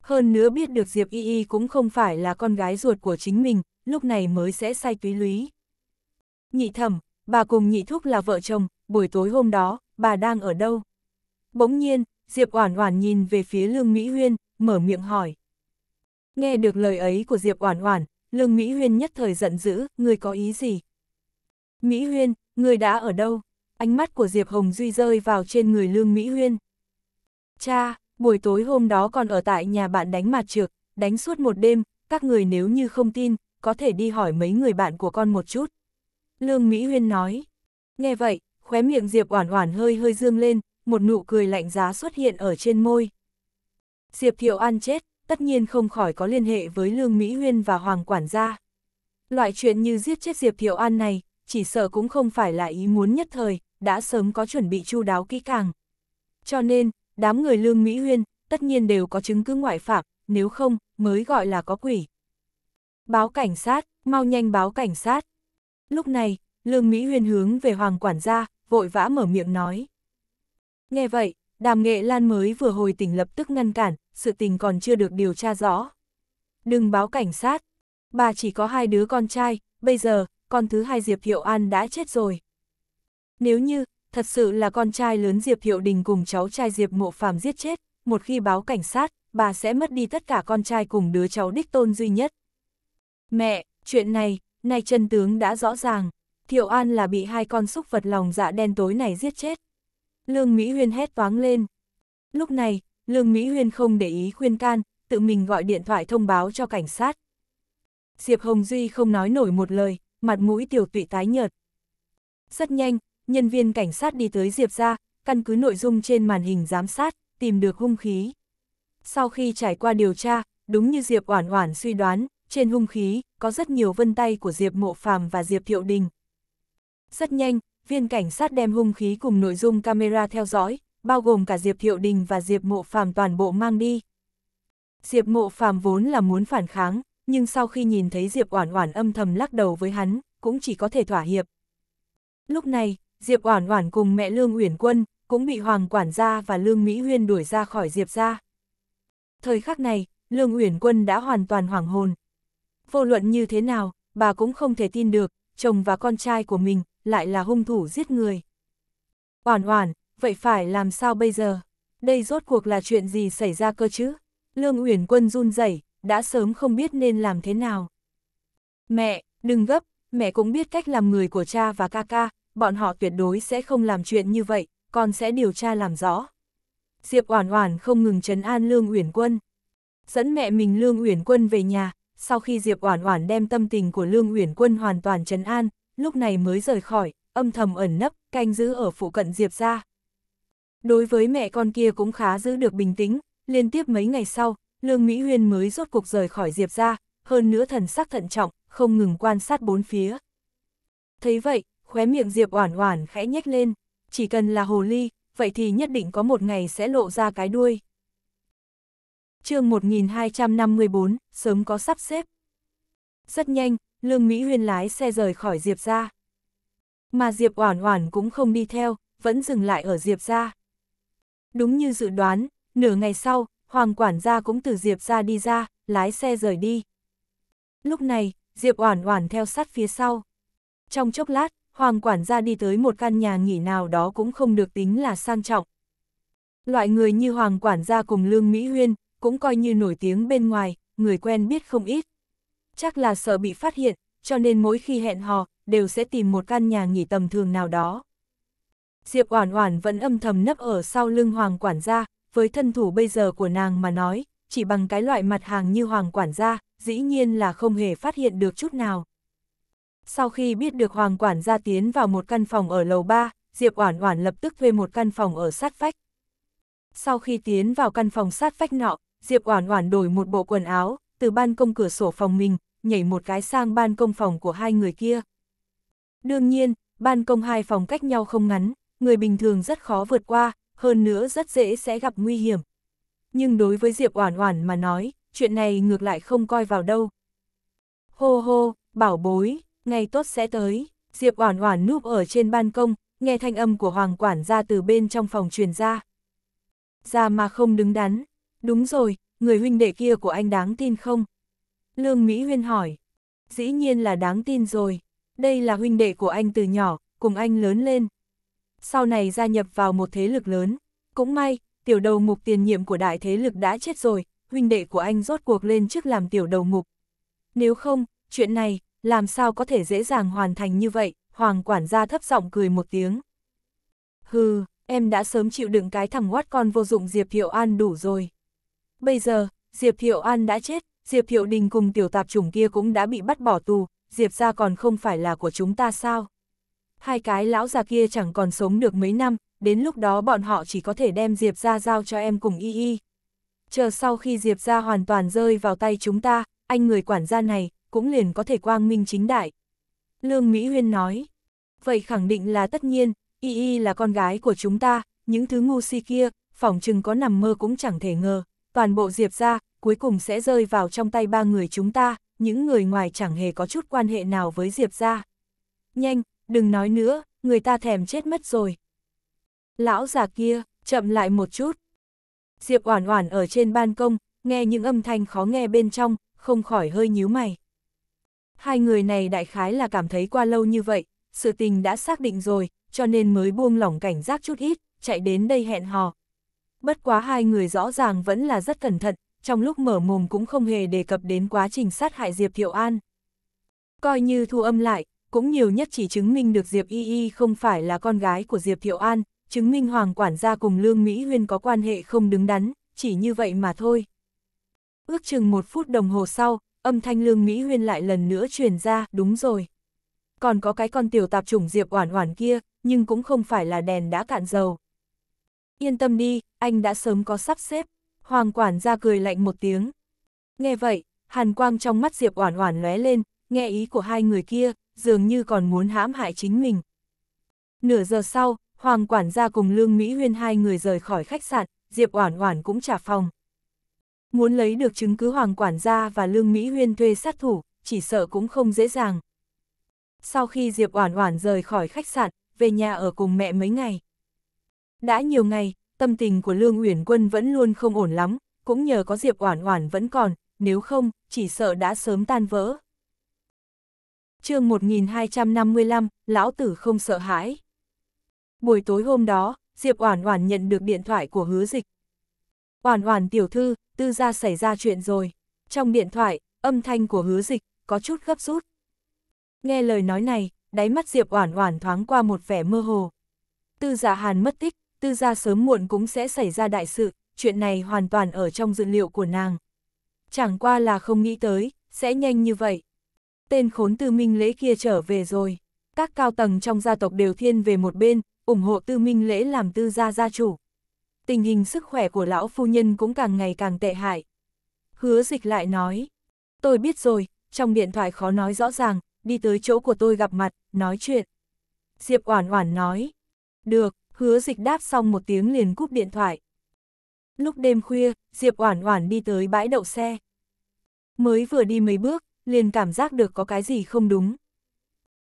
Hơn nữa biết được Diệp Y Y cũng không phải là con gái ruột của chính mình, lúc này mới sẽ sai túy lúy. Nhị thẩm, bà cùng nhị thúc là vợ chồng, buổi tối hôm đó, bà đang ở đâu? Bỗng nhiên, Diệp Oản Oản nhìn về phía Lương Mỹ Huyên, mở miệng hỏi. Nghe được lời ấy của Diệp Oản Oản, Lương Mỹ Huyên nhất thời giận dữ, người có ý gì? Mỹ Huyên, người đã ở đâu? Ánh mắt của Diệp Hồng Duy rơi vào trên người Lương Mỹ Huyên. Cha, buổi tối hôm đó còn ở tại nhà bạn đánh mặt trược, đánh suốt một đêm, các người nếu như không tin, có thể đi hỏi mấy người bạn của con một chút. Lương Mỹ Huyên nói. Nghe vậy, khóe miệng Diệp Oản Oản hơi hơi dương lên, một nụ cười lạnh giá xuất hiện ở trên môi. Diệp Thiệu An chết, tất nhiên không khỏi có liên hệ với Lương Mỹ Huyên và Hoàng Quản gia. Loại chuyện như giết chết Diệp Thiệu An này, chỉ sợ cũng không phải là ý muốn nhất thời, đã sớm có chuẩn bị chu đáo kỹ càng. Cho nên, đám người Lương Mỹ Huyên, tất nhiên đều có chứng cứ ngoại phạm, nếu không, mới gọi là có quỷ. Báo cảnh sát, mau nhanh báo cảnh sát. Lúc này, Lương Mỹ Huyên hướng về Hoàng quản gia, vội vã mở miệng nói. Nghe vậy, đàm nghệ lan mới vừa hồi tỉnh lập tức ngăn cản, sự tình còn chưa được điều tra rõ. Đừng báo cảnh sát, bà chỉ có hai đứa con trai, bây giờ, con thứ hai Diệp hiệu An đã chết rồi. Nếu như, thật sự là con trai lớn Diệp hiệu Đình cùng cháu trai Diệp Mộ Phàm giết chết, một khi báo cảnh sát, bà sẽ mất đi tất cả con trai cùng đứa cháu đích tôn duy nhất. Mẹ, chuyện này, nay chân tướng đã rõ ràng, Thiệu An là bị hai con xúc vật lòng dạ đen tối này giết chết. Lương Mỹ Huyên hét toáng lên. Lúc này, Lương Mỹ Huyên không để ý khuyên can, tự mình gọi điện thoại thông báo cho cảnh sát. Diệp Hồng Duy không nói nổi một lời, mặt mũi tiểu tụy tái nhợt. Rất nhanh, nhân viên cảnh sát đi tới Diệp ra, căn cứ nội dung trên màn hình giám sát, tìm được hung khí. Sau khi trải qua điều tra, đúng như Diệp Oản Oản suy đoán, trên hung khí có rất nhiều vân tay của Diệp Mộ Phàm và Diệp Thiệu Đình. Rất nhanh, viên cảnh sát đem hung khí cùng nội dung camera theo dõi, bao gồm cả Diệp Thiệu Đình và Diệp Mộ Phàm toàn bộ mang đi. Diệp Mộ Phàm vốn là muốn phản kháng, nhưng sau khi nhìn thấy Diệp Oản Oản âm thầm lắc đầu với hắn, cũng chỉ có thể thỏa hiệp. Lúc này, Diệp Oản Oản cùng mẹ Lương Uyển Quân cũng bị Hoàng quản gia và Lương Mỹ Huyên đuổi ra khỏi Diệp gia. Thời khắc này, Lương Uyển Quân đã hoàn toàn hoảng hồn. Vô luận như thế nào, bà cũng không thể tin được, chồng và con trai của mình lại là hung thủ giết người. Oản Oản, vậy phải làm sao bây giờ? Đây rốt cuộc là chuyện gì xảy ra cơ chứ? Lương Uyển Quân run rẩy, đã sớm không biết nên làm thế nào. Mẹ, đừng gấp, mẹ cũng biết cách làm người của cha và ca ca, bọn họ tuyệt đối sẽ không làm chuyện như vậy, con sẽ điều tra làm rõ. Diệp Oản Oản không ngừng trấn an Lương Uyển Quân. Dẫn mẹ mình Lương Uyển Quân về nhà, sau khi Diệp Oản Oản đem tâm tình của Lương Uyển Quân hoàn toàn trấn an, lúc này mới rời khỏi, âm thầm ẩn nấp, canh giữ ở phụ cận Diệp gia. Đối với mẹ con kia cũng khá giữ được bình tĩnh, liên tiếp mấy ngày sau, Lương Mỹ Huyên mới rốt cuộc rời khỏi Diệp gia, hơn nữa thần sắc thận trọng, không ngừng quan sát bốn phía. Thấy vậy, khóe miệng Diệp Oản Oản khẽ nhếch lên, chỉ cần là hồ ly, vậy thì nhất định có một ngày sẽ lộ ra cái đuôi. Chương 1254, sớm có sắp xếp. Rất nhanh, Lương Mỹ Huyên lái xe rời khỏi Diệp gia. Mà Diệp Oản Oản cũng không đi theo, vẫn dừng lại ở Diệp gia. Đúng như dự đoán, nửa ngày sau, Hoàng quản gia cũng từ Diệp ra đi ra, lái xe rời đi. Lúc này, Diệp Oản Oản theo sát phía sau. Trong chốc lát, Hoàng quản gia đi tới một căn nhà nghỉ nào đó cũng không được tính là sang trọng. Loại người như Hoàng quản gia cùng Lương Mỹ Huyên, cũng coi như nổi tiếng bên ngoài, người quen biết không ít. Chắc là sợ bị phát hiện, cho nên mỗi khi hẹn hò, đều sẽ tìm một căn nhà nghỉ tầm thường nào đó. Diệp Oản Oản vẫn âm thầm nấp ở sau lưng Hoàng quản gia, với thân thủ bây giờ của nàng mà nói, chỉ bằng cái loại mặt hàng như Hoàng quản gia, dĩ nhiên là không hề phát hiện được chút nào. Sau khi biết được Hoàng quản gia tiến vào một căn phòng ở lầu 3, Diệp Oản Oản lập tức thuê một căn phòng ở sát vách. Sau khi tiến vào căn phòng sát vách nọ, Diệp Oản Oản đổi một bộ quần áo, từ ban công cửa sổ phòng mình, nhảy một cái sang ban công phòng của hai người kia. Đương nhiên, ban công hai phòng cách nhau không ngắn, người bình thường rất khó vượt qua, hơn nữa rất dễ sẽ gặp nguy hiểm. Nhưng đối với Diệp Oản Oản mà nói, chuyện này ngược lại không coi vào đâu. Hô hô, bảo bối, ngày tốt sẽ tới. Diệp Oản Oản núp ở trên ban công, nghe thanh âm của hoàng quản gia từ bên trong phòng truyền ra. Ra mà không đứng đắn. Đúng rồi, người huynh đệ kia của anh đáng tin không? Lương Mỹ Huyên hỏi. Dĩ nhiên là đáng tin rồi. Đây là huynh đệ của anh từ nhỏ, cùng anh lớn lên. Sau này gia nhập vào một thế lực lớn. Cũng may, tiểu đầu mục tiền nhiệm của đại thế lực đã chết rồi, huynh đệ của anh rốt cuộc lên trước làm tiểu đầu mục. Nếu không, chuyện này, làm sao có thể dễ dàng hoàn thành như vậy, hoàng quản gia thấp giọng cười một tiếng. Hừ, em đã sớm chịu đựng cái thằng quát con vô dụng Diệp Thiệu An đủ rồi. Bây giờ, Diệp Thiệu An đã chết, Diệp Thiệu Đình cùng tiểu tạp chủng kia cũng đã bị bắt bỏ tù, Diệp ra còn không phải là của chúng ta sao? Hai cái lão già kia chẳng còn sống được mấy năm, đến lúc đó bọn họ chỉ có thể đem Diệp ra giao cho em cùng y y. Chờ sau khi Diệp ra hoàn toàn rơi vào tay chúng ta, anh người quản gia này, cũng liền có thể quang minh chính đại. Lương Mỹ Huyên nói, vậy khẳng định là tất nhiên, y y là con gái của chúng ta, những thứ ngu si kia, phỏng chừng có nằm mơ cũng chẳng thể ngờ, toàn bộ Diệp ra, cuối cùng sẽ rơi vào trong tay ba người chúng ta, những người ngoài chẳng hề có chút quan hệ nào với Diệp ra. Nhanh, đừng nói nữa, người ta thèm chết mất rồi. Lão già kia, chậm lại một chút. Diệp Oản Oản ở trên ban công, nghe những âm thanh khó nghe bên trong, không khỏi hơi nhíu mày. Hai người này đại khái là cảm thấy qua lâu như vậy, sự tình đã xác định rồi, cho nên mới buông lỏng cảnh giác chút ít, chạy đến đây hẹn hò. Bất quá hai người rõ ràng vẫn là rất cẩn thận, trong lúc mở mồm cũng không hề đề cập đến quá trình sát hại Diệp Thiệu An. Coi như thu âm lại, cũng nhiều nhất chỉ chứng minh được Diệp Y Y không phải là con gái của Diệp Thiệu An, chứng minh Hoàng quản gia cùng Lương Mỹ Huyên có quan hệ không đứng đắn, chỉ như vậy mà thôi. Ước chừng một phút đồng hồ sau, âm thanh Lương Mỹ Huyên lại lần nữa truyền ra, đúng rồi. Còn có cái con tiểu tạp chủng Diệp Oản Oản kia, nhưng cũng không phải là đèn đã cạn dầu. Yên tâm đi, anh đã sớm có sắp xếp. Hoàng quản gia cười lạnh một tiếng. Nghe vậy, hàn quang trong mắt Diệp Oản Oản lóe lên, nghe ý của hai người kia, dường như còn muốn hãm hại chính mình. Nửa giờ sau, Hoàng quản gia cùng Lương Mỹ Huyên hai người rời khỏi khách sạn, Diệp Oản Oản cũng trả phòng. Muốn lấy được chứng cứ Hoàng quản gia và Lương Mỹ Huyên thuê sát thủ, chỉ sợ cũng không dễ dàng. Sau khi Diệp Oản Oản rời khỏi khách sạn, về nhà ở cùng mẹ mấy ngày. Đã nhiều ngày, tâm tình của Lương Uyển Quân vẫn luôn không ổn lắm, cũng nhờ có Diệp Oản Oản vẫn còn, nếu không, chỉ sợ đã sớm tan vỡ. Chương 1255, lão tử không sợ hãi. Buổi tối hôm đó, Diệp Oản Oản nhận được điện thoại của Hứa Dịch. "Oản Oản tiểu thư, tư gia xảy ra chuyện rồi." Trong điện thoại, âm thanh của Hứa Dịch có chút gấp rút. Nghe lời nói này, đáy mắt Diệp Oản Oản thoáng qua một vẻ mơ hồ. Tư Dạ Hàn mất tích, tư gia sớm muộn cũng sẽ xảy ra đại sự, chuyện này hoàn toàn ở trong dự liệu của nàng. Chẳng qua là không nghĩ tới, sẽ nhanh như vậy. Tên khốn tư minh lễ kia trở về rồi. Các cao tầng trong gia tộc đều thiên về một bên, ủng hộ tư minh lễ làm tư gia gia chủ. Tình hình sức khỏe của lão phu nhân cũng càng ngày càng tệ hại. Hứa dịch lại nói, tôi biết rồi, trong điện thoại khó nói rõ ràng, đi tới chỗ của tôi gặp mặt, nói chuyện. Diệp Oản Oản nói, được, hứa dịch đáp xong một tiếng liền cúp điện thoại. Lúc đêm khuya, Diệp Oản Oản đi tới bãi đậu xe. Mới vừa đi mấy bước, liền cảm giác được có cái gì không đúng.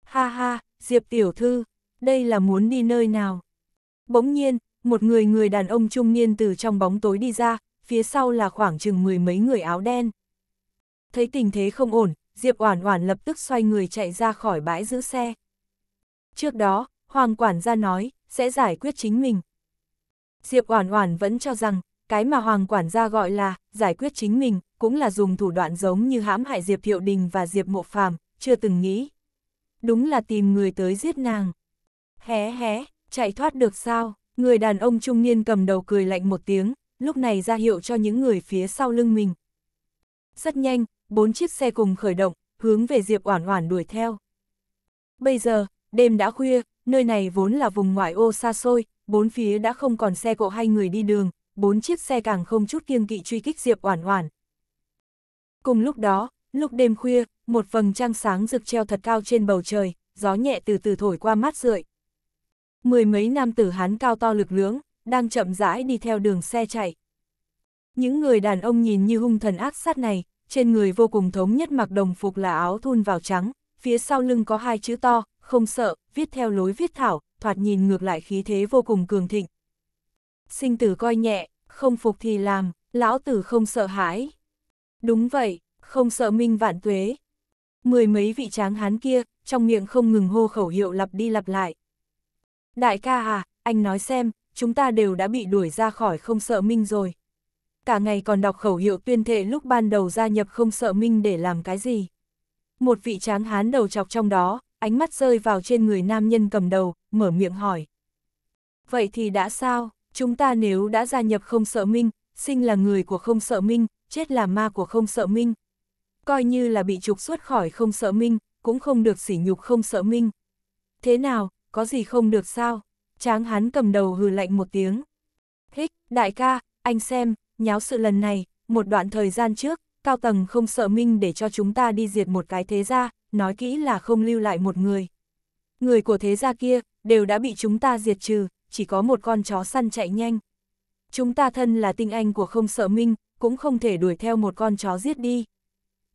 Ha ha, Diệp tiểu thư, đây là muốn đi nơi nào? Bỗng nhiên, một người người đàn ông trung niên từ trong bóng tối đi ra, phía sau là khoảng chừng mười mấy người áo đen. Thấy tình thế không ổn, Diệp Oản Oản lập tức xoay người chạy ra khỏi bãi giữ xe. Trước đó, Hoàng quản gia nói, sẽ giải quyết chính mình. Diệp Oản Oản vẫn cho rằng, cái mà Hoàng quản gia gọi là giải quyết chính mình, cũng là dùng thủ đoạn giống như hãm hại Diệp Thiệu Đình và Diệp Mộ Phàm, chưa từng nghĩ. Đúng là tìm người tới giết nàng. Hé hé, chạy thoát được sao? Người đàn ông trung niên cầm đầu cười lạnh một tiếng, lúc này ra hiệu cho những người phía sau lưng mình. Rất nhanh, bốn chiếc xe cùng khởi động, hướng về Diệp Oản Oản đuổi theo. Bây giờ, đêm đã khuya, nơi này vốn là vùng ngoại ô xa xôi, bốn phía đã không còn xe cộ hay người đi đường, bốn chiếc xe càng không chút kiêng kỵ truy kích Diệp Oản Oản. Cùng lúc đó, lúc đêm khuya, một vầng trăng sáng rực treo thật cao trên bầu trời, gió nhẹ từ từ thổi qua mát rượi. Mười mấy nam tử hán cao to lực lưỡng, đang chậm rãi đi theo đường xe chạy. Những người đàn ông nhìn như hung thần ác sát này, trên người vô cùng thống nhất mặc đồng phục là áo thun vào trắng, phía sau lưng có hai chữ to, không sợ, viết theo lối viết thảo, thoạt nhìn ngược lại khí thế vô cùng cường thịnh. Sinh tử coi nhẹ, không phục thì làm, lão tử không sợ hãi. Đúng vậy, không sợ minh vạn tuế. Mười mấy vị tráng hán kia, trong miệng không ngừng hô khẩu hiệu lặp đi lặp lại. Đại ca à, anh nói xem, chúng ta đều đã bị đuổi ra khỏi không sợ minh rồi. Cả ngày còn đọc khẩu hiệu tuyên thệ lúc ban đầu gia nhập không sợ minh để làm cái gì. Một vị tráng hán đầu chọc trong đó, ánh mắt rơi vào trên người nam nhân cầm đầu, mở miệng hỏi. Vậy thì đã sao, chúng ta nếu đã gia nhập không sợ minh, sinh là người của không sợ minh, chết là ma của không sợ minh. Coi như là bị trục xuất khỏi không sợ minh, cũng không được sỉ nhục không sợ minh. Thế nào, có gì không được sao? Tráng hán cầm đầu hừ lạnh một tiếng. Hích, đại ca, anh xem, nháo sự lần này, một đoạn thời gian trước, cao tầng không sợ minh để cho chúng ta đi diệt một cái thế gia, nói kỹ là không lưu lại một người. Người của thế gia kia, đều đã bị chúng ta diệt trừ, chỉ có một con chó săn chạy nhanh. Chúng ta thân là tinh anh của không sợ minh, cũng không thể đuổi theo một con chó giết đi.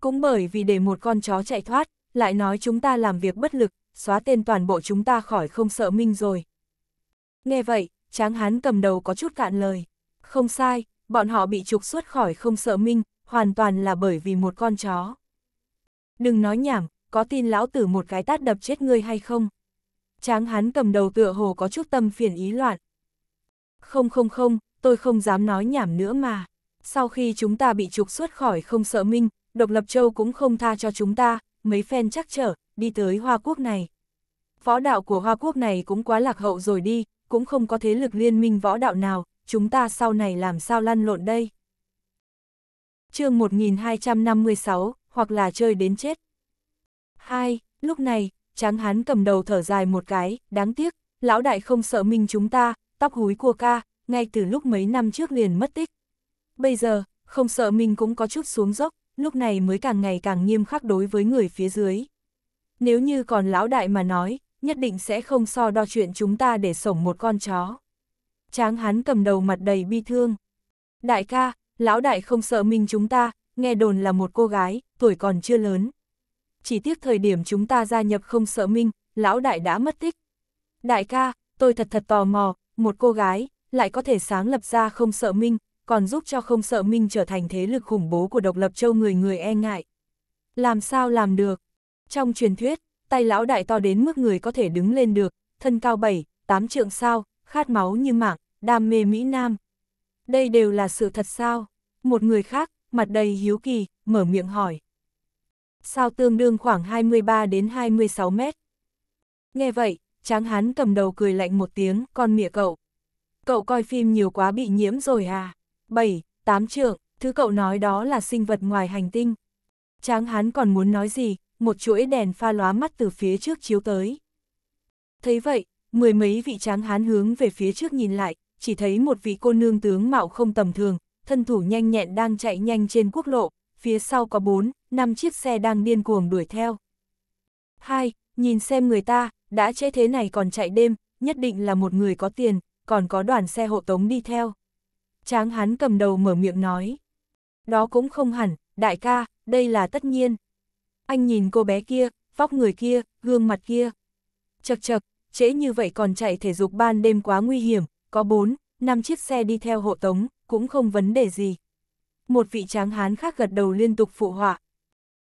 Cũng bởi vì để một con chó chạy thoát, lại nói chúng ta làm việc bất lực, xóa tên toàn bộ chúng ta khỏi không sợ minh rồi. Nghe vậy, tráng hán cầm đầu có chút cạn lời. Không sai, bọn họ bị trục xuất khỏi không sợ minh, hoàn toàn là bởi vì một con chó. Đừng nói nhảm, có tin lão tử một cái tát đập chết ngươi hay không? Tráng hán cầm đầu tựa hồ có chút tâm phiền ý loạn. Không không không, tôi không dám nói nhảm nữa mà. Sau khi chúng ta bị trục xuất khỏi không sợ minh, độc lập châu cũng không tha cho chúng ta, mấy phen chắc trở, đi tới Hoa Quốc này. Võ đạo của Hoa Quốc này cũng quá lạc hậu rồi đi, cũng không có thế lực liên minh võ đạo nào, chúng ta sau này làm sao lăn lộn đây? chương 1256, hoặc là chơi đến chết. Ai, Lúc này, tráng hán cầm đầu thở dài một cái, đáng tiếc, lão đại không sợ minh chúng ta, tóc húi cua ca, ngay từ lúc mấy năm trước liền mất tích. Bây giờ, không sợ minh cũng có chút xuống dốc, lúc này mới càng ngày càng nghiêm khắc đối với người phía dưới. Nếu như còn lão đại mà nói, nhất định sẽ không so đo chuyện chúng ta để sổng một con chó. Tráng hắn cầm đầu mặt đầy bi thương. Đại ca, lão đại không sợ minh chúng ta, nghe đồn là một cô gái, tuổi còn chưa lớn. Chỉ tiếc thời điểm chúng ta gia nhập không sợ minh, lão đại đã mất tích. Đại ca, tôi thật thật tò mò, một cô gái, lại có thể sáng lập ra không sợ minh, còn giúp cho không sợ minh trở thành thế lực khủng bố của độc lập châu người người e ngại. Làm sao làm được? Trong truyền thuyết, tay lão đại to đến mức người có thể đứng lên được, thân cao 7, 8 trượng sao, khát máu như mạng, đam mê Mỹ Nam. Đây đều là sự thật sao? Một người khác, mặt đầy hiếu kỳ, mở miệng hỏi. Sao tương đương khoảng 23 đến 26 mét? Nghe vậy, tráng hán cầm đầu cười lạnh một tiếng, con mỉa cậu. Cậu coi phim nhiều quá bị nhiễm rồi à? 7, 8 trượng, thứ cậu nói đó là sinh vật ngoài hành tinh. Tráng hán còn muốn nói gì, một chuỗi đèn pha lóa mắt từ phía trước chiếu tới. Thấy vậy, mười mấy vị tráng hán hướng về phía trước nhìn lại, chỉ thấy một vị cô nương tướng mạo không tầm thường, thân thủ nhanh nhẹn đang chạy nhanh trên quốc lộ, phía sau có bốn, năm chiếc xe đang điên cuồng đuổi theo. Hai, nhìn xem người ta, đã chế thế này còn chạy đêm, nhất định là một người có tiền, còn có đoàn xe hộ tống đi theo. Tráng hán cầm đầu mở miệng nói. Đó cũng không hẳn, đại ca, đây là tất nhiên. Anh nhìn cô bé kia, vóc người kia, gương mặt kia. Chật chật, trễ như vậy còn chạy thể dục ban đêm quá nguy hiểm, có bốn, năm chiếc xe đi theo hộ tống, cũng không vấn đề gì. Một vị tráng hán khác gật đầu liên tục phụ họa.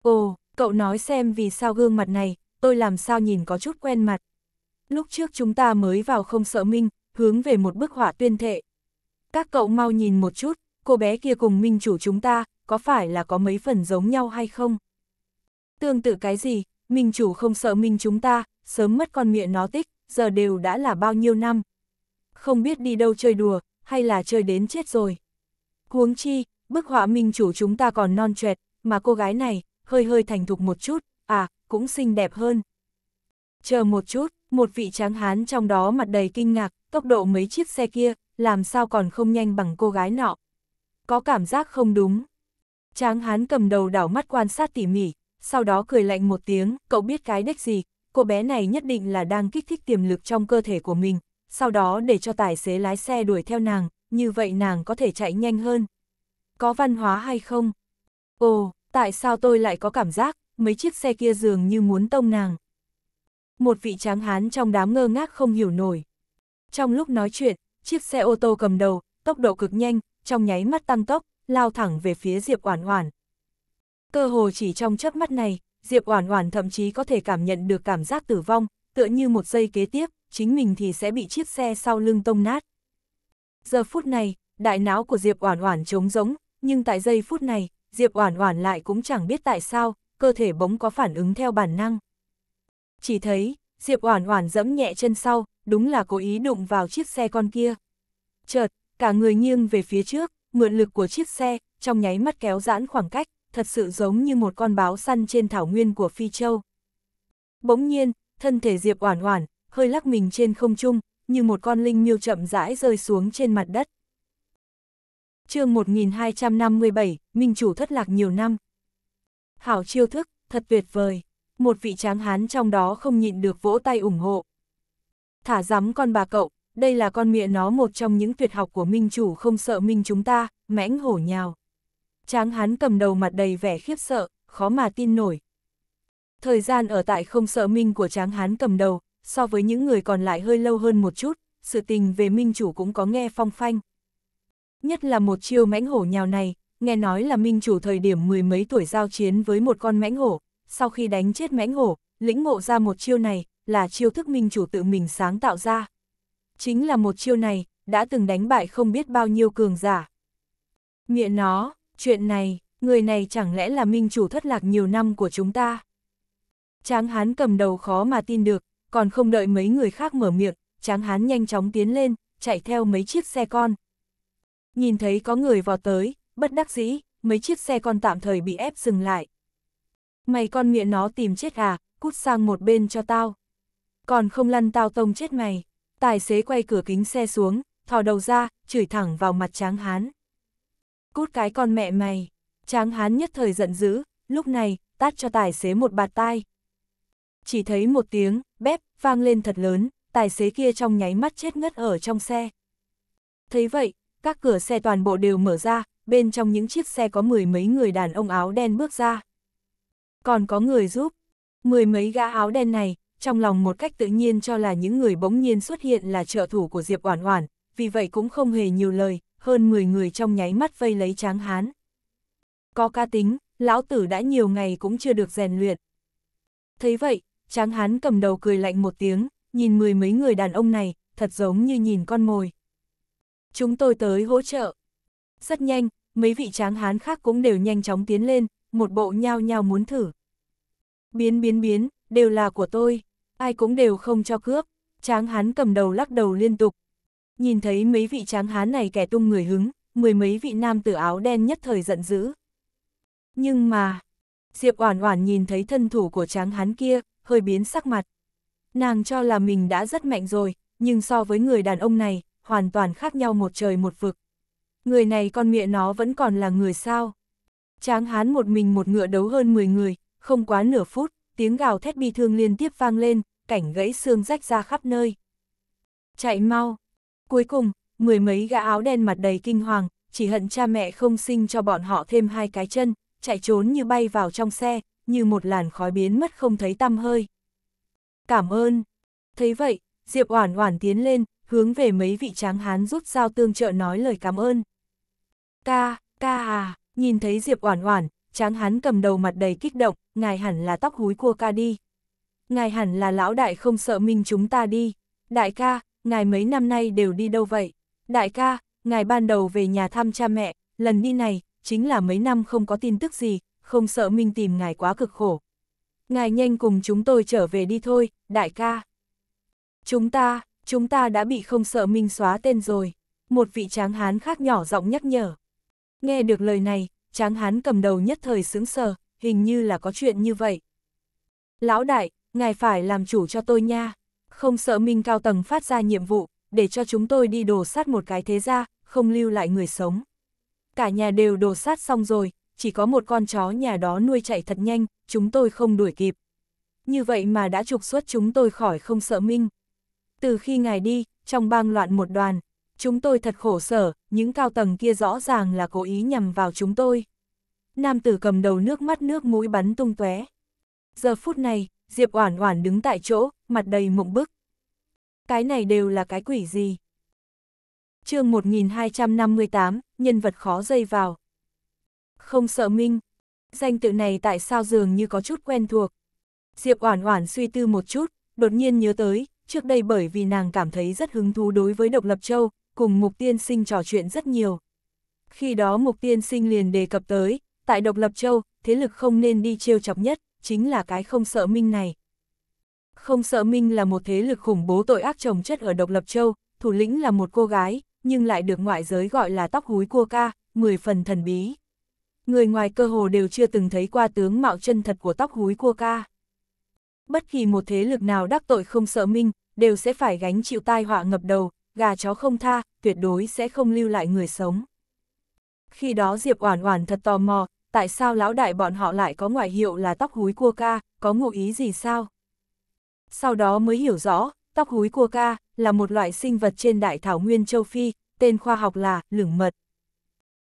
Ồ, cậu nói xem vì sao gương mặt này, tôi làm sao nhìn có chút quen mặt. Lúc trước chúng ta mới vào không sợ minh, hướng về một bức họa tuyên thệ. Các cậu mau nhìn một chút, cô bé kia cùng minh chủ chúng ta, có phải là có mấy phần giống nhau hay không? Tương tự cái gì, minh chủ không sợ minh chúng ta, sớm mất con miệng nó tích, giờ đều đã là bao nhiêu năm. Không biết đi đâu chơi đùa, hay là chơi đến chết rồi. Huống chi, bức họa minh chủ chúng ta còn non trẻ, mà cô gái này, hơi hơi thành thục một chút, à, cũng xinh đẹp hơn. Chờ một chút, một vị tráng hán trong đó mặt đầy kinh ngạc, tốc độ mấy chiếc xe kia, làm sao còn không nhanh bằng cô gái nọ. Có cảm giác không đúng. Tráng hán cầm đầu đảo mắt quan sát tỉ mỉ, sau đó cười lạnh một tiếng, cậu biết cái đếch gì, cô bé này nhất định là đang kích thích tiềm lực trong cơ thể của mình, sau đó để cho tài xế lái xe đuổi theo nàng, như vậy nàng có thể chạy nhanh hơn. Có văn hóa hay không? Ồ, tại sao tôi lại có cảm giác, mấy chiếc xe kia dường như muốn tông nàng. Một vị tráng hán trong đám ngơ ngác không hiểu nổi. Trong lúc nói chuyện, chiếc xe ô tô cầm đầu, tốc độ cực nhanh, trong nháy mắt tăng tốc, lao thẳng về phía Diệp Oản Oản. Cơ hồ chỉ trong chớp mắt này, Diệp Oản Oản thậm chí có thể cảm nhận được cảm giác tử vong, tựa như một giây kế tiếp, chính mình thì sẽ bị chiếc xe sau lưng tông nát. Giờ phút này, đại não của Diệp Oản Oản trống rỗng, nhưng tại giây phút này, Diệp Oản Oản lại cũng chẳng biết tại sao, cơ thể bỗng có phản ứng theo bản năng. Chỉ thấy, Diệp Oản Oản giẫm nhẹ chân sau, đúng là cố ý đụng vào chiếc xe con kia. Chợt, cả người nghiêng về phía trước, mượn lực của chiếc xe, trong nháy mắt kéo giãn khoảng cách, thật sự giống như một con báo săn trên thảo nguyên của Phi Châu. Bỗng nhiên, thân thể Diệp Oản Oản hơi lắc mình trên không trung, như một con linh miêu chậm rãi rơi xuống trên mặt đất. Chương 1257, Minh chủ thất lạc nhiều năm. Hảo chiêu thức, thật tuyệt vời. Một vị tráng hán trong đó không nhịn được vỗ tay ủng hộ. Thả rắm con bà cậu, đây là con mẹ nó một trong những tuyệt học của minh chủ không sợ minh chúng ta, mãnh hổ nhào. Tráng hán cầm đầu mặt đầy vẻ khiếp sợ, khó mà tin nổi. Thời gian ở tại không sợ minh của tráng hán cầm đầu, so với những người còn lại hơi lâu hơn một chút, sự tình về minh chủ cũng có nghe phong phanh. Nhất là một chiêu mãnh hổ nhào này, nghe nói là minh chủ thời điểm mười mấy tuổi giao chiến với một con mãnh hổ, sau khi đánh chết mãnh hổ, lĩnh ngộ ra một chiêu này, là chiêu thức minh chủ tự mình sáng tạo ra. Chính là một chiêu này, đã từng đánh bại không biết bao nhiêu cường giả. Miệng nó, chuyện này, người này chẳng lẽ là minh chủ thất lạc nhiều năm của chúng ta? Tráng hán cầm đầu khó mà tin được, còn không đợi mấy người khác mở miệng, tráng hán nhanh chóng tiến lên, chạy theo mấy chiếc xe con. Nhìn thấy có người vào tới, bất đắc dĩ, mấy chiếc xe con tạm thời bị ép dừng lại. Mày con miệng nó tìm chết à, cút sang một bên cho tao. Còn không lăn tao tông chết mày. Tài xế quay cửa kính xe xuống, thò đầu ra, chửi thẳng vào mặt tráng hán. Cút cái con mẹ mày. Tráng hán nhất thời giận dữ, lúc này, tát cho tài xế một bạt tai. Chỉ thấy một tiếng, bép, vang lên thật lớn, tài xế kia trong nháy mắt chết ngất ở trong xe. Thấy vậy, các cửa xe toàn bộ đều mở ra, bên trong những chiếc xe có mười mấy người đàn ông áo đen bước ra. Còn có người giúp, mười mấy gã áo đen này, trong lòng một cách tự nhiên cho là những người bỗng nhiên xuất hiện là trợ thủ của Diệp Oản Oản, vì vậy cũng không hề nhiều lời, hơn 10 người trong nháy mắt vây lấy Tráng Hán. Có ca tính, lão tử đã nhiều ngày cũng chưa được rèn luyện. Thấy vậy, Tráng Hán cầm đầu cười lạnh một tiếng, nhìn mười mấy người đàn ông này, thật giống như nhìn con mồi. Chúng tôi tới hỗ trợ. Rất nhanh, mấy vị Tráng Hán khác cũng đều nhanh chóng tiến lên, một bộ nhao nhao muốn thử. Biến biến biến, đều là của tôi, ai cũng đều không cho cướp, tráng hán cầm đầu lắc đầu liên tục. Nhìn thấy mấy vị tráng hán này kẻ tung người hứng, mười mấy vị nam tử áo đen nhất thời giận dữ. Nhưng mà, Diệp Oản Oản nhìn thấy thân thủ của tráng hán kia, hơi biến sắc mặt. Nàng cho là mình đã rất mạnh rồi, nhưng so với người đàn ông này, hoàn toàn khác nhau một trời một vực. Người này con mẹ nó vẫn còn là người sao? Tráng hán một mình một ngựa đấu hơn 10 người, không quá nửa phút, tiếng gào thét bi thương liên tiếp vang lên, cảnh gãy xương rách ra khắp nơi. Chạy mau! Cuối cùng, mười mấy gã áo đen mặt đầy kinh hoàng, chỉ hận cha mẹ không sinh cho bọn họ thêm hai cái chân, chạy trốn như bay vào trong xe, như một làn khói biến mất không thấy tăm hơi. Cảm ơn! Thấy vậy, Diệp Oản Oản tiến lên, hướng về mấy vị tráng hán rút dao tương trợ nói lời cảm ơn. Ca, ca à, nhìn thấy Diệp Oản Oản, tráng hán cầm đầu mặt đầy kích động, ngài hẳn là tóc húi cua ca đi. Ngài hẳn là lão đại không sợ minh chúng ta đi. Đại ca, ngài mấy năm nay đều đi đâu vậy? Đại ca, ngài ban đầu về nhà thăm cha mẹ, lần đi này, chính là mấy năm không có tin tức gì, không sợ Minh tìm ngài quá cực khổ. Ngài nhanh cùng chúng tôi trở về đi thôi, đại ca. Chúng ta, chúng ta đã bị không sợ Minh xóa tên rồi. Một vị tráng hán khác nhỏ giọng nhắc nhở. Nghe được lời này, tráng hán cầm đầu nhất thời sướng sờ, hình như là có chuyện như vậy. Lão đại, ngài phải làm chủ cho tôi nha. Không sợ Minh cao tầng phát ra nhiệm vụ, để cho chúng tôi đi đổ sát một cái thế ra, không lưu lại người sống. Cả nhà đều đổ sát xong rồi, chỉ có một con chó nhà đó nuôi chạy thật nhanh, chúng tôi không đuổi kịp. Như vậy mà đã trục xuất chúng tôi khỏi không sợ Minh. Từ khi ngài đi, trong bang loạn một đoàn, chúng tôi thật khổ sở, những cao tầng kia rõ ràng là cố ý nhằm vào chúng tôi. Nam tử cầm đầu nước mắt nước mũi bắn tung tóe. Giờ phút này, Diệp Oản Oản đứng tại chỗ, mặt đầy mộng bức. Cái này đều là cái quỷ gì? Chương 1258, nhân vật khó dây vào. Không sợ Minh. Danh tự này tại sao dường như có chút quen thuộc. Diệp Oản Oản suy tư một chút, đột nhiên nhớ tới, trước đây bởi vì nàng cảm thấy rất hứng thú đối với độc lập châu, cùng Mục Tiên Sinh trò chuyện rất nhiều. Khi đó Mục Tiên Sinh liền đề cập tới, tại độc lập châu, thế lực không nên đi trêu chọc nhất, chính là cái không sợ Minh này. Không sợ Minh là một thế lực khủng bố tội ác trồng chất ở độc lập châu, thủ lĩnh là một cô gái, nhưng lại được ngoại giới gọi là tóc húi cua ca, 10 phần thần bí. Người ngoài cơ hồ đều chưa từng thấy qua tướng mạo chân thật của tóc húi cua ca. Bất kỳ một thế lực nào đắc tội không sợ Minh, đều sẽ phải gánh chịu tai họa ngập đầu, gà chó không tha, tuyệt đối sẽ không lưu lại người sống. Khi đó Diệp Oản Oản thật tò mò, tại sao lão đại bọn họ lại có ngoại hiệu là tóc húi cua ca, có ngụ ý gì sao? Sau đó mới hiểu rõ, tóc húi cua ca là một loại sinh vật trên đại thảo nguyên châu Phi, tên khoa học là lửng mật.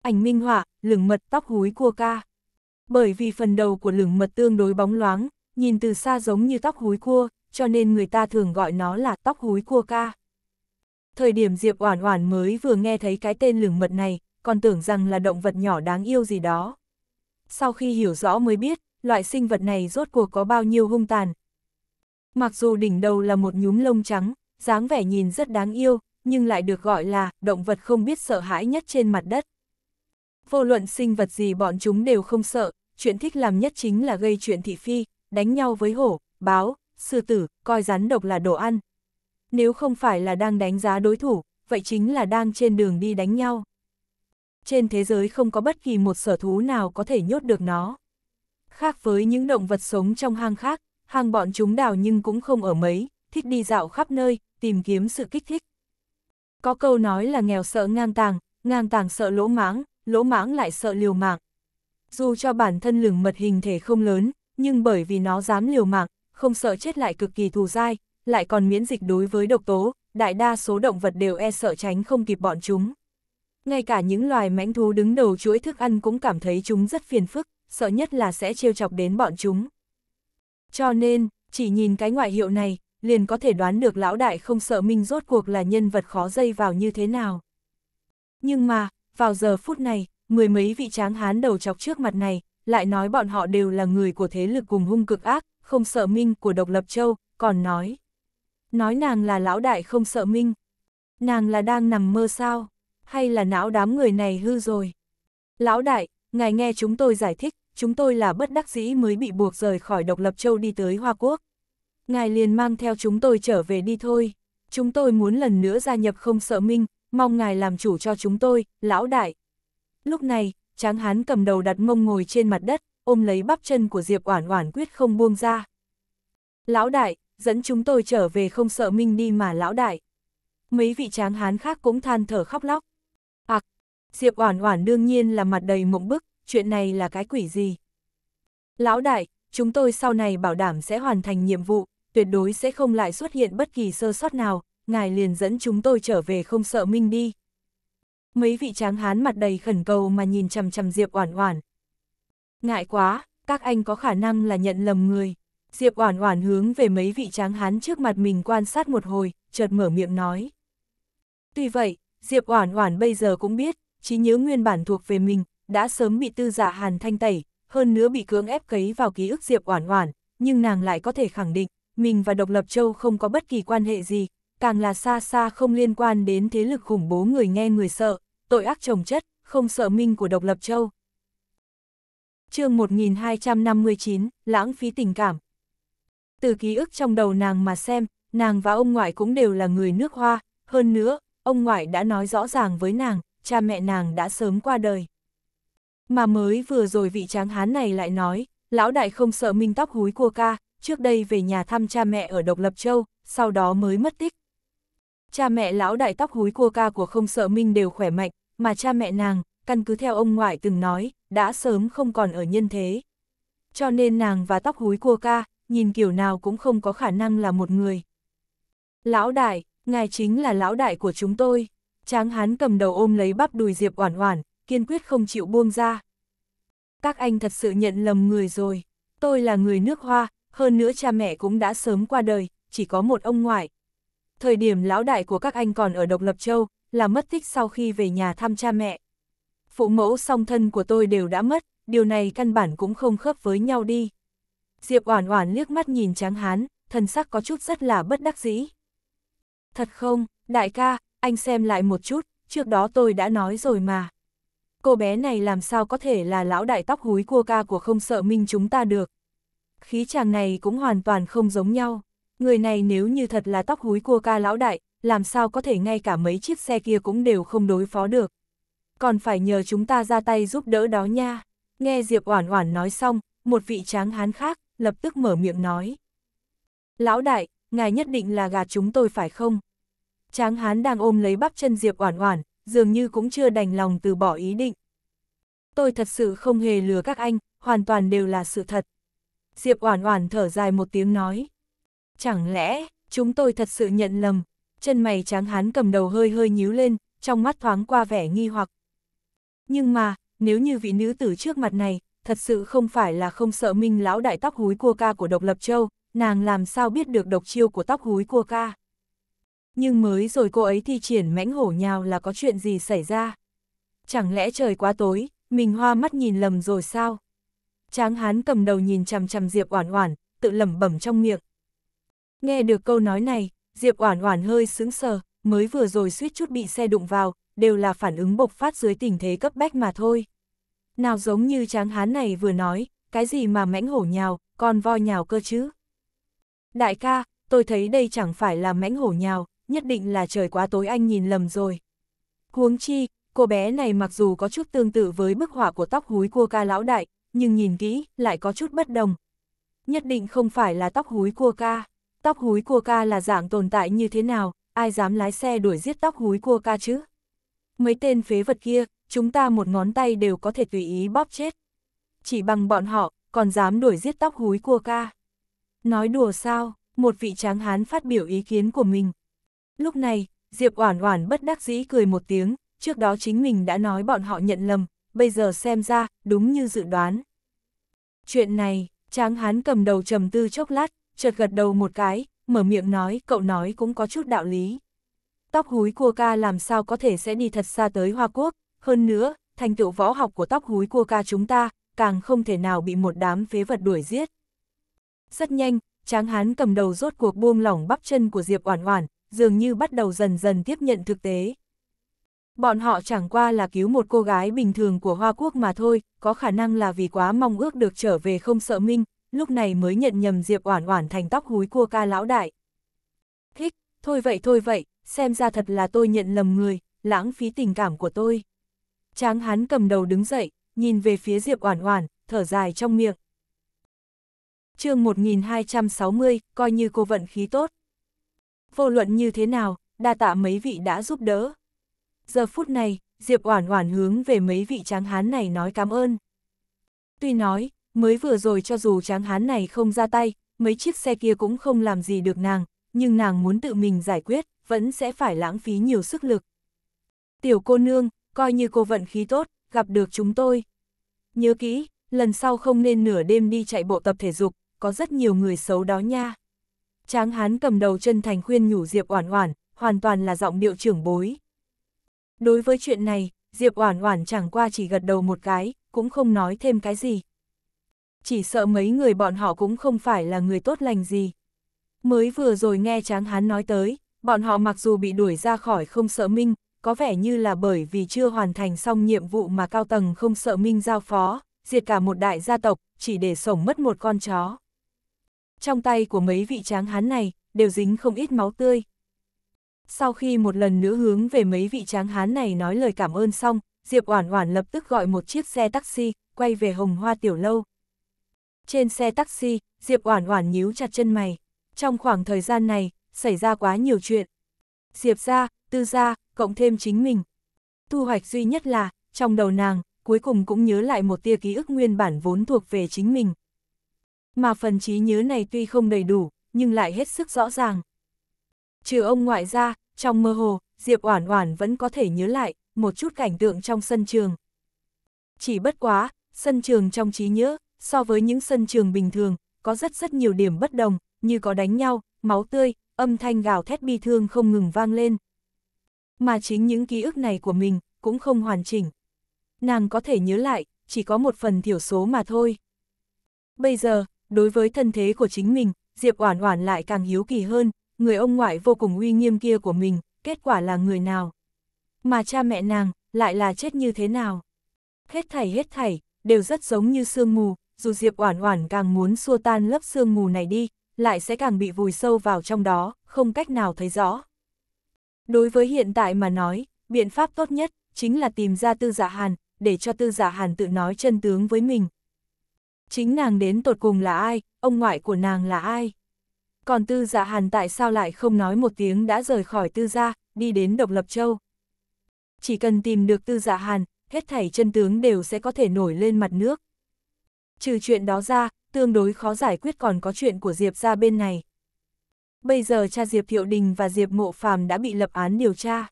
Ảnh minh họa, lửng mật tóc húi cua ca. Bởi vì phần đầu của lửng mật tương đối bóng loáng, nhìn từ xa giống như tóc húi cua, cho nên người ta thường gọi nó là tóc húi cua ca. Thời điểm Diệp Oản Oản mới vừa nghe thấy cái tên lửng mật này, còn tưởng rằng là động vật nhỏ đáng yêu gì đó. Sau khi hiểu rõ mới biết, loại sinh vật này rốt cuộc có bao nhiêu hung tàn. Mặc dù đỉnh đầu là một nhúm lông trắng, dáng vẻ nhìn rất đáng yêu, nhưng lại được gọi là động vật không biết sợ hãi nhất trên mặt đất. Vô luận sinh vật gì bọn chúng đều không sợ, chuyện thích làm nhất chính là gây chuyện thị phi, đánh nhau với hổ, báo, sư tử, coi rắn độc là đồ ăn. Nếu không phải là đang đánh giá đối thủ, vậy chính là đang trên đường đi đánh nhau. Trên thế giới không có bất kỳ một sở thú nào có thể nhốt được nó. Khác với những động vật sống trong hang khác, hang bọn chúng đào nhưng cũng không ở mấy, thích đi dạo khắp nơi, tìm kiếm sự kích thích. Có câu nói là nghèo sợ ngang tàng, ngang tàng sợ lỗ mãng, lỗ mãng lại sợ liều mạng. Dù cho bản thân lửng mật hình thể không lớn, nhưng bởi vì nó dám liều mạng, không sợ chết lại cực kỳ thù dai, lại còn miễn dịch đối với độc tố, đại đa số động vật đều e sợ tránh không kịp bọn chúng. Ngay cả những loài mãnh thú đứng đầu chuỗi thức ăn cũng cảm thấy chúng rất phiền phức, sợ nhất là sẽ trêu chọc đến bọn chúng. Cho nên, chỉ nhìn cái ngoại hiệu này, liền có thể đoán được lão đại không sợ Minh rốt cuộc là nhân vật khó dây vào như thế nào. Nhưng mà, vào giờ phút này, mười mấy vị tráng hán đầu chọc trước mặt này, lại nói bọn họ đều là người của thế lực cùng hung cực ác, không sợ Minh của độc lập châu, còn nói. Nói nàng là lão đại không sợ Minh. Nàng là đang nằm mơ sao, hay là não đám người này hư rồi. Lão đại, ngài nghe chúng tôi giải thích, chúng tôi là bất đắc dĩ mới bị buộc rời khỏi độc lập châu đi tới Hoa Quốc. Ngài liền mang theo chúng tôi trở về đi thôi. Chúng tôi muốn lần nữa gia nhập không sợ minh, mong ngài làm chủ cho chúng tôi, lão đại. Lúc này, tráng hán cầm đầu đặt mông ngồi trên mặt đất, ôm lấy bắp chân của Diệp Oản Oản quyết không buông ra. Lão đại, dẫn chúng tôi trở về không sợ minh đi mà lão đại. Mấy vị tráng hán khác cũng than thở khóc lóc. Ặc, à, Diệp Oản Oản đương nhiên là mặt đầy mộng bức, chuyện này là cái quỷ gì? Lão đại, chúng tôi sau này bảo đảm sẽ hoàn thành nhiệm vụ, tuyệt đối sẽ không lại xuất hiện bất kỳ sơ sót nào, ngài liền dẫn chúng tôi trở về không sợ minh đi. Mấy vị tráng hán mặt đầy khẩn cầu mà nhìn chằm chằm Diệp Oản Oản. Ngại quá, các anh có khả năng là nhận lầm người. Diệp Oản Oản hướng về mấy vị tráng hán trước mặt mình quan sát một hồi, chợt mở miệng nói. Tuy vậy, Diệp Oản Oản bây giờ cũng biết, trí nhớ nguyên bản thuộc về mình, đã sớm bị tư giả Hàn Thanh tẩy, hơn nữa bị cưỡng ép cấy vào ký ức Diệp Oản Oản, nhưng nàng lại có thể khẳng định, mình và Độc Lập Châu không có bất kỳ quan hệ gì, càng là xa xa không liên quan đến thế lực khủng bố người nghe người sợ, tội ác trồng chất, không sợ minh của độc lập châu. chương 1259, lãng phí tình cảm. Từ ký ức trong đầu nàng mà xem, nàng và ông ngoại cũng đều là người nước hoa, hơn nữa, ông ngoại đã nói rõ ràng với nàng, cha mẹ nàng đã sớm qua đời. Mà mới vừa rồi vị tráng hán này lại nói, lão đại không sợ minh tóc húi cua ca, trước đây về nhà thăm cha mẹ ở Độc Lập Châu, sau đó mới mất tích. Cha mẹ lão đại tóc húi cua ca của không sợ minh đều khỏe mạnh, mà cha mẹ nàng, căn cứ theo ông ngoại từng nói, đã sớm không còn ở nhân thế. Cho nên nàng và tóc húi cua ca, nhìn kiểu nào cũng không có khả năng là một người. Lão đại, ngài chính là lão đại của chúng tôi. Tráng hán cầm đầu ôm lấy bắp đùi Diệp Oản Oản, kiên quyết không chịu buông ra. Các anh thật sự nhận lầm người rồi. Tôi là người nước Hoa, hơn nữa cha mẹ cũng đã sớm qua đời, chỉ có một ông ngoại. Thời điểm lão đại của các anh còn ở Độc Lập Châu, là mất tích sau khi về nhà thăm cha mẹ. Phụ mẫu song thân của tôi đều đã mất, điều này căn bản cũng không khớp với nhau đi. Diệp Oản Oản liếc mắt nhìn Tráng Hán, thần sắc có chút rất là bất đắc dĩ. Thật không, đại ca, anh xem lại một chút, trước đó tôi đã nói rồi mà. Cô bé này làm sao có thể là lão đại tóc húi cua ca của không sợ minh chúng ta được. Khí chàng này cũng hoàn toàn không giống nhau. Người này nếu như thật là tóc húi cua ca lão đại, làm sao có thể ngay cả mấy chiếc xe kia cũng đều không đối phó được. Còn phải nhờ chúng ta ra tay giúp đỡ đó nha. Nghe Diệp Oản Oản nói xong, một vị tráng hán khác, lập tức mở miệng nói. Lão đại, ngài nhất định là gạt chúng tôi phải không? Tráng hán đang ôm lấy bắp chân Diệp Oản Oản, dường như cũng chưa đành lòng từ bỏ ý định. Tôi thật sự không hề lừa các anh, hoàn toàn đều là sự thật. Diệp Oản Oản thở dài một tiếng nói. Chẳng lẽ, chúng tôi thật sự nhận lầm, chân mày tráng hán cầm đầu hơi hơi nhíu lên, trong mắt thoáng qua vẻ nghi hoặc. Nhưng mà, nếu như vị nữ tử trước mặt này, thật sự không phải là không sợ minh lão đại tóc húi cua ca của độc lập châu, nàng làm sao biết được độc chiêu của tóc húi cua ca. Nhưng mới rồi cô ấy thi triển mãnh hổ nhào là có chuyện gì xảy ra? Chẳng lẽ trời quá tối, mình hoa mắt nhìn lầm rồi sao? Tráng hán cầm đầu nhìn chằm chằm Diệp Oản Oản, tự lẩm bẩm trong miệng. Nghe được câu nói này, Diệp Oản Oản hơi sững sờ, mới vừa rồi suýt chút bị xe đụng vào, đều là phản ứng bộc phát dưới tình thế cấp bách mà thôi. Nào giống như tráng hán này vừa nói, cái gì mà mãnh hổ nhào, còn voi nhào cơ chứ? Đại ca, tôi thấy đây chẳng phải là mãnh hổ nhào, nhất định là trời quá tối anh nhìn lầm rồi. Huống chi, cô bé này mặc dù có chút tương tự với bức họa của tóc húi cua ca lão đại, nhưng nhìn kỹ, lại có chút bất đồng. Nhất định không phải là tóc húi cua ca. Tóc húi cua ca là dạng tồn tại như thế nào, ai dám lái xe đuổi giết tóc húi cua ca chứ? Mấy tên phế vật kia, chúng ta một ngón tay đều có thể tùy ý bóp chết. Chỉ bằng bọn họ, còn dám đuổi giết tóc húi cua ca. Nói đùa sao, một vị tráng hán phát biểu ý kiến của mình. Lúc này, Diệp Oản Oản bất đắc dĩ cười một tiếng, trước đó chính mình đã nói bọn họ nhận lầm, bây giờ xem ra, đúng như dự đoán. Chuyện này, Tráng Hán cầm đầu trầm tư chốc lát, chợt gật đầu một cái, mở miệng nói, cậu nói cũng có chút đạo lý. Tóc húi cua ca làm sao có thể sẽ đi thật xa tới Hoa Quốc, hơn nữa, thành tựu võ học của tóc húi cua ca chúng ta, càng không thể nào bị một đám phế vật đuổi giết. Rất nhanh, Tráng Hán cầm đầu rốt cuộc buông lỏng bắp chân của Diệp Oản Oản, dường như bắt đầu dần dần tiếp nhận thực tế. Bọn họ chẳng qua là cứu một cô gái bình thường của Hoa Quốc mà thôi, có khả năng là vì quá mong ước được trở về không sợ minh, lúc này mới nhận nhầm Diệp Oản Oản thành tóc húi cua ca lão đại. Thích, thôi vậy thôi vậy, xem ra thật là tôi nhận lầm người, lãng phí tình cảm của tôi. Tráng hán cầm đầu đứng dậy, nhìn về phía Diệp Oản Oản, thở dài trong miệng. Chương 1260, coi như cô vận khí tốt. Vô luận như thế nào, đa tạ mấy vị đã giúp đỡ. Giờ phút này, Diệp Oản Oản hướng về mấy vị tráng hán này nói cảm ơn. Tuy nói, mới vừa rồi cho dù tráng hán này không ra tay, mấy chiếc xe kia cũng không làm gì được nàng, nhưng nàng muốn tự mình giải quyết, vẫn sẽ phải lãng phí nhiều sức lực. Tiểu cô nương, coi như cô vận khí tốt, gặp được chúng tôi. Nhớ kỹ, lần sau không nên nửa đêm đi chạy bộ tập thể dục, có rất nhiều người xấu đó nha. Tráng hán cầm đầu chân thành khuyên nhủ Diệp Oản Oản, hoàn toàn là giọng điệu trưởng bối. Đối với chuyện này, Diệp Oản Oản chẳng qua chỉ gật đầu một cái, cũng không nói thêm cái gì. Chỉ sợ mấy người bọn họ cũng không phải là người tốt lành gì. Mới vừa rồi nghe Tráng Hán nói tới, bọn họ mặc dù bị đuổi ra khỏi không sợ minh, có vẻ như là bởi vì chưa hoàn thành xong nhiệm vụ mà cao tầng không sợ Minh giao phó, diệt cả một đại gia tộc, chỉ để sổng mất một con chó. Trong tay của mấy vị tráng hán này, đều dính không ít máu tươi. Sau khi một lần nữa hướng về mấy vị tráng hán này nói lời cảm ơn xong, Diệp Oản Oản lập tức gọi một chiếc xe taxi, quay về Hồng Hoa Tiểu Lâu. Trên xe taxi, Diệp Oản Oản nhíu chặt chân mày. Trong khoảng thời gian này, xảy ra quá nhiều chuyện. Diệp gia, Tư gia, cộng thêm chính mình. Thu hoạch duy nhất là, trong đầu nàng, cuối cùng cũng nhớ lại một tia ký ức nguyên bản vốn thuộc về chính mình. Mà phần trí nhớ này tuy không đầy đủ, nhưng lại hết sức rõ ràng. Trừ ông ngoại ra, trong mơ hồ, Diệp Oản Oản vẫn có thể nhớ lại một chút cảnh tượng trong sân trường. Chỉ bất quá, sân trường trong trí nhớ, so với những sân trường bình thường, có rất rất nhiều điểm bất đồng, như có đánh nhau, máu tươi, âm thanh gào thét bi thương không ngừng vang lên. Mà chính những ký ức này của mình, cũng không hoàn chỉnh. Nàng có thể nhớ lại, chỉ có một phần thiểu số mà thôi. Bây giờ, đối với thân thế của chính mình, Diệp Oản Oản lại càng hiếu kỳ hơn, người ông ngoại vô cùng uy nghiêm kia của mình, kết quả là người nào? Mà cha mẹ nàng, lại là chết như thế nào? Hết thảy hết thảy, đều rất giống như sương mù, dù Diệp Oản Oản càng muốn xua tan lớp sương mù này đi, lại sẽ càng bị vùi sâu vào trong đó, không cách nào thấy rõ. Đối với hiện tại mà nói, biện pháp tốt nhất, chính là tìm ra tư giả hàn, để cho tư giả hàn tự nói chân tướng với mình. Chính nàng đến tột cùng là ai, ông ngoại của nàng là ai? Còn tư giả hàn tại sao lại không nói một tiếng đã rời khỏi tư gia, đi đến độc lập châu? Chỉ cần tìm được tư giả hàn, hết thảy chân tướng đều sẽ có thể nổi lên mặt nước. Trừ chuyện đó ra, tương đối khó giải quyết còn có chuyện của Diệp ra bên này. Bây giờ cha Diệp Thiệu Đình và Diệp Mộ Phàm đã bị lập án điều tra.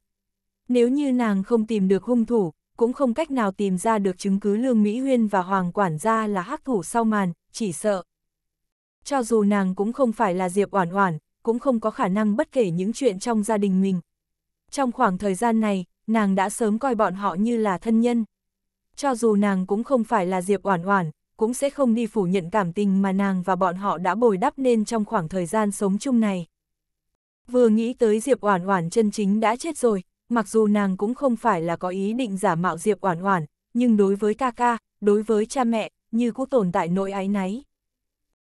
Nếu như nàng không tìm được hung thủ, cũng không cách nào tìm ra được chứng cứ Lương Mỹ Huyên và Hoàng Quản gia là hắc thủ sau màn, chỉ sợ. Cho dù nàng cũng không phải là Diệp Oản Oản, cũng không có khả năng bất kể những chuyện trong gia đình mình. Trong khoảng thời gian này, nàng đã sớm coi bọn họ như là thân nhân. Cho dù nàng cũng không phải là Diệp Oản Oản, cũng sẽ không đi phủ nhận cảm tình mà nàng và bọn họ đã bồi đắp nên trong khoảng thời gian sống chung này. Vừa nghĩ tới Diệp Oản Oản chân chính đã chết rồi, mặc dù nàng cũng không phải là có ý định giả mạo Diệp Oản Oản, nhưng đối với ca ca, đối với cha mẹ, như cũng tồn tại nỗi áy náy.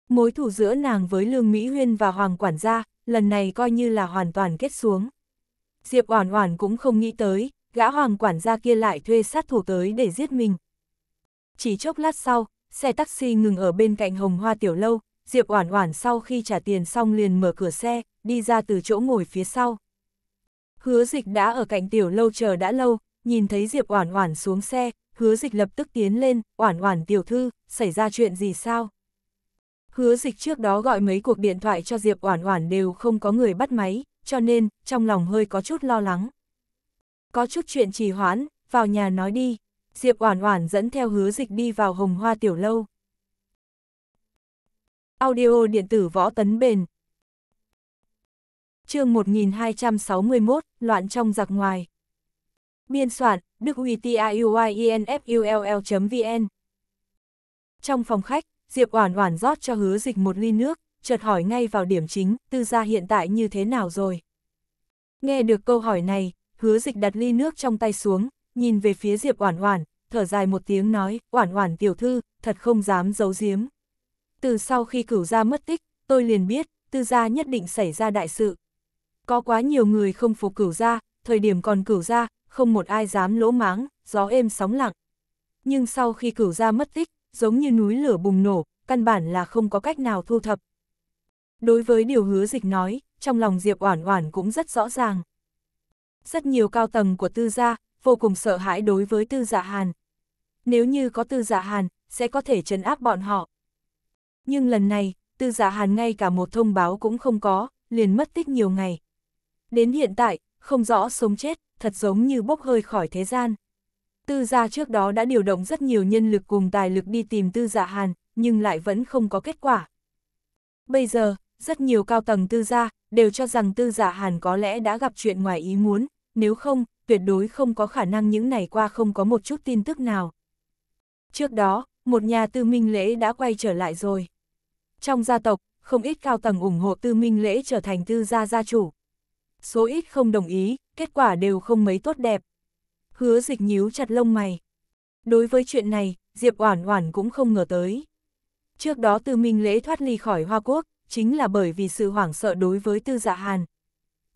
Mối thù giữa nàng với Lương Mỹ Huyên và Hoàng quản gia, lần này coi như là hoàn toàn kết xuống. Diệp Oản Oản cũng không nghĩ tới, gã Hoàng quản gia kia lại thuê sát thủ tới để giết mình. Chỉ chốc lát sau, xe taxi ngừng ở bên cạnh Hồng Hoa tiểu lâu, Diệp Oản Oản sau khi trả tiền xong liền mở cửa xe, đi ra từ chỗ ngồi phía sau. Hứa Dịch đã ở cạnh tiểu lâu chờ đã lâu, nhìn thấy Diệp Oản Oản xuống xe, Hứa Dịch lập tức tiến lên, "Oản Oản tiểu thư, xảy ra chuyện gì sao?" Hứa Dịch trước đó gọi mấy cuộc điện thoại cho Diệp Oản Oản đều không có người bắt máy, cho nên trong lòng hơi có chút lo lắng. Có chút chuyện trì hoãn, vào nhà nói đi. Diệp Oản Oản dẫn theo Hứa Dịch đi vào Hồng Hoa tiểu lâu. Audio điện tử võ tấn bền. Chương 1261, loạn trong giặc ngoài. Biên soạn: Đức Uy vn Trong phòng khách, Diệp Oản Oản rót cho Hứa Dịch một ly nước, chợt hỏi ngay vào điểm chính, tư gia hiện tại như thế nào rồi? Nghe được câu hỏi này, Hứa Dịch đặt ly nước trong tay xuống, nhìn về phía Diệp Oản Oản, thở dài một tiếng nói, "Oản Oản tiểu thư, thật không dám giấu giếm." Từ sau khi cửu gia mất tích, tôi liền biết, tư gia nhất định xảy ra đại sự. Có quá nhiều người không phục cửu gia, thời điểm còn cửu gia, không một ai dám lỗ máng, gió êm sóng lặng. Nhưng sau khi cửu gia mất tích, giống như núi lửa bùng nổ, căn bản là không có cách nào thu thập. Đối với điều hứa dịch nói, trong lòng Diệp Oản Oản cũng rất rõ ràng. Rất nhiều cao tầng của tư gia, vô cùng sợ hãi đối với tư Dạ Hàn. Nếu như có tư Dạ Hàn, sẽ có thể trấn áp bọn họ. Nhưng lần này, tư Dạ Hàn ngay cả một thông báo cũng không có, liền mất tích nhiều ngày. Đến hiện tại, không rõ sống chết, thật giống như bốc hơi khỏi thế gian. Tư gia trước đó đã điều động rất nhiều nhân lực cùng tài lực đi tìm tư Dạ Hàn, nhưng lại vẫn không có kết quả. Bây giờ, rất nhiều cao tầng tư gia, đều cho rằng tư giả Hàn có lẽ đã gặp chuyện ngoài ý muốn, nếu không, tuyệt đối không có khả năng những ngày qua không có một chút tin tức nào. Trước đó, một nhà tư minh lễ đã quay trở lại rồi. Trong gia tộc, không ít cao tầng ủng hộ tư minh lễ trở thành tư gia gia chủ. Số ít không đồng ý, kết quả đều không mấy tốt đẹp. Hứa dịch nhíu chặt lông mày. Đối với chuyện này, Diệp Oản Oản cũng không ngờ tới. Trước đó Tư Minh Lễ thoát ly khỏi Hoa Quốc, chính là bởi vì sự hoảng sợ đối với Tư Dạ Hàn.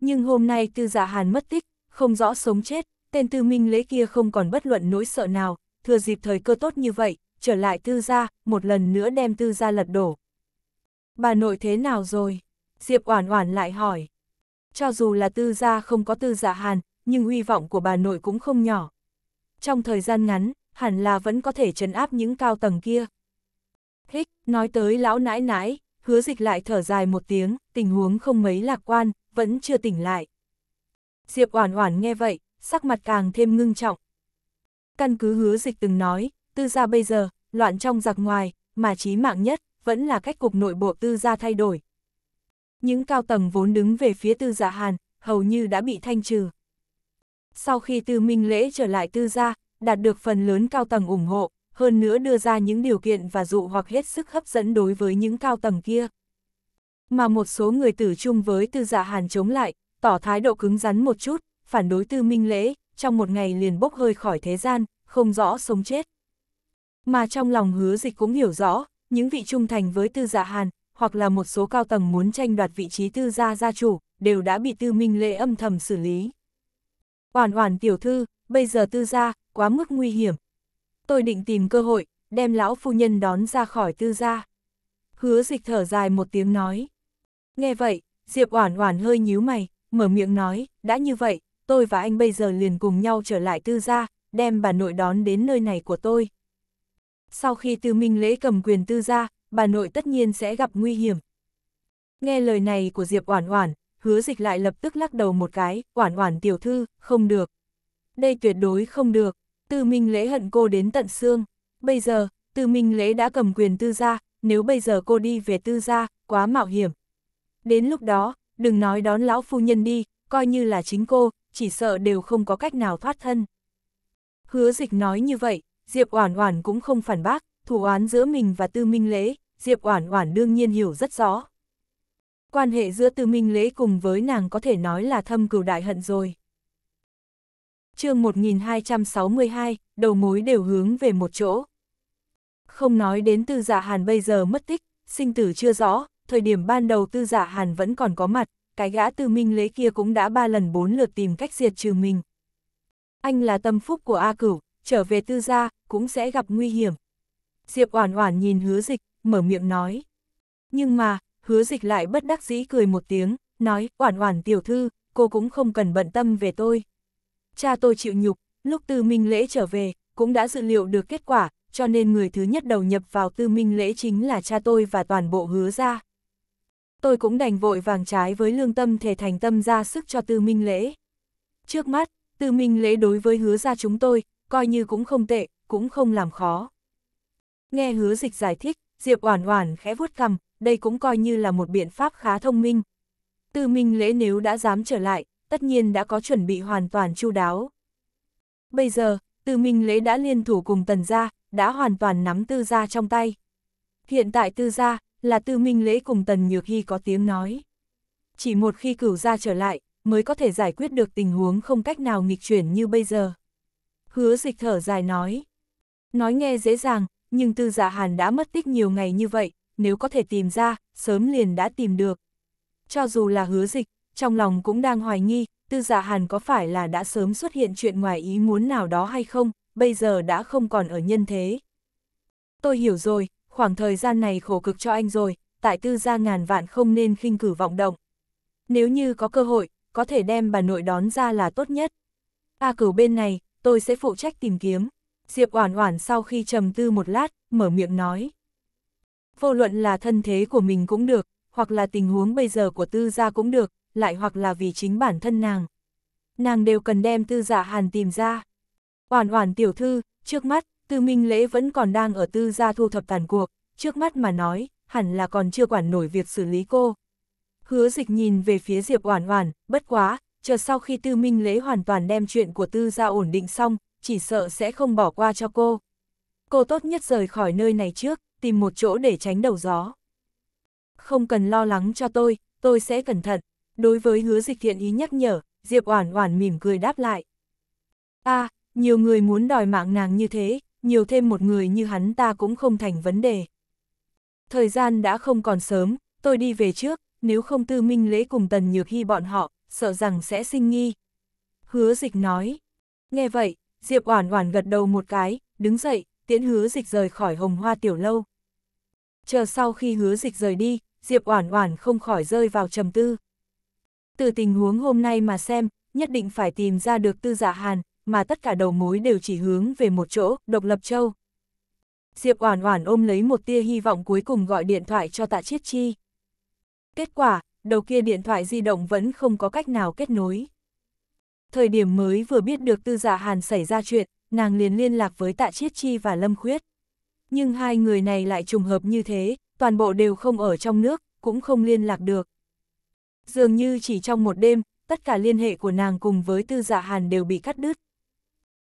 Nhưng hôm nay Tư Dạ Hàn mất tích, không rõ sống chết, tên Tư Minh Lễ kia không còn bất luận nỗi sợ nào, thừa dịp thời cơ tốt như vậy, trở lại Tư gia, một lần nữa đem Tư gia lật đổ. Bà nội thế nào rồi? Diệp Oản Oản lại hỏi. Cho dù là Tư gia không có Tư Dạ Hàn, nhưng uy vọng của bà nội cũng không nhỏ. Trong thời gian ngắn, hẳn là vẫn có thể trấn áp những cao tầng kia. Hích, nói tới lão nãi nãi, hứa dịch lại thở dài một tiếng, tình huống không mấy lạc quan, vẫn chưa tỉnh lại. Diệp Oản Oản nghe vậy, sắc mặt càng thêm ngưng trọng. Căn cứ hứa dịch từng nói, tư gia bây giờ, loạn trong giặc ngoài, mà chí mạng nhất, vẫn là cách cục nội bộ tư gia thay đổi. Những cao tầng vốn đứng về phía tư gia Hàn, hầu như đã bị thanh trừ. Sau khi tư minh lễ trở lại tư gia, đạt được phần lớn cao tầng ủng hộ, hơn nữa đưa ra những điều kiện và dụ hoặc hết sức hấp dẫn đối với những cao tầng kia. Mà một số người tử chung với tư giả hàn chống lại, tỏ thái độ cứng rắn một chút, phản đối tư minh lễ, trong một ngày liền bốc hơi khỏi thế gian, không rõ sống chết. Mà trong lòng hứa dịch cũng hiểu rõ, những vị trung thành với tư giả hàn, hoặc là một số cao tầng muốn tranh đoạt vị trí tư gia gia chủ, đều đã bị tư minh lễ âm thầm xử lý. Hoàn hoàn tiểu thư, bây giờ tư gia, quá mức nguy hiểm. Tôi định tìm cơ hội, đem lão phu nhân đón ra khỏi tư gia. Hứa dịch thở dài một tiếng nói. Nghe vậy, Diệp Oản Oản hơi nhíu mày, mở miệng nói, đã như vậy, tôi và anh bây giờ liền cùng nhau trở lại tư gia, đem bà nội đón đến nơi này của tôi. Sau khi Tư Minh Lễ cầm quyền tư gia, bà nội tất nhiên sẽ gặp nguy hiểm. Nghe lời này của Diệp Oản Oản, Hứa Dịch lại lập tức lắc đầu một cái, "Oản Oản tiểu thư, không được. Đây tuyệt đối không được." Tư Minh Lễ hận cô đến tận xương. Bây giờ, Tư Minh Lễ đã cầm quyền tư gia, nếu bây giờ cô đi về tư gia, quá mạo hiểm. Đến lúc đó, đừng nói đón lão phu nhân đi, coi như là chính cô, chỉ sợ đều không có cách nào thoát thân. Hứa dịch nói như vậy, Diệp Oản Oản cũng không phản bác, thủ oán giữa mình và Tư Minh Lễ, Diệp Oản Oản đương nhiên hiểu rất rõ. Quan hệ giữa Tư Minh Lễ cùng với nàng có thể nói là thâm cừu đại hận rồi. Chương 1262, đầu mối đều hướng về một chỗ. Không nói đến Tư Dạ Hàn bây giờ mất tích, sinh tử chưa rõ, thời điểm ban đầu Tư giả Hàn vẫn còn có mặt, cái gã Tư Minh Lễ kia cũng đã ba lần bốn lượt tìm cách diệt trừ mình. Anh là tâm phúc của A Cửu, trở về Tư gia cũng sẽ gặp nguy hiểm. Diệp Oản Oản nhìn Hứa Dịch, mở miệng nói. Nhưng mà, Hứa Dịch lại bất đắc dĩ cười một tiếng, nói, "Oản Oản tiểu thư, cô cũng không cần bận tâm về tôi." Cha tôi chịu nhục, lúc Tư Minh Lễ trở về, cũng đã dự liệu được kết quả, cho nên người thứ nhất đầu nhập vào Tư Minh Lễ chính là cha tôi và toàn bộ hứa gia. Tôi cũng đành vội vàng trái với lương tâm thể thành tâm ra sức cho Tư Minh Lễ. Trước mắt, Tư Minh Lễ đối với hứa ra chúng tôi, coi như cũng không tệ, cũng không làm khó. Nghe hứa dịch giải thích, Diệp Oản Oản khẽ vuốt cằm, đây cũng coi như là một biện pháp khá thông minh. Tư Minh Lễ nếu đã dám trở lại, tất nhiên đã có chuẩn bị hoàn toàn chu đáo. Bây giờ, Tư Minh Lễ đã liên thủ cùng Tần gia, đã hoàn toàn nắm Tư gia trong tay. Hiện tại Tư gia là Tư Minh Lễ cùng Tần Nhược Hy có tiếng nói. Chỉ một khi cửu gia trở lại, mới có thể giải quyết được tình huống không cách nào nghịch chuyển như bây giờ. Hứa dịch thở dài nói. Nói nghe dễ dàng, nhưng tư giả hàn đã mất tích nhiều ngày như vậy, nếu có thể tìm ra, sớm liền đã tìm được. Cho dù là hứa dịch, trong lòng cũng đang hoài nghi, tư giả hàn có phải là đã sớm xuất hiện chuyện ngoài ý muốn nào đó hay không, bây giờ đã không còn ở nhân thế. Tôi hiểu rồi, khoảng thời gian này khổ cực cho anh rồi, tại tư gia ngàn vạn không nên khinh cử vọng động. Nếu như có cơ hội, có thể đem bà nội đón ra là tốt nhất. A cửu bên này, tôi sẽ phụ trách tìm kiếm. Diệp Oản Oản sau khi trầm tư một lát, mở miệng nói. Vô luận là thân thế của mình cũng được, hoặc là tình huống bây giờ của tư gia cũng được, lại hoặc là vì chính bản thân nàng. Nàng đều cần đem tư giả hàn tìm ra. Oản Oản tiểu thư, trước mắt, tư minh lễ vẫn còn đang ở tư gia thu thập tàn cuộc, trước mắt mà nói, hẳn là còn chưa quản nổi việc xử lý cô. Hứa dịch nhìn về phía Diệp Oản Oản, bất quá, chờ sau khi tư minh lễ hoàn toàn đem chuyện của tư gia ổn định xong, chỉ sợ sẽ không bỏ qua cho cô. Cô tốt nhất rời khỏi nơi này trước, tìm một chỗ để tránh đầu gió. Không cần lo lắng cho tôi, tôi sẽ cẩn thận. đối với hứa dịch thiện ý nhắc nhở, Diệp Oản Oản mỉm cười đáp lại. a nhiều người muốn đòi mạng nàng như thế, nhiều thêm một người như hắn ta cũng không thành vấn đề. Thời gian đã không còn sớm, tôi đi về trước, nếu không tư minh lễ cùng tần nhược hy bọn họ, sợ rằng sẽ sinh nghi. Hứa dịch nói. Nghe vậy, Diệp Oản Oản gật đầu một cái, đứng dậy, tiễn hứa dịch rời khỏi hồng hoa tiểu lâu. Chờ sau khi hứa dịch rời đi, Diệp Oản Oản không khỏi rơi vào trầm tư. Từ tình huống hôm nay mà xem, nhất định phải tìm ra được tư giả hàn, mà tất cả đầu mối đều chỉ hướng về một chỗ, độc lập châu. Diệp Oản Oản ôm lấy một tia hy vọng cuối cùng gọi điện thoại cho Tạ Chiết Chi. Kết quả, đầu kia điện thoại di động vẫn không có cách nào kết nối. Thời điểm mới vừa biết được tư giả hàn xảy ra chuyện, nàng liền liên lạc với Tạ Chiết Chi và Lâm Khuyết. Nhưng hai người này lại trùng hợp như thế, toàn bộ đều không ở trong nước, cũng không liên lạc được. Dường như chỉ trong một đêm, tất cả liên hệ của nàng cùng với tư giả hàn đều bị cắt đứt.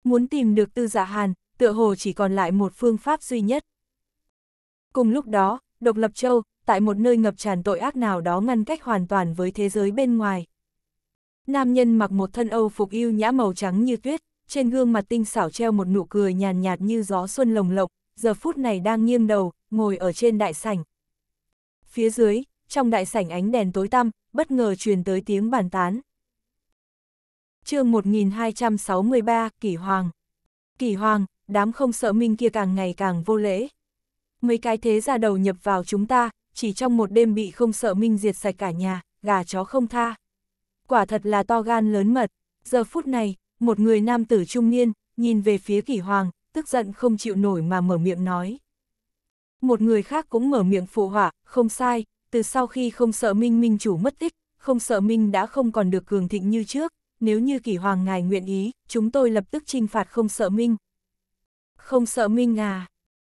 Muốn tìm được tư giả hàn, tựa hồ chỉ còn lại một phương pháp duy nhất. Cùng lúc đó, Độc Lập Châu, tại một nơi ngập tràn tội ác nào đó ngăn cách hoàn toàn với thế giới bên ngoài. Nam nhân mặc một thân âu phục yêu nhã màu trắng như tuyết, trên gương mặt tinh xảo treo một nụ cười nhàn nhạt như gió xuân lồng lộng, giờ phút này đang nghiêng đầu, ngồi ở trên đại sảnh. Phía dưới, trong đại sảnh ánh đèn tối tăm, bất ngờ truyền tới tiếng bàn tán chương 1263, Kỷ Hoàng Kỷ Hoàng, đám không sợ minh kia càng ngày càng vô lễ. Mấy cái thế ra đầu nhập vào chúng ta, chỉ trong một đêm bị không sợ minh diệt sạch cả nhà, gà chó không tha. Quả thật là to gan lớn mật, giờ phút này, một người nam tử trung niên, nhìn về phía kỷ hoàng, tức giận không chịu nổi mà mở miệng nói. Một người khác cũng mở miệng phụ họa, không sai, từ sau khi không sợ minh minh chủ mất tích, không sợ minh đã không còn được cường thịnh như trước, nếu như kỷ hoàng ngài nguyện ý, chúng tôi lập tức trinh phạt không sợ minh. Không sợ minh à?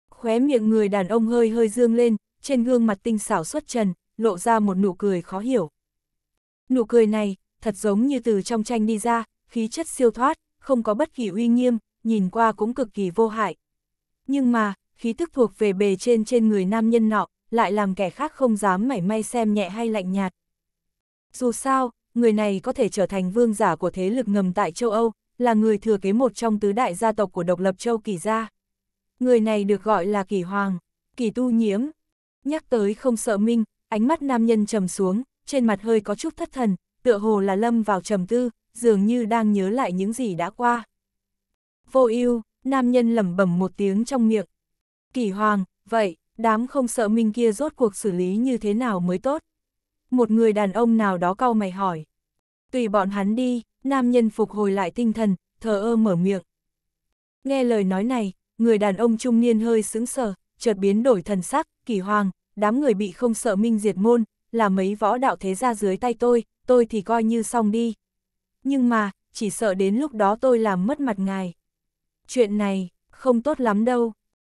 Khóe miệng người đàn ông hơi hơi dương lên, trên gương mặt tinh xảo xuất trần, lộ ra một nụ cười khó hiểu. Nụ cười này, thật giống như từ trong tranh đi ra, khí chất siêu thoát, không có bất kỳ uy nghiêm, nhìn qua cũng cực kỳ vô hại. Nhưng mà, khí tức thuộc về bề trên trên người nam nhân nọ, lại làm kẻ khác không dám mảy may xem nhẹ hay lạnh nhạt. Dù sao, người này có thể trở thành vương giả của thế lực ngầm tại châu Âu, là người thừa kế một trong tứ đại gia tộc của độc lập châu Kỳ gia. Người này được gọi là Kỳ Hoàng, Kỳ Tu Nhiễm. Nhắc tới không sợ minh, ánh mắt nam nhân trầm xuống, trên mặt hơi có chút thất thần, tựa hồ là lâm vào trầm tư, dường như đang nhớ lại những gì đã qua. Vô ưu, nam nhân lẩm bẩm một tiếng trong miệng. Kỳ Hoàng, vậy, đám không sợ minh kia rốt cuộc xử lý như thế nào mới tốt? Một người đàn ông nào đó cau mày hỏi. Tùy bọn hắn đi, nam nhân phục hồi lại tinh thần, thờ ơ mở miệng. Nghe lời nói này, người đàn ông trung niên hơi sững sờ, chợt biến đổi thần sắc, kỳ hoàng, đám người bị không sợ minh diệt môn, là mấy võ đạo thế ra dưới tay tôi, tôi thì coi như xong đi. Nhưng mà, chỉ sợ đến lúc đó tôi làm mất mặt ngài. Chuyện này, không tốt lắm đâu.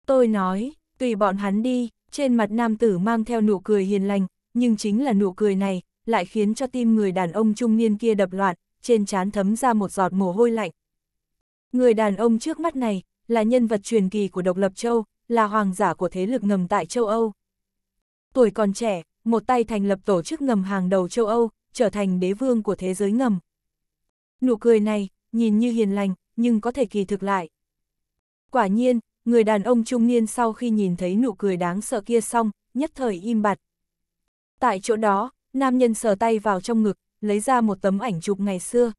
Tôi nói, tùy bọn hắn đi, trên mặt nam tử mang theo nụ cười hiền lành, nhưng chính là nụ cười này, lại khiến cho tim người đàn ông trung niên kia đập loạn, trên trán thấm ra một giọt mồ hôi lạnh. Người đàn ông trước mắt này, là nhân vật truyền kỳ của độc lập châu, là hoàng giả của thế lực ngầm tại châu Âu. Tuổi còn trẻ, một tay thành lập tổ chức ngầm hàng đầu châu Âu, trở thành đế vương của thế giới ngầm. Nụ cười này, nhìn như hiền lành, nhưng có thể kỳ thực lại. Quả nhiên, người đàn ông trung niên sau khi nhìn thấy nụ cười đáng sợ kia xong, nhất thời im bặt. Tại chỗ đó, nam nhân sờ tay vào trong ngực, lấy ra một tấm ảnh chụp ngày xưa.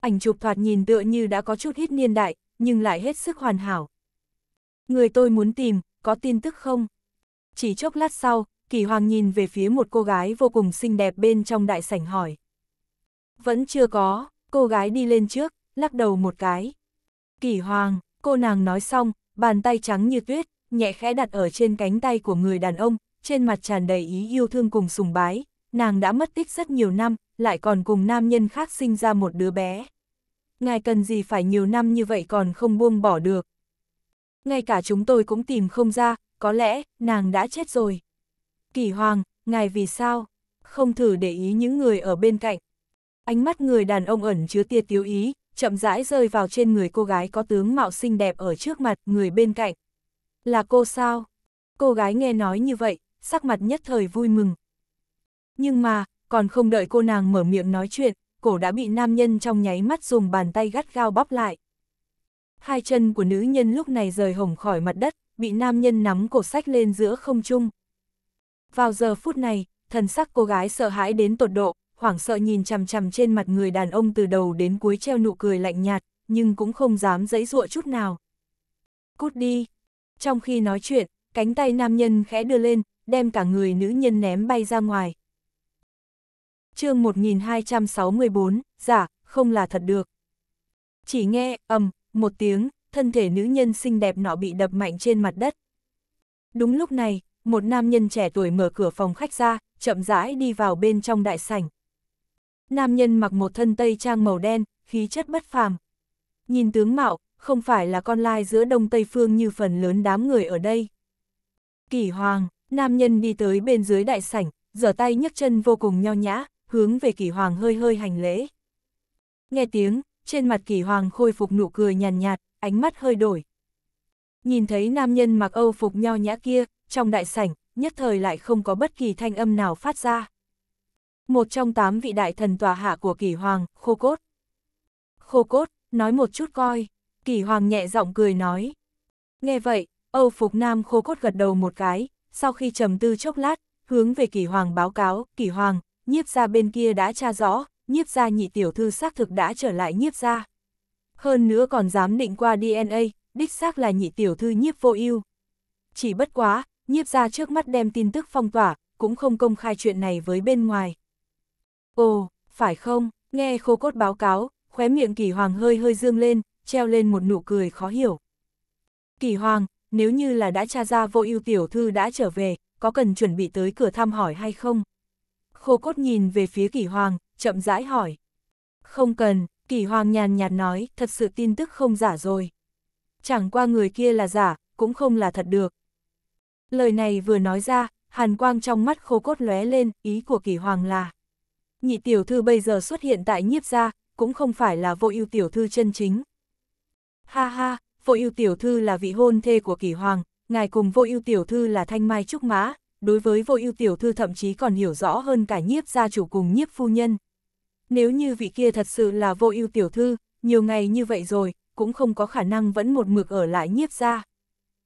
Ảnh chụp thoạt nhìn tựa như đã có chút ít niên đại, nhưng lại hết sức hoàn hảo. Người tôi muốn tìm, có tin tức không? Chỉ chốc lát sau, Kỳ Hoàng nhìn về phía một cô gái vô cùng xinh đẹp bên trong đại sảnh hỏi. Vẫn chưa có, cô gái đi lên trước, lắc đầu một cái. Kỳ Hoàng, cô nàng nói xong, bàn tay trắng như tuyết, nhẹ khẽ đặt ở trên cánh tay của người đàn ông, trên mặt tràn đầy ý yêu thương cùng sùng bái, nàng đã mất tích rất nhiều năm, lại còn cùng nam nhân khác sinh ra một đứa bé. Ngài cần gì phải nhiều năm như vậy còn không buông bỏ được. Ngay cả chúng tôi cũng tìm không ra, có lẽ, nàng đã chết rồi. Kỳ Hoàng, ngài vì sao? Không thử để ý những người ở bên cạnh. Ánh mắt người đàn ông ẩn chứa tia tiếu ý, chậm rãi rơi vào trên người cô gái có tướng mạo xinh đẹp ở trước mặt người bên cạnh. Là cô sao? Cô gái nghe nói như vậy, sắc mặt nhất thời vui mừng. Nhưng mà, còn không đợi cô nàng mở miệng nói chuyện, cổ đã bị nam nhân trong nháy mắt dùng bàn tay gắt gao bóp lại. Hai chân của nữ nhân lúc này rời hồng khỏi mặt đất, bị nam nhân nắm cổ sách lên giữa không trung. Vào giờ phút này, thần sắc cô gái sợ hãi đến tột độ, hoảng sợ nhìn chằm chằm trên mặt người đàn ông từ đầu đến cuối treo nụ cười lạnh nhạt, nhưng cũng không dám dãy dụa chút nào. Cút đi. Trong khi nói chuyện, cánh tay nam nhân khẽ đưa lên, đem cả người nữ nhân ném bay ra ngoài. chương 1264, giả, dạ, không là thật được. Chỉ nghe, ầm, một tiếng, thân thể nữ nhân xinh đẹp nọ bị đập mạnh trên mặt đất. Đúng lúc này, một nam nhân trẻ tuổi mở cửa phòng khách ra, chậm rãi đi vào bên trong đại sảnh. Nam nhân mặc một thân tây trang màu đen, khí chất bất phàm. Nhìn tướng mạo, không phải là con lai giữa đông tây phương như phần lớn đám người ở đây. kỳ hoàng, nam nhân đi tới bên dưới đại sảnh, giở tay nhấc chân vô cùng nho nhã, hướng về kỷ hoàng hơi hơi hành lễ. Nghe tiếng, trên mặt kỷ hoàng khôi phục nụ cười nhàn nhạt, ánh mắt hơi đổi. Nhìn thấy nam nhân mặc âu phục nho nhã kia, trong đại sảnh, nhất thời lại không có bất kỳ thanh âm nào phát ra. Một trong tám vị đại thần tòa hạ của kỷ hoàng, khô cốt. Khô cốt, nói một chút coi, kỷ hoàng nhẹ giọng cười nói. Nghe vậy, Âu Phục Nam khô cốt gật đầu một cái, sau khi trầm tư chốc lát, hướng về kỳ hoàng báo cáo, kỳ hoàng, nhiếp ra bên kia đã tra rõ, nhiếp ra nhị tiểu thư xác thực đã trở lại nhiếp ra. Hơn nữa còn dám định qua DNA, đích xác là nhị tiểu thư nhiếp vô ưu. Chỉ bất quá, nhiếp ra trước mắt đem tin tức phong tỏa, cũng không công khai chuyện này với bên ngoài. Ồ, phải không, nghe khô cốt báo cáo, khóe miệng kỳ hoàng hơi hơi dương lên, treo lên một nụ cười khó hiểu. Kỳ hoàng, nếu như là đã tra ra vô ưu tiểu thư đã trở về, có cần chuẩn bị tới cửa thăm hỏi hay không? Khô cốt nhìn về phía kỳ hoàng, chậm rãi hỏi. Không cần, kỳ hoàng nhàn nhạt nói, thật sự tin tức không giả rồi. Chẳng qua người kia là giả, cũng không là thật được. Lời này vừa nói ra, hàn quang trong mắt khô cốt lóe lên, ý của kỳ hoàng là. Nhị tiểu thư bây giờ xuất hiện tại nhiếp gia, cũng không phải là vô ưu tiểu thư chân chính. Ha ha, vô ưu tiểu thư là vị hôn thê của kỳ hoàng, ngài cùng vô ưu tiểu thư là thanh mai trúc mã, đối với vô ưu tiểu thư thậm chí còn hiểu rõ hơn cả nhiếp gia chủ cùng nhiếp phu nhân. Nếu như vị kia thật sự là vô ưu tiểu thư, nhiều ngày như vậy rồi, cũng không có khả năng vẫn một mực ở lại nhiếp gia.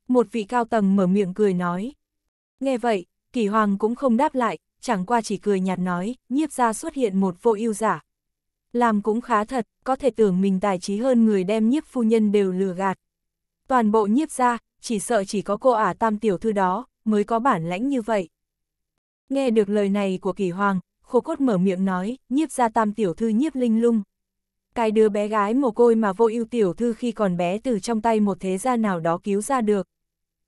Một vị cao tầng mở miệng cười nói. Nghe vậy, kỳ hoàng cũng không đáp lại, chẳng qua chỉ cười nhạt nói, nhiếp gia xuất hiện một vô ưu giả. Làm cũng khá thật, có thể tưởng mình tài trí hơn người đem nhiếp phu nhân đều lừa gạt. Toàn bộ nhiếp gia, chỉ sợ chỉ có cô ả tam tiểu thư đó, mới có bản lãnh như vậy. Nghe được lời này của kỳ hoàng, khô cốt mở miệng nói, nhiếp gia tam tiểu thư nhiếp linh lung. Cái đứa bé gái mồ côi mà vô ưu tiểu thư khi còn bé từ trong tay một thế gia nào đó cứu ra được.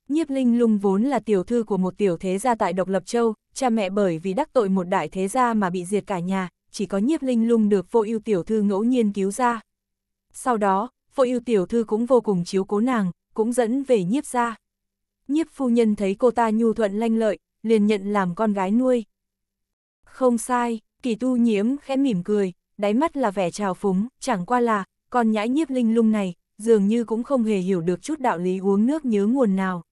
Nhiếp linh lung vốn là tiểu thư của một tiểu thế gia tại Độc Lập Châu, cha mẹ bởi vì đắc tội một đại thế gia mà bị diệt cả nhà, chỉ có nhiếp linh lung được vô ưu tiểu thư ngẫu nhiên cứu ra. Sau đó, vô ưu tiểu thư cũng vô cùng chiếu cố nàng, cũng dẫn về nhiếp gia. Nhiếp phu nhân thấy cô ta nhu thuận lanh lợi, liền nhận làm con gái nuôi. Không sai, kỳ tu nhiễm khẽ mỉm cười, đáy mắt là vẻ trào phúng, chẳng qua là, con nhãi nhiếp linh lung này, dường như cũng không hề hiểu được chút đạo lý uống nước nhớ nguồn nào.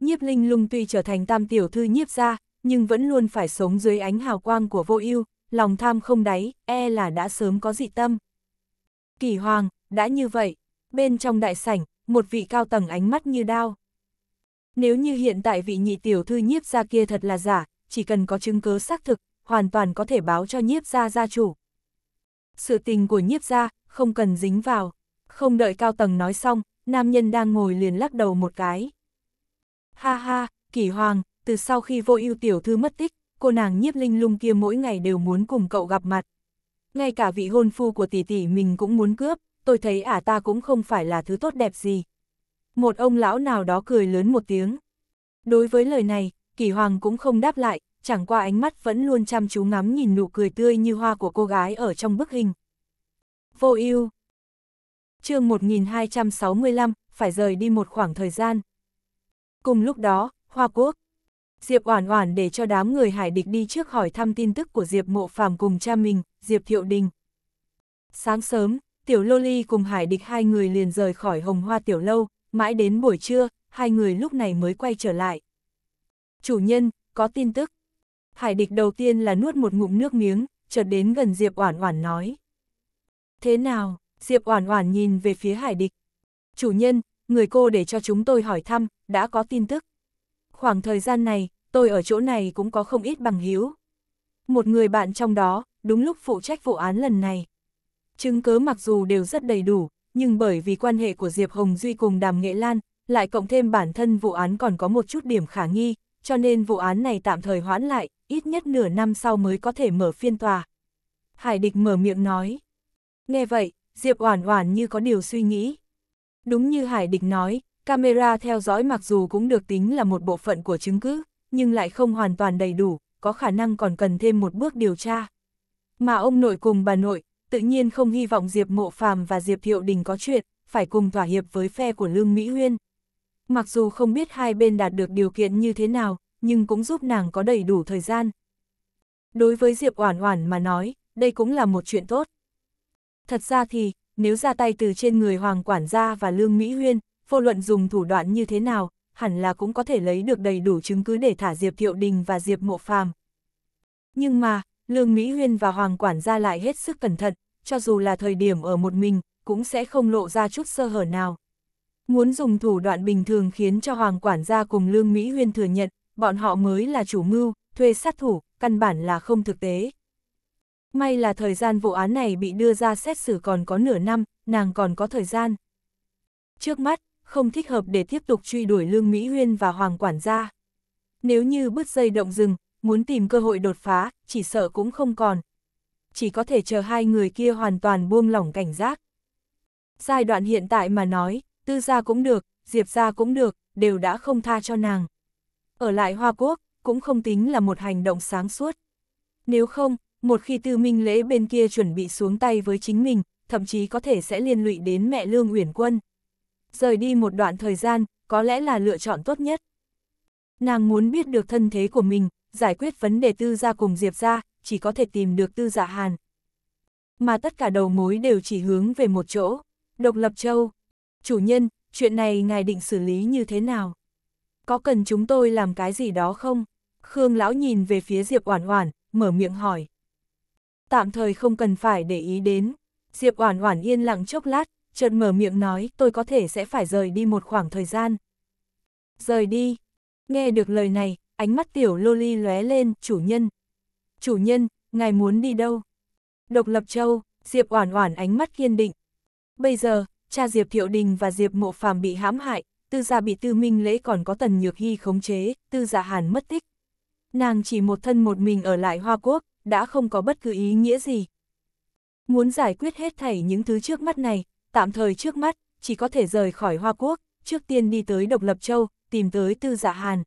Nhiếp linh lung tuy trở thành tam tiểu thư nhiếp gia, nhưng vẫn luôn phải sống dưới ánh hào quang của vô ưu, lòng tham không đáy, e là đã sớm có dị tâm. Kỳ hoàng, đã như vậy, bên trong đại sảnh, một vị cao tầng ánh mắt như đao. Nếu như hiện tại vị nhị tiểu thư nhiếp gia kia thật là giả, chỉ cần có chứng cứ xác thực, hoàn toàn có thể báo cho nhiếp gia gia chủ. Sự tình của nhiếp gia, không cần dính vào. Không đợi cao tầng nói xong, nam nhân đang ngồi liền lắc đầu một cái. Ha ha, kỳ hoàng, từ sau khi vô ưu tiểu thư mất tích, cô nàng nhiếp linh lung kia mỗi ngày đều muốn cùng cậu gặp mặt. Ngay cả vị hôn phu của tỷ tỷ mình cũng muốn cướp, tôi thấy ả ta cũng không phải là thứ tốt đẹp gì. Một ông lão nào đó cười lớn một tiếng. Đối với lời này, kỷ hoàng cũng không đáp lại, chẳng qua ánh mắt vẫn luôn chăm chú ngắm nhìn nụ cười tươi như hoa của cô gái ở trong bức hình. Vô ưu chương 1265, phải rời đi một khoảng thời gian. Cùng lúc đó, Hoa Quốc. Diệp Oản Oản để cho đám người Hải Địch đi trước hỏi thăm tin tức của Diệp Mộ Phàm cùng cha mình, Diệp Thiệu Đình. Sáng sớm, Tiểu Lô Ly cùng Hải Địch hai người liền rời khỏi Hồng Hoa Tiểu Lâu, mãi đến buổi trưa, hai người lúc này mới quay trở lại. Chủ nhân, có tin tức. Hải địch đầu tiên là nuốt một ngụm nước miếng, chợt đến gần Diệp Oản Oản nói. Thế nào? Diệp Oản Oản nhìn về phía Hải địch. Chủ nhân, người cô để cho chúng tôi hỏi thăm, đã có tin tức. Khoảng thời gian này, tôi ở chỗ này cũng có không ít bằng hữu. Một người bạn trong đó, đúng lúc phụ trách vụ án lần này. Chứng cứ mặc dù đều rất đầy đủ, nhưng bởi vì quan hệ của Diệp Hồng Duy cùng Đàm Nghệ Lan, lại cộng thêm bản thân vụ án còn có một chút điểm khả nghi, cho nên vụ án này tạm thời hoãn lại, ít nhất nửa năm sau mới có thể mở phiên tòa. Hải địch mở miệng nói. Nghe vậy, Diệp Oản Oản như có điều suy nghĩ. Đúng như Hải địch nói, camera theo dõi mặc dù cũng được tính là một bộ phận của chứng cứ, nhưng lại không hoàn toàn đầy đủ, có khả năng còn cần thêm một bước điều tra. Mà ông nội cùng bà nội, tự nhiên không hy vọng Diệp Mộ Phàm và Diệp Thiệu Đình có chuyện, phải cùng thỏa hiệp với phe của Lương Mỹ Huyên. Mặc dù không biết hai bên đạt được điều kiện như thế nào, nhưng cũng giúp nàng có đầy đủ thời gian. Đối với Diệp Oản Oản mà nói, đây cũng là một chuyện tốt. Thật ra thì, nếu ra tay từ trên người Hoàng Quản gia và Lương Mỹ Huyên, vô luận dùng thủ đoạn như thế nào, hẳn là cũng có thể lấy được đầy đủ chứng cứ để thả Diệp Thiệu Đình và Diệp Mộ Phàm. Nhưng mà, Lương Mỹ Huyên và Hoàng Quản gia lại hết sức cẩn thận, cho dù là thời điểm ở một mình, cũng sẽ không lộ ra chút sơ hở nào. Muốn dùng thủ đoạn bình thường khiến cho Hoàng Quản gia cùng Lương Mỹ Huyên thừa nhận, bọn họ mới là chủ mưu, thuê sát thủ, căn bản là không thực tế. May là thời gian vụ án này bị đưa ra xét xử còn có nửa năm, nàng còn có thời gian. Trước mắt, không thích hợp để tiếp tục truy đuổi Lương Mỹ Huyên và Hoàng Quản gia. Nếu như bứt dây động rừng, muốn tìm cơ hội đột phá, chỉ sợ cũng không còn. Chỉ có thể chờ hai người kia hoàn toàn buông lỏng cảnh giác. Giai đoạn hiện tại mà nói, tư gia cũng được, diệp gia cũng được, đều đã không tha cho nàng. Ở lại Hoa Quốc, cũng không tính là một hành động sáng suốt. Nếu không, một khi tư minh lễ bên kia chuẩn bị xuống tay với chính mình, thậm chí có thể sẽ liên lụy đến mẹ Lương Uyển Quân. Rời đi một đoạn thời gian, có lẽ là lựa chọn tốt nhất. Nàng muốn biết được thân thế của mình, giải quyết vấn đề tư gia cùng Diệp gia, chỉ có thể tìm được tư giả hàn. Mà tất cả đầu mối đều chỉ hướng về một chỗ, độc lập châu. Chủ nhân, chuyện này ngài định xử lý như thế nào? Có cần chúng tôi làm cái gì đó không? Khương lão nhìn về phía Diệp Oản Oản, mở miệng hỏi. Tạm thời không cần phải để ý đến. Diệp Oản Oản yên lặng chốc lát, chợt mở miệng nói, tôi có thể sẽ phải rời đi một khoảng thời gian. Rời đi. Nghe được lời này, ánh mắt tiểu loli lóe lên, chủ nhân. Chủ nhân, ngài muốn đi đâu? Độc lập châu, Diệp Oản Oản ánh mắt kiên định. Bây giờ, cha Diệp Thiệu Đình và Diệp Mộ Phàm bị hãm hại, tư gia bị tư minh lễ còn có tần nhược hy khống chế, tư gia hàn mất tích. Nàng chỉ một thân một mình ở lại Hoa Quốc, đã không có bất cứ ý nghĩa gì. Muốn giải quyết hết thảy những thứ trước mắt này, tạm thời trước mắt, chỉ có thể rời khỏi Hoa Quốc, trước tiên đi tới Độc Lập Châu, tìm tới tư dạ hàn.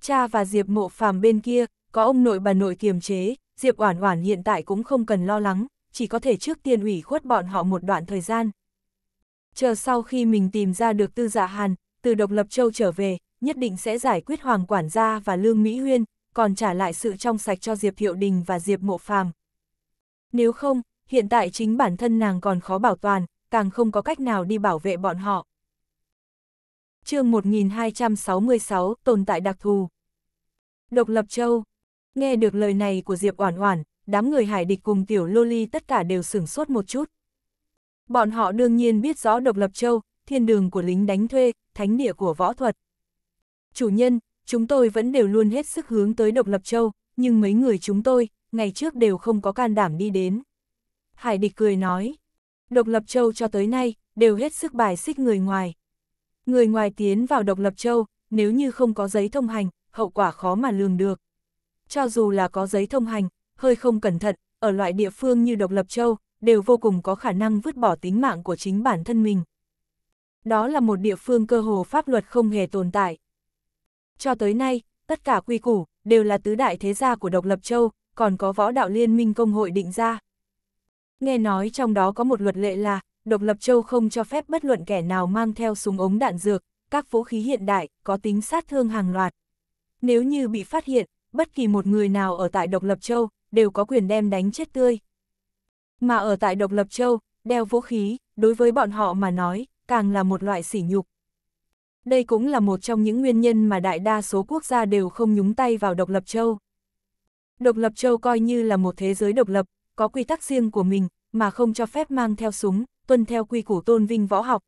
Cha và Diệp mộ phàm bên kia, có ông nội bà nội kiềm chế, Diệp Oản Oản hiện tại cũng không cần lo lắng, chỉ có thể trước tiên ủy khuất bọn họ một đoạn thời gian. Chờ sau khi mình tìm ra được tư dạ hàn, từ độc lập châu trở về, nhất định sẽ giải quyết Hoàng Quản gia và Lương Mỹ Huyên, còn trả lại sự trong sạch cho Diệp Thiệu Đình và Diệp Mộ Phàm. Nếu không, hiện tại chính bản thân nàng còn khó bảo toàn, càng không có cách nào đi bảo vệ bọn họ. chương 1266, tồn tại đặc thù. Độc lập châu. Nghe được lời này của Diệp Oản Oản, đám người hải địch cùng tiểu loli tất cả đều sửng sốt một chút. Bọn họ đương nhiên biết rõ độc lập châu, thiên đường của lính đánh thuê, thánh địa của võ thuật. Chủ nhân, chúng tôi vẫn đều luôn hết sức hướng tới độc lập châu, nhưng mấy người chúng tôi, ngày trước đều không có can đảm đi đến. Hải địch cười nói, độc lập châu cho tới nay, đều hết sức bài xích người ngoài. Người ngoài tiến vào độc lập châu, nếu như không có giấy thông hành, hậu quả khó mà lường được. Cho dù là có giấy thông hành, hơi không cẩn thận, ở loại địa phương như độc lập châu, đều vô cùng có khả năng vứt bỏ tính mạng của chính bản thân mình. Đó là một địa phương cơ hồ pháp luật không hề tồn tại. Cho tới nay, tất cả quy củ, đều là tứ đại thế gia của độc lập châu, còn có võ đạo liên minh công hội định ra. Nghe nói trong đó có một luật lệ là, độc lập châu không cho phép bất luận kẻ nào mang theo súng ống đạn dược, các vũ khí hiện đại, có tính sát thương hàng loạt. Nếu như bị phát hiện, bất kỳ một người nào ở tại độc lập châu, đều có quyền đem đánh chết tươi. Mà ở tại độc lập châu, đeo vũ khí, đối với bọn họ mà nói, càng là một loại sỉ nhục. Đây cũng là một trong những nguyên nhân mà đại đa số quốc gia đều không nhúng tay vào độc lập châu. Độc lập châu coi như là một thế giới độc lập, có quy tắc riêng của mình, mà không cho phép mang theo súng, tuân theo quy củ tôn vinh võ học.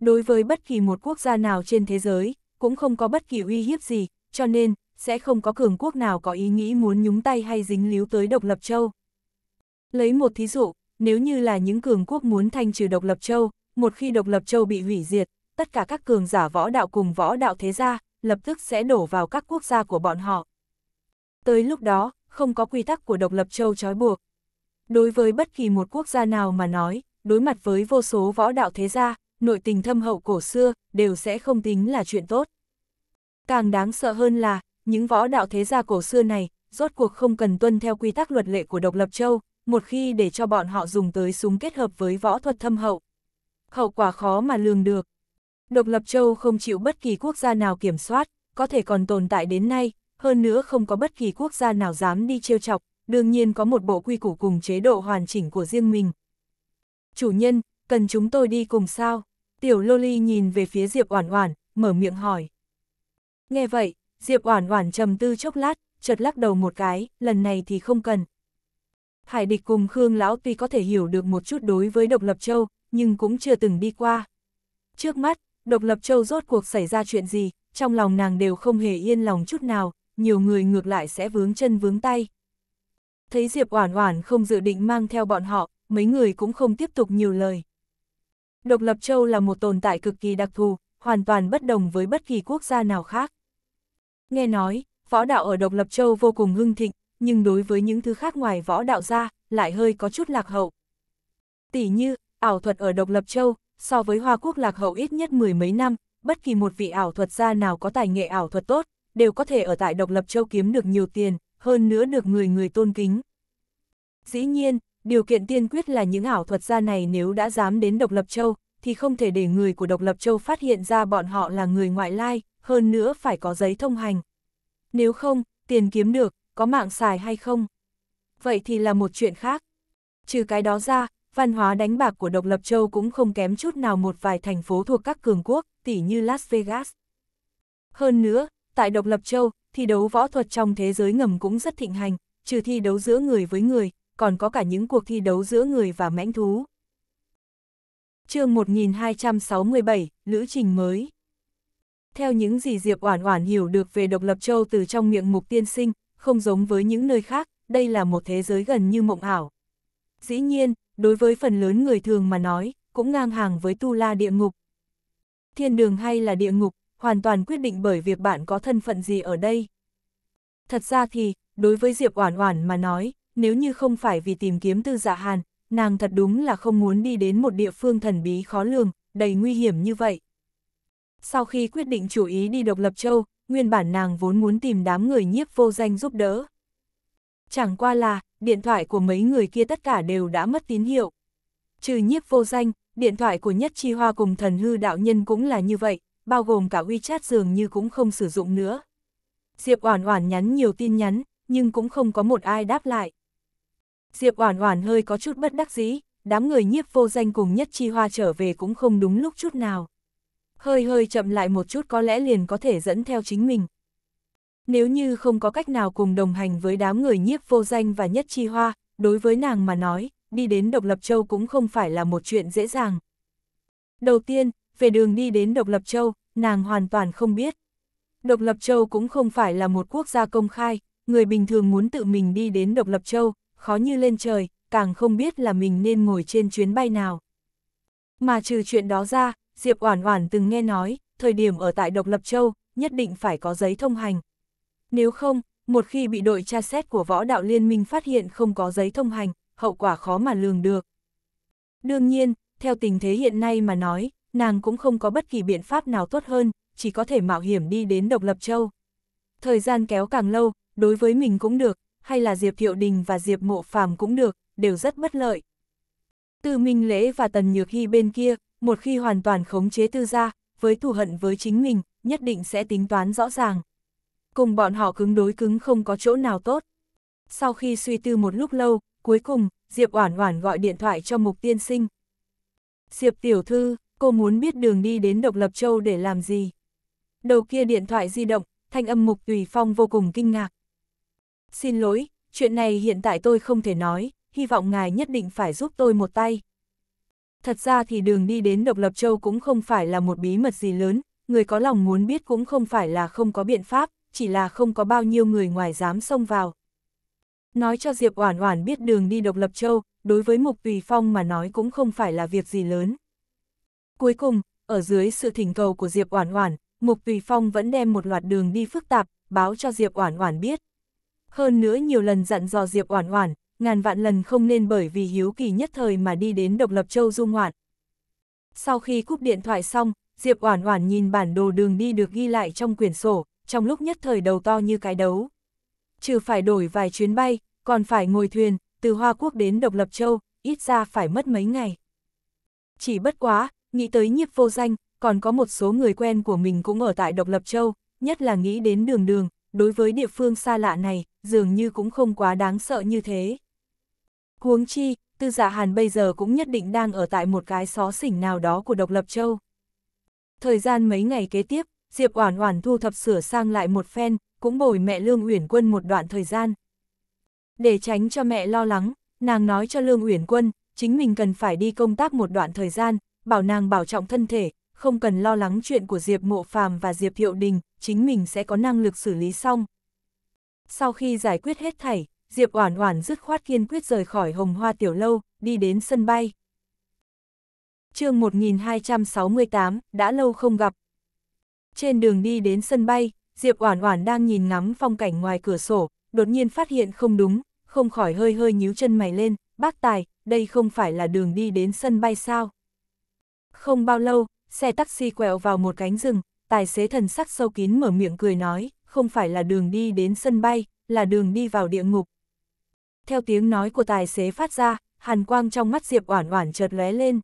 Đối với bất kỳ một quốc gia nào trên thế giới, cũng không có bất kỳ uy hiếp gì, cho nên, sẽ không có cường quốc nào có ý nghĩ muốn nhúng tay hay dính líu tới độc lập châu. Lấy một thí dụ, nếu như là những cường quốc muốn thanh trừ độc lập châu, một khi độc lập châu bị hủy diệt, tất cả các cường giả võ đạo cùng võ đạo thế gia, lập tức sẽ đổ vào các quốc gia của bọn họ. Tới lúc đó, không có quy tắc của độc lập châu trói buộc. Đối với bất kỳ một quốc gia nào mà nói, đối mặt với vô số võ đạo thế gia, nội tình thâm hậu cổ xưa, đều sẽ không tính là chuyện tốt. Càng đáng sợ hơn là, những võ đạo thế gia cổ xưa này, rốt cuộc không cần tuân theo quy tắc luật lệ của độc lập châu, một khi để cho bọn họ dùng tới súng kết hợp với võ thuật thâm hậu. Hậu quả khó mà lường được. Độc lập châu không chịu bất kỳ quốc gia nào kiểm soát, có thể còn tồn tại đến nay, hơn nữa không có bất kỳ quốc gia nào dám đi trêu chọc, đương nhiên có một bộ quy củ cùng chế độ hoàn chỉnh của riêng mình. Chủ nhân, cần chúng tôi đi cùng sao? Tiểu Loli nhìn về phía Diệp Oản Oản, mở miệng hỏi. Nghe vậy, Diệp Oản Oản trầm tư chốc lát, chợt lắc đầu một cái, lần này thì không cần. Hải địch cùng Khương Lão tuy có thể hiểu được một chút đối với độc lập châu, nhưng cũng chưa từng đi qua. Trước mắt, độc lập châu rốt cuộc xảy ra chuyện gì, trong lòng nàng đều không hề yên lòng chút nào, nhiều người ngược lại sẽ vướng chân vướng tay. Thấy Diệp Oản Oản không dự định mang theo bọn họ, mấy người cũng không tiếp tục nhiều lời. Độc lập châu là một tồn tại cực kỳ đặc thù, hoàn toàn bất đồng với bất kỳ quốc gia nào khác. Nghe nói, võ đạo ở độc lập châu vô cùng hưng thịnh, nhưng đối với những thứ khác ngoài võ đạo ra, lại hơi có chút lạc hậu. Tỷ như, ảo thuật ở độc lập châu, so với Hoa Quốc lạc hậu ít nhất mười mấy năm, bất kỳ một vị ảo thuật gia nào có tài nghệ ảo thuật tốt, đều có thể ở tại độc lập châu kiếm được nhiều tiền, hơn nữa được người người tôn kính. Dĩ nhiên, điều kiện tiên quyết là những ảo thuật gia này nếu đã dám đến độc lập châu, thì không thể để người của độc lập châu phát hiện ra bọn họ là người ngoại lai, hơn nữa phải có giấy thông hành. Nếu không, tiền kiếm được, có mạng xài hay không? Vậy thì là một chuyện khác. Trừ cái đó ra, văn hóa đánh bạc của độc lập châu cũng không kém chút nào một vài thành phố thuộc các cường quốc, tỉ như Las Vegas. Hơn nữa, tại độc lập châu, thi đấu võ thuật trong thế giới ngầm cũng rất thịnh hành, trừ thi đấu giữa người với người, còn có cả những cuộc thi đấu giữa người và mãnh thú. chương 1267, Lữ trình mới theo những gì Diệp Oản Oản hiểu được về độc lập châu từ trong miệng mục tiên sinh, không giống với những nơi khác, đây là một thế giới gần như mộng ảo. Dĩ nhiên, đối với phần lớn người thường mà nói, cũng ngang hàng với tu la địa ngục. Thiên đường hay là địa ngục, hoàn toàn quyết định bởi việc bạn có thân phận gì ở đây. Thật ra thì, đối với Diệp Oản Oản mà nói, nếu như không phải vì tìm kiếm tư dạ hàn, nàng thật đúng là không muốn đi đến một địa phương thần bí khó lường, đầy nguy hiểm như vậy. Sau khi quyết định chủ ý đi độc lập châu, nguyên bản nàng vốn muốn tìm đám người nhiếp vô danh giúp đỡ. Chẳng qua là, điện thoại của mấy người kia tất cả đều đã mất tín hiệu. Trừ nhiếp vô danh, điện thoại của nhất chi hoa cùng thần hư đạo nhân cũng là như vậy, bao gồm cả WeChat dường như cũng không sử dụng nữa. Diệp Oản Oản nhắn nhiều tin nhắn, nhưng cũng không có một ai đáp lại. Diệp Oản Oản hơi có chút bất đắc dĩ, đám người nhiếp vô danh cùng nhất chi hoa trở về cũng không đúng lúc chút nào. Hơi hơi chậm lại một chút có lẽ liền có thể dẫn theo chính mình. Nếu như không có cách nào cùng đồng hành với đám người nhiếp vô danh và nhất chi hoa, đối với nàng mà nói, đi đến Độc Lập Châu cũng không phải là một chuyện dễ dàng. Đầu tiên, về đường đi đến Độc Lập Châu, nàng hoàn toàn không biết. Độc Lập Châu cũng không phải là một quốc gia công khai, người bình thường muốn tự mình đi đến Độc Lập Châu, khó như lên trời, càng không biết là mình nên ngồi trên chuyến bay nào. Mà trừ chuyện đó ra, Diệp Oản Oản từng nghe nói, thời điểm ở tại Độc Lập Châu, nhất định phải có giấy thông hành. Nếu không, một khi bị đội tra xét của võ đạo liên minh phát hiện không có giấy thông hành, hậu quả khó mà lường được. Đương nhiên, theo tình thế hiện nay mà nói, nàng cũng không có bất kỳ biện pháp nào tốt hơn, chỉ có thể mạo hiểm đi đến Độc Lập Châu. Thời gian kéo càng lâu, đối với mình cũng được, hay là Diệp Thiệu Đình và Diệp Mộ Phàm cũng được, đều rất bất lợi. Tư Minh Lễ và Tần Nhược Hy bên kia, một khi hoàn toàn khống chế tư gia, với thù hận với chính mình, nhất định sẽ tính toán rõ ràng. Cùng bọn họ cứng đối cứng không có chỗ nào tốt. Sau khi suy tư một lúc lâu, cuối cùng, Diệp Oản Oản gọi điện thoại cho Mục Tiên Sinh. Diệp tiểu thư, cô muốn biết đường đi đến Độc Lập Châu để làm gì? Đầu kia điện thoại di động, thanh âm Mục Tùy Phong vô cùng kinh ngạc. Xin lỗi, chuyện này hiện tại tôi không thể nói, hy vọng ngài nhất định phải giúp tôi một tay. Thật ra thì đường đi đến Độc Lập Châu cũng không phải là một bí mật gì lớn, người có lòng muốn biết cũng không phải là không có biện pháp, chỉ là không có bao nhiêu người ngoài dám xông vào. Nói cho Diệp Oản Oản biết đường đi Độc Lập Châu, đối với Mục Tùy Phong mà nói cũng không phải là việc gì lớn. Cuối cùng, ở dưới sự thỉnh cầu của Diệp Oản Oản, Mục Tùy Phong vẫn đem một loạt đường đi phức tạp, báo cho Diệp Oản Oản biết. Hơn nữa nhiều lần dặn dò Diệp Oản Oản, ngàn vạn lần không nên bởi vì hiếu kỳ nhất thời mà đi đến Độc Lập Châu du ngoạn. Sau khi cúp điện thoại xong, Diệp Oản Oản nhìn bản đồ đường đi được ghi lại trong quyển sổ, trong lúc nhất thời đầu to như cái đấu. Trừ phải đổi vài chuyến bay, còn phải ngồi thuyền, từ Hoa Quốc đến Độc Lập Châu, ít ra phải mất mấy ngày. Chỉ bất quá, nghĩ tới nhiếp vô danh, còn có một số người quen của mình cũng ở tại Độc Lập Châu, nhất là nghĩ đến đường đường, đối với địa phương xa lạ này, dường như cũng không quá đáng sợ như thế. Huống chi, tư giả hàn bây giờ cũng nhất định đang ở tại một cái xó xỉnh nào đó của Độc Lập Châu. Thời gian mấy ngày kế tiếp, Diệp Oản Oản thu thập sửa sang lại một phen, cũng bồi mẹ Lương Uyển Quân một đoạn thời gian. Để tránh cho mẹ lo lắng, nàng nói cho Lương Uyển Quân, chính mình cần phải đi công tác một đoạn thời gian, bảo nàng bảo trọng thân thể, không cần lo lắng chuyện của Diệp Mộ Phàm và Diệp Hiệu Đình, chính mình sẽ có năng lực xử lý xong. Sau khi giải quyết hết thảy, Diệp Oản Oản dứt khoát kiên quyết rời khỏi Hồng Hoa Tiểu Lâu, đi đến sân bay. Chương 1268, đã lâu không gặp. Trên đường đi đến sân bay, Diệp Oản Oản đang nhìn ngắm phong cảnh ngoài cửa sổ, đột nhiên phát hiện không đúng, không khỏi hơi hơi nhíu chân mày lên, "Bác Tài, đây không phải là đường đi đến sân bay sao?" Không bao lâu, xe taxi quẹo vào một cánh rừng, tài xế thần sắc sâu kín mở miệng cười nói, "Không phải là đường đi đến sân bay, là đường đi vào địa ngục." Theo tiếng nói của tài xế phát ra, hàn quang trong mắt Diệp Oản Oản chợt lóe lên.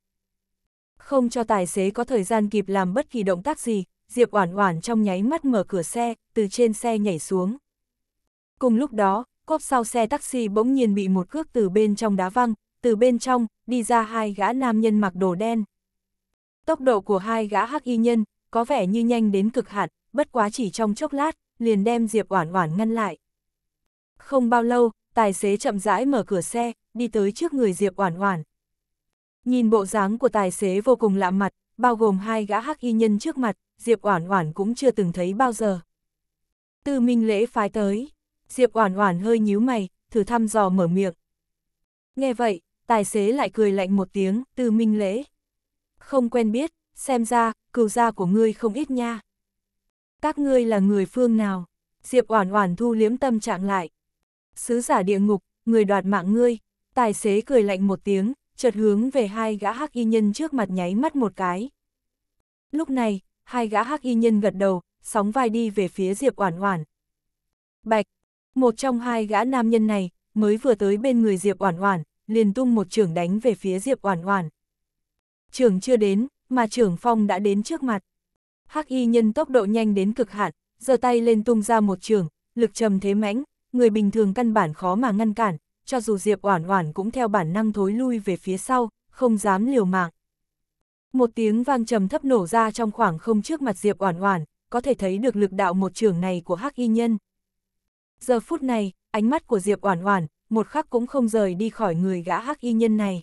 Không cho tài xế có thời gian kịp làm bất kỳ động tác gì, Diệp Oản Oản trong nháy mắt mở cửa xe, từ trên xe nhảy xuống. Cùng lúc đó, cốp sau xe taxi bỗng nhiên bị một cước từ bên trong đá văng, từ bên trong, đi ra hai gã nam nhân mặc đồ đen. Tốc độ của hai gã hắc y nhân, có vẻ như nhanh đến cực hạn, bất quá chỉ trong chốc lát, liền đem Diệp Oản Oản ngăn lại. Không bao lâu, tài xế chậm rãi mở cửa xe, đi tới trước người Diệp Oản Oản. Nhìn bộ dáng của tài xế vô cùng lạ mặt, bao gồm hai gã hắc y nhân trước mặt, Diệp Oản Oản cũng chưa từng thấy bao giờ. Tư Minh Lễ phái tới, Diệp Oản Oản hơi nhíu mày, thử thăm dò mở miệng. Nghe vậy, tài xế lại cười lạnh một tiếng, Tư Minh Lễ. Không quen biết, xem ra, cừu gia của ngươi không ít nha. Các ngươi là người phương nào? Diệp Oản Oản thu liếm tâm trạng lại. Sứ giả địa ngục, người đoạt mạng ngươi. Tài xế cười lạnh một tiếng, chợt hướng về hai gã hắc y nhân trước mặt nháy mắt một cái. Lúc này, hai gã hắc y nhân gật đầu, sóng vai đi về phía Diệp Oản Oản. Bạch, một trong hai gã nam nhân này, mới vừa tới bên người Diệp Oản Oản, liền tung một trường đánh về phía Diệp Oản Oản. Trường chưa đến, mà trưởng phong đã đến trước mặt. Hắc y nhân tốc độ nhanh đến cực hạn, giơ tay lên tung ra một trường, lực trầm thế mãnh, người bình thường căn bản khó mà ngăn cản, cho dù Diệp Oản Oản cũng theo bản năng thối lui về phía sau, không dám liều mạng. Một tiếng vang trầm thấp nổ ra trong khoảng không trước mặt Diệp Oản Oản, có thể thấy được lực đạo một trường này của Hắc Y Nhân. Giờ phút này, ánh mắt của Diệp Oản Oản, một khắc cũng không rời đi khỏi người gã Hắc Y Nhân này.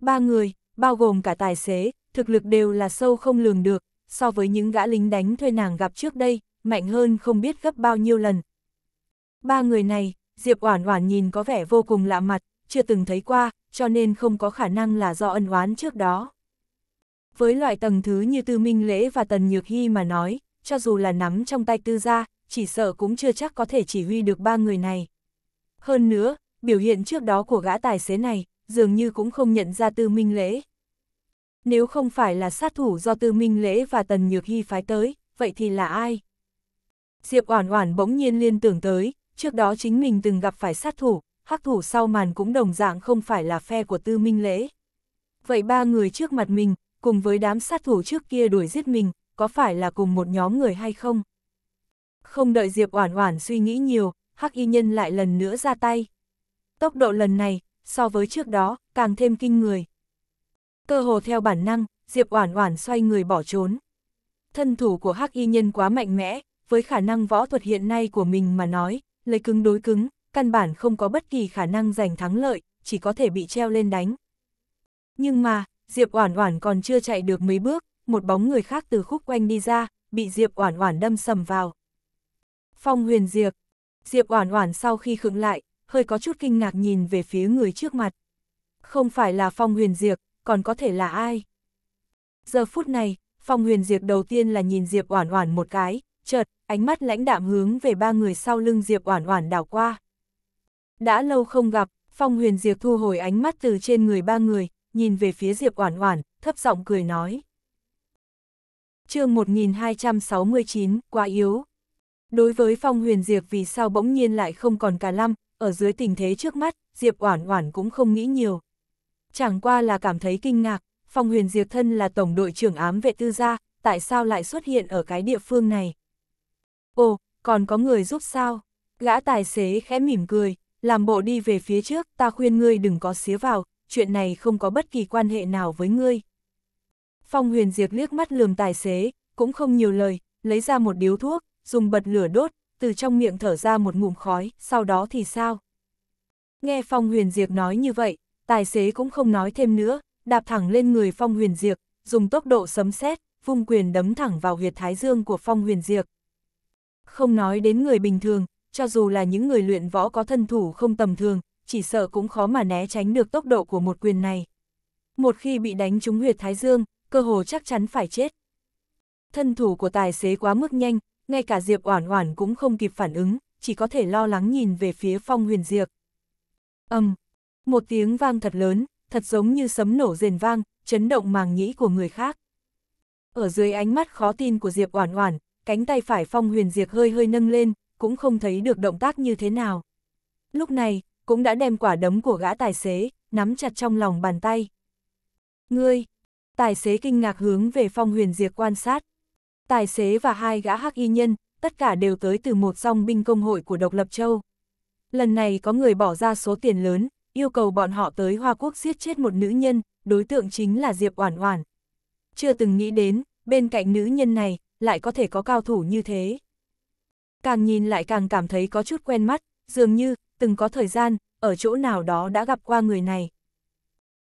Ba người, bao gồm cả tài xế, thực lực đều là sâu không lường được, so với những gã lính đánh thuê nàng gặp trước đây, mạnh hơn không biết gấp bao nhiêu lần. Ba người này, Diệp Oản Oản nhìn có vẻ vô cùng lạ mặt, chưa từng thấy qua, cho nên không có khả năng là do ân oán trước đó. Với loại tầng thứ như Tư Minh Lễ và Tần Nhược Hy mà nói, cho dù là nắm trong tay tư gia, chỉ sợ cũng chưa chắc có thể chỉ huy được ba người này. Hơn nữa, biểu hiện trước đó của gã tài xế này, dường như cũng không nhận ra Tư Minh Lễ. Nếu không phải là sát thủ do Tư Minh Lễ và Tần Nhược Hy phái tới, vậy thì là ai? Diệp Oản Oản bỗng nhiên liên tưởng tới, trước đó chính mình từng gặp phải sát thủ, hắc thủ sau màn cũng đồng dạng không phải là phe của Tư Minh Lễ. Vậy ba người trước mặt mình, cùng với đám sát thủ trước kia đuổi giết mình, có phải là cùng một nhóm người hay không? Không đợi Diệp Oản Oản suy nghĩ nhiều, Hắc Y Nhân lại lần nữa ra tay. Tốc độ lần này, so với trước đó, càng thêm kinh người. Cơ hồ theo bản năng, Diệp Oản Oản xoay người bỏ trốn. Thân thủ của Hắc Y Nhân quá mạnh mẽ, với khả năng võ thuật hiện nay của mình mà nói, lấy cứng đối cứng, căn bản không có bất kỳ khả năng giành thắng lợi, chỉ có thể bị treo lên đánh. Nhưng mà, Diệp Oản Oản còn chưa chạy được mấy bước, một bóng người khác từ khúc quanh đi ra, bị Diệp Oản Oản đâm sầm vào. Phong Huyền Diệp. Diệp Oản Oản sau khi khựng lại, hơi có chút kinh ngạc nhìn về phía người trước mặt. Không phải là Phong Huyền Diệp, còn có thể là ai? Giờ phút này, Phong Huyền Diệp đầu tiên là nhìn Diệp Oản Oản một cái, chợt, ánh mắt lãnh đạm hướng về ba người sau lưng Diệp Oản Oản đảo qua. Đã lâu không gặp, Phong Huyền Diệp thu hồi ánh mắt từ trên người ba người, nhìn về phía Diệp Oản Oản, thấp giọng cười nói. Chương 1269, quá yếu. Đối với Phong Huyền Diệp vì sao bỗng nhiên lại không còn cả lâm, ở dưới tình thế trước mắt, Diệp Oản Oản cũng không nghĩ nhiều. Chẳng qua là cảm thấy kinh ngạc, Phong Huyền Diệp thân là tổng đội trưởng ám vệ tư gia, tại sao lại xuất hiện ở cái địa phương này? Ồ, còn có người giúp sao? Gã tài xế khẽ mỉm cười, làm bộ đi về phía trước, ta khuyên ngươi đừng có xía vào, chuyện này không có bất kỳ quan hệ nào với ngươi. Phong huyền diệt liếc mắt lườm tài xế, cũng không nhiều lời, lấy ra một điếu thuốc, dùng bật lửa đốt, từ trong miệng thở ra một ngụm khói, sau đó thì sao? Nghe Phong huyền diệt nói như vậy, tài xế cũng không nói thêm nữa, đạp thẳng lên người Phong huyền diệt, dùng tốc độ sấm sét, vung quyền đấm thẳng vào huyệt thái dương của Phong huyền diệt. Không nói đến người bình thường, cho dù là những người luyện võ có thân thủ không tầm thường, chỉ sợ cũng khó mà né tránh được tốc độ của một quyền này. Một khi bị đánh trúng huyệt thái dương, cơ hồ chắc chắn phải chết. Thân thủ của tài xế quá mức nhanh, ngay cả Diệp Oản Oản cũng không kịp phản ứng, chỉ có thể lo lắng nhìn về phía Phong Huyền Diệp. Ầm, um, một tiếng vang thật lớn, thật giống như sấm nổ rền vang, chấn động màng nhĩ của người khác. Ở dưới ánh mắt khó tin của Diệp Oản Oản, cánh tay phải Phong Huyền diệt hơi hơi nâng lên, cũng không thấy được động tác như thế nào. Lúc này, cũng đã đem quả đấm của gã tài xế, nắm chặt trong lòng bàn tay. Ngươi! Tài xế kinh ngạc hướng về phong huyền diệt quan sát. Tài xế và hai gã hắc y nhân, tất cả đều tới từ một song binh công hội của độc lập châu. Lần này có người bỏ ra số tiền lớn, yêu cầu bọn họ tới Hoa Quốc giết chết một nữ nhân, đối tượng chính là Diệp Oản Oản. Chưa từng nghĩ đến, bên cạnh nữ nhân này, lại có thể có cao thủ như thế. Càng nhìn lại càng cảm thấy có chút quen mắt, dường như, từng có thời gian, ở chỗ nào đó đã gặp qua người này.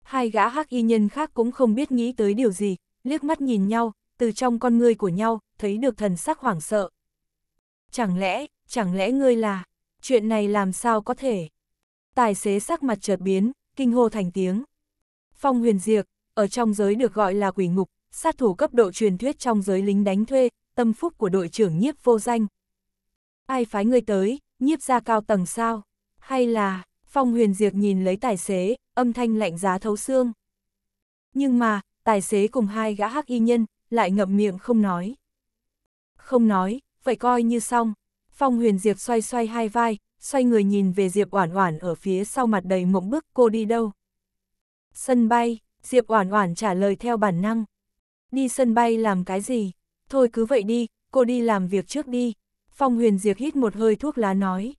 Hai gã hắc y nhân khác cũng không biết nghĩ tới điều gì, liếc mắt nhìn nhau, từ trong con ngươi của nhau, thấy được thần sắc hoảng sợ. Chẳng lẽ, chẳng lẽ ngươi là, chuyện này làm sao có thể? Tài xế sắc mặt chợt biến, kinh hô thành tiếng. Phong huyền diệt, ở trong giới được gọi là quỷ ngục, sát thủ cấp độ truyền thuyết trong giới lính đánh thuê, tâm phúc của đội trưởng nhiếp vô danh. Ai phái người tới, nhiếp ra cao tầng sao? Hay là, Phong huyền diệt nhìn lấy tài xế, âm thanh lạnh giá thấu xương. Nhưng mà, tài xế cùng hai gã hắc y nhân, lại ngậm miệng không nói. Không nói, vậy coi như xong. Phong huyền diệp xoay xoay hai vai, xoay người nhìn về Diệp Oản Oản ở phía sau mặt đầy mộng bức cô đi đâu. Sân bay, Diệp Oản Oản trả lời theo bản năng. Đi sân bay làm cái gì? Thôi cứ vậy đi, cô đi làm việc trước đi. Phong huyền diệp hít một hơi thuốc lá nói.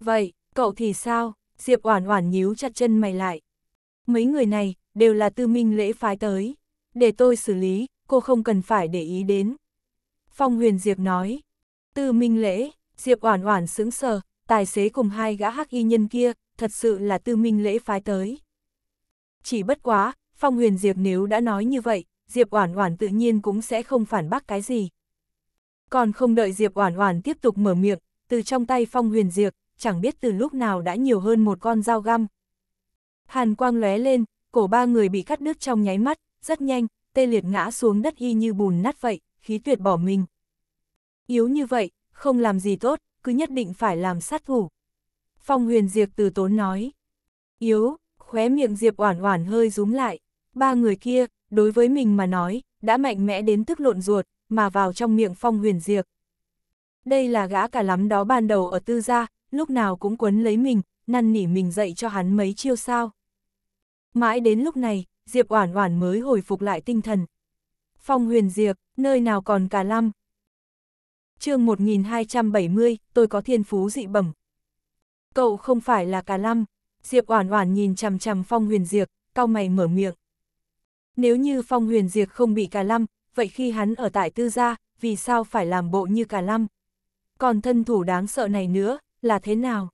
Vậy, cậu thì sao? Diệp Oản Oản nhíu chặt chân mày lại. Mấy người này, đều là tư minh lễ phái tới. Để tôi xử lý, cô không cần phải để ý đến. Phong huyền Diệp nói. Tư minh lễ, Diệp Oản Oản sững sờ, tài xế cùng hai gã hắc y nhân kia, thật sự là tư minh lễ phái tới. Chỉ bất quá, Phong huyền Diệp nếu đã nói như vậy, Diệp Oản Oản tự nhiên cũng sẽ không phản bác cái gì. Còn không đợi Diệp Oản Oản tiếp tục mở miệng, từ trong tay Phong huyền Diệp, chẳng biết từ lúc nào đã nhiều hơn một con dao găm. Hàn quang lóe lên, cổ ba người bị cắt đứt trong nháy mắt, rất nhanh, tê liệt ngã xuống đất y như bùn nát vậy, khí tuyệt bỏ mình. Yếu như vậy, không làm gì tốt, cứ nhất định phải làm sát thủ. Phong huyền Diệp từ tốn nói. Yếu, khóe miệng Diệp oản oản hơi rúm lại. Ba người kia, đối với mình mà nói, đã mạnh mẽ đến tức lộn ruột, mà vào trong miệng Phong huyền Diệp. Đây là gã cả lắm đó ban đầu ở tư gia, lúc nào cũng quấn lấy mình, năn nỉ mình dạy cho hắn mấy chiêu sao. Mãi đến lúc này, Diệp Oản Oản mới hồi phục lại tinh thần. Phong huyền Diệp, nơi nào còn cả lâm. chương 1270, tôi có thiên phú dị bẩm. Cậu không phải là cả lâm. Diệp Oản Oản nhìn chằm chằm Phong huyền Diệp, cau mày mở miệng. Nếu như Phong huyền Diệp không bị cả lâm, vậy khi hắn ở tại tư gia, vì sao phải làm bộ như cả lâm? Còn thân thủ đáng sợ này nữa, là thế nào?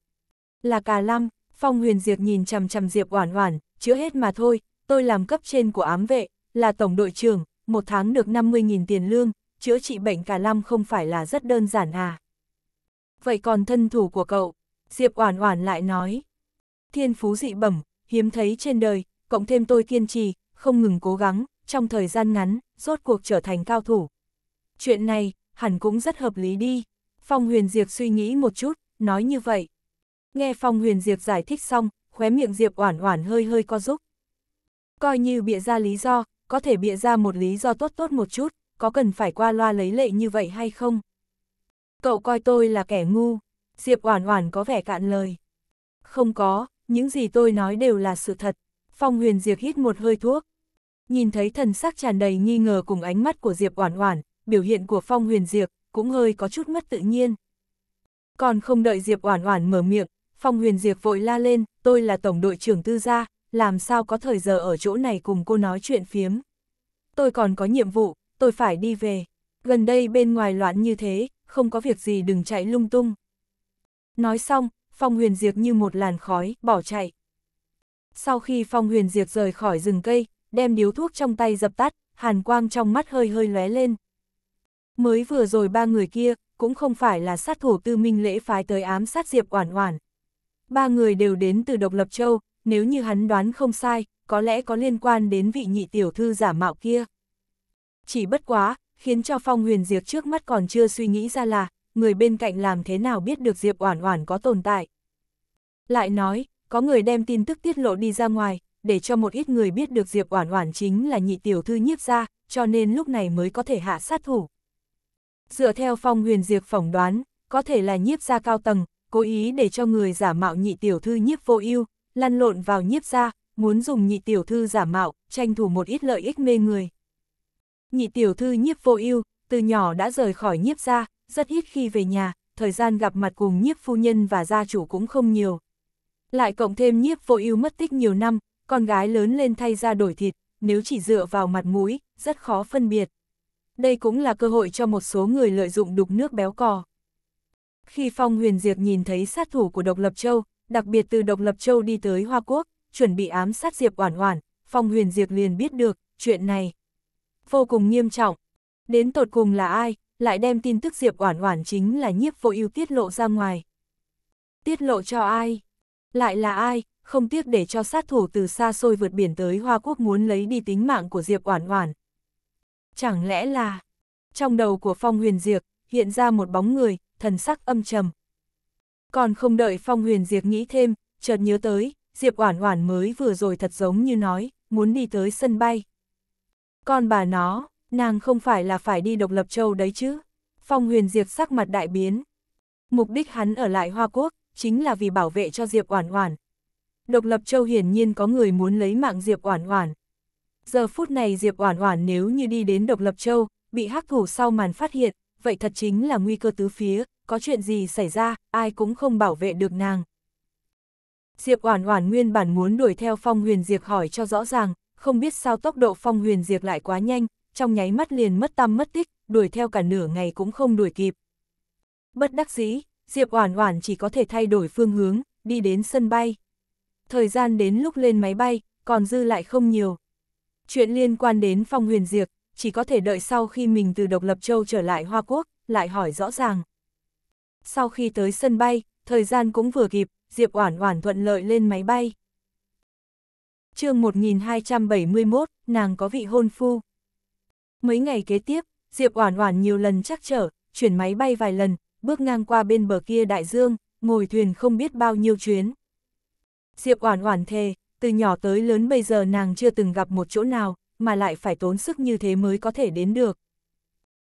Là cà lăm, Phong huyền diệt nhìn chằm chằm Diệp Oản Oản, chữa hết mà thôi, tôi làm cấp trên của ám vệ, là tổng đội trưởng, một tháng được 50.000 tiền lương, chữa trị bệnh cà lăm không phải là rất đơn giản à. Vậy còn thân thủ của cậu, Diệp Oản Oản lại nói, thiên phú dị bẩm, hiếm thấy trên đời, cộng thêm tôi kiên trì, không ngừng cố gắng, trong thời gian ngắn, rốt cuộc trở thành cao thủ. Chuyện này, hẳn cũng rất hợp lý đi. Phong huyền Diệp suy nghĩ một chút, nói như vậy. Nghe Phong huyền Diệp giải thích xong, khóe miệng Diệp oản oản hơi hơi co rúc. Coi như bịa ra lý do, có thể bịa ra một lý do tốt tốt một chút, có cần phải qua loa lấy lệ như vậy hay không? Cậu coi tôi là kẻ ngu, Diệp oản oản có vẻ cạn lời. Không có, những gì tôi nói đều là sự thật. Phong huyền Diệp hít một hơi thuốc. Nhìn thấy thần sắc tràn đầy nghi ngờ cùng ánh mắt của Diệp oản oản, biểu hiện của Phong huyền Diệp cũng hơi có chút mất tự nhiên. Còn không đợi Diệp oản oản mở miệng, Phong huyền Diệp vội la lên, tôi là tổng đội trưởng tư gia, làm sao có thời giờ ở chỗ này cùng cô nói chuyện phiếm. Tôi còn có nhiệm vụ, tôi phải đi về. Gần đây bên ngoài loạn như thế, không có việc gì đừng chạy lung tung. Nói xong, Phong huyền Diệp như một làn khói, bỏ chạy. Sau khi Phong huyền Diệp rời khỏi rừng cây, đem điếu thuốc trong tay dập tắt, hàn quang trong mắt hơi hơi lóe lên. Mới vừa rồi ba người kia, cũng không phải là sát thủ tư minh lễ phái tới ám sát Diệp Oản Oản. Ba người đều đến từ Độc Lập Châu, nếu như hắn đoán không sai, có lẽ có liên quan đến vị nhị tiểu thư giả mạo kia. Chỉ bất quá, khiến cho Phong Huyền Diệp trước mắt còn chưa suy nghĩ ra là, người bên cạnh làm thế nào biết được Diệp Oản Oản có tồn tại. Lại nói, có người đem tin tức tiết lộ đi ra ngoài, để cho một ít người biết được Diệp Oản Oản chính là nhị tiểu thư nhiếp gia, cho nên lúc này mới có thể hạ sát thủ. Dựa theo Phong Huyền Diệp phỏng đoán, có thể là nhiếp gia cao tầng, cố ý để cho người giả mạo nhị tiểu thư nhiếp vô ưu lăn lộn vào nhiếp gia, muốn dùng nhị tiểu thư giả mạo, tranh thủ một ít lợi ích mê người. Nhị tiểu thư nhiếp vô ưu từ nhỏ đã rời khỏi nhiếp gia, rất ít khi về nhà, thời gian gặp mặt cùng nhiếp phu nhân và gia chủ cũng không nhiều. Lại cộng thêm nhiếp vô ưu mất tích nhiều năm, con gái lớn lên thay ra đổi thịt, nếu chỉ dựa vào mặt mũi, rất khó phân biệt. Đây cũng là cơ hội cho một số người lợi dụng đục nước béo cò. Khi Phong Huyền Diệp nhìn thấy sát thủ của Độc Lập Châu, đặc biệt từ Độc Lập Châu đi tới Hoa Quốc, chuẩn bị ám sát Diệp Oản Oản, Phong Huyền Diệp liền biết được, chuyện này vô cùng nghiêm trọng. Đến tột cùng là ai, lại đem tin tức Diệp Oản Oản chính là nhiếp vô ưu tiết lộ ra ngoài. Tiết lộ cho ai? Lại là ai, không tiếc để cho sát thủ từ xa xôi vượt biển tới Hoa Quốc muốn lấy đi tính mạng của Diệp Oản Oản. Chẳng lẽ là... Trong đầu của Phong Huyền Diệp hiện ra một bóng người, thần sắc âm trầm. Còn không đợi Phong Huyền Diệp nghĩ thêm, chợt nhớ tới, Diệp Oản Oản mới vừa rồi thật giống như nói, muốn đi tới sân bay. Con bà nó, nàng không phải là phải đi độc lập châu đấy chứ. Phong Huyền Diệp sắc mặt đại biến. Mục đích hắn ở lại Hoa Quốc, chính là vì bảo vệ cho Diệp Oản Oản. Độc lập châu hiển nhiên có người muốn lấy mạng Diệp Oản Oản. Giờ phút này Diệp Oản Oản nếu như đi đến độc lập châu, bị hắc thủ sau màn phát hiện, vậy thật chính là nguy cơ tứ phía, có chuyện gì xảy ra, ai cũng không bảo vệ được nàng. Diệp Oản Oản nguyên bản muốn đuổi theo Phong Huyền Diệp hỏi cho rõ ràng, không biết sao tốc độ Phong Huyền Diệp lại quá nhanh, trong nháy mắt liền mất tăm mất tích, đuổi theo cả nửa ngày cũng không đuổi kịp. Bất đắc dĩ, Diệp Oản Oản chỉ có thể thay đổi phương hướng, đi đến sân bay. Thời gian đến lúc lên máy bay, còn dư lại không nhiều. Chuyện liên quan đến Phong Huyền Diệp, chỉ có thể đợi sau khi mình từ Độc Lập Châu trở lại Hoa Quốc, lại hỏi rõ ràng. Sau khi tới sân bay, thời gian cũng vừa kịp, Diệp Oản Oản thuận lợi lên máy bay. Chương 1271, nàng có vị hôn phu. Mấy ngày kế tiếp, Diệp Oản Oản nhiều lần chắc trở, chuyển máy bay vài lần, bước ngang qua bên bờ kia đại dương, ngồi thuyền không biết bao nhiêu chuyến. Diệp Oản Oản thề, từ nhỏ tới lớn bây giờ nàng chưa từng gặp một chỗ nào, mà lại phải tốn sức như thế mới có thể đến được.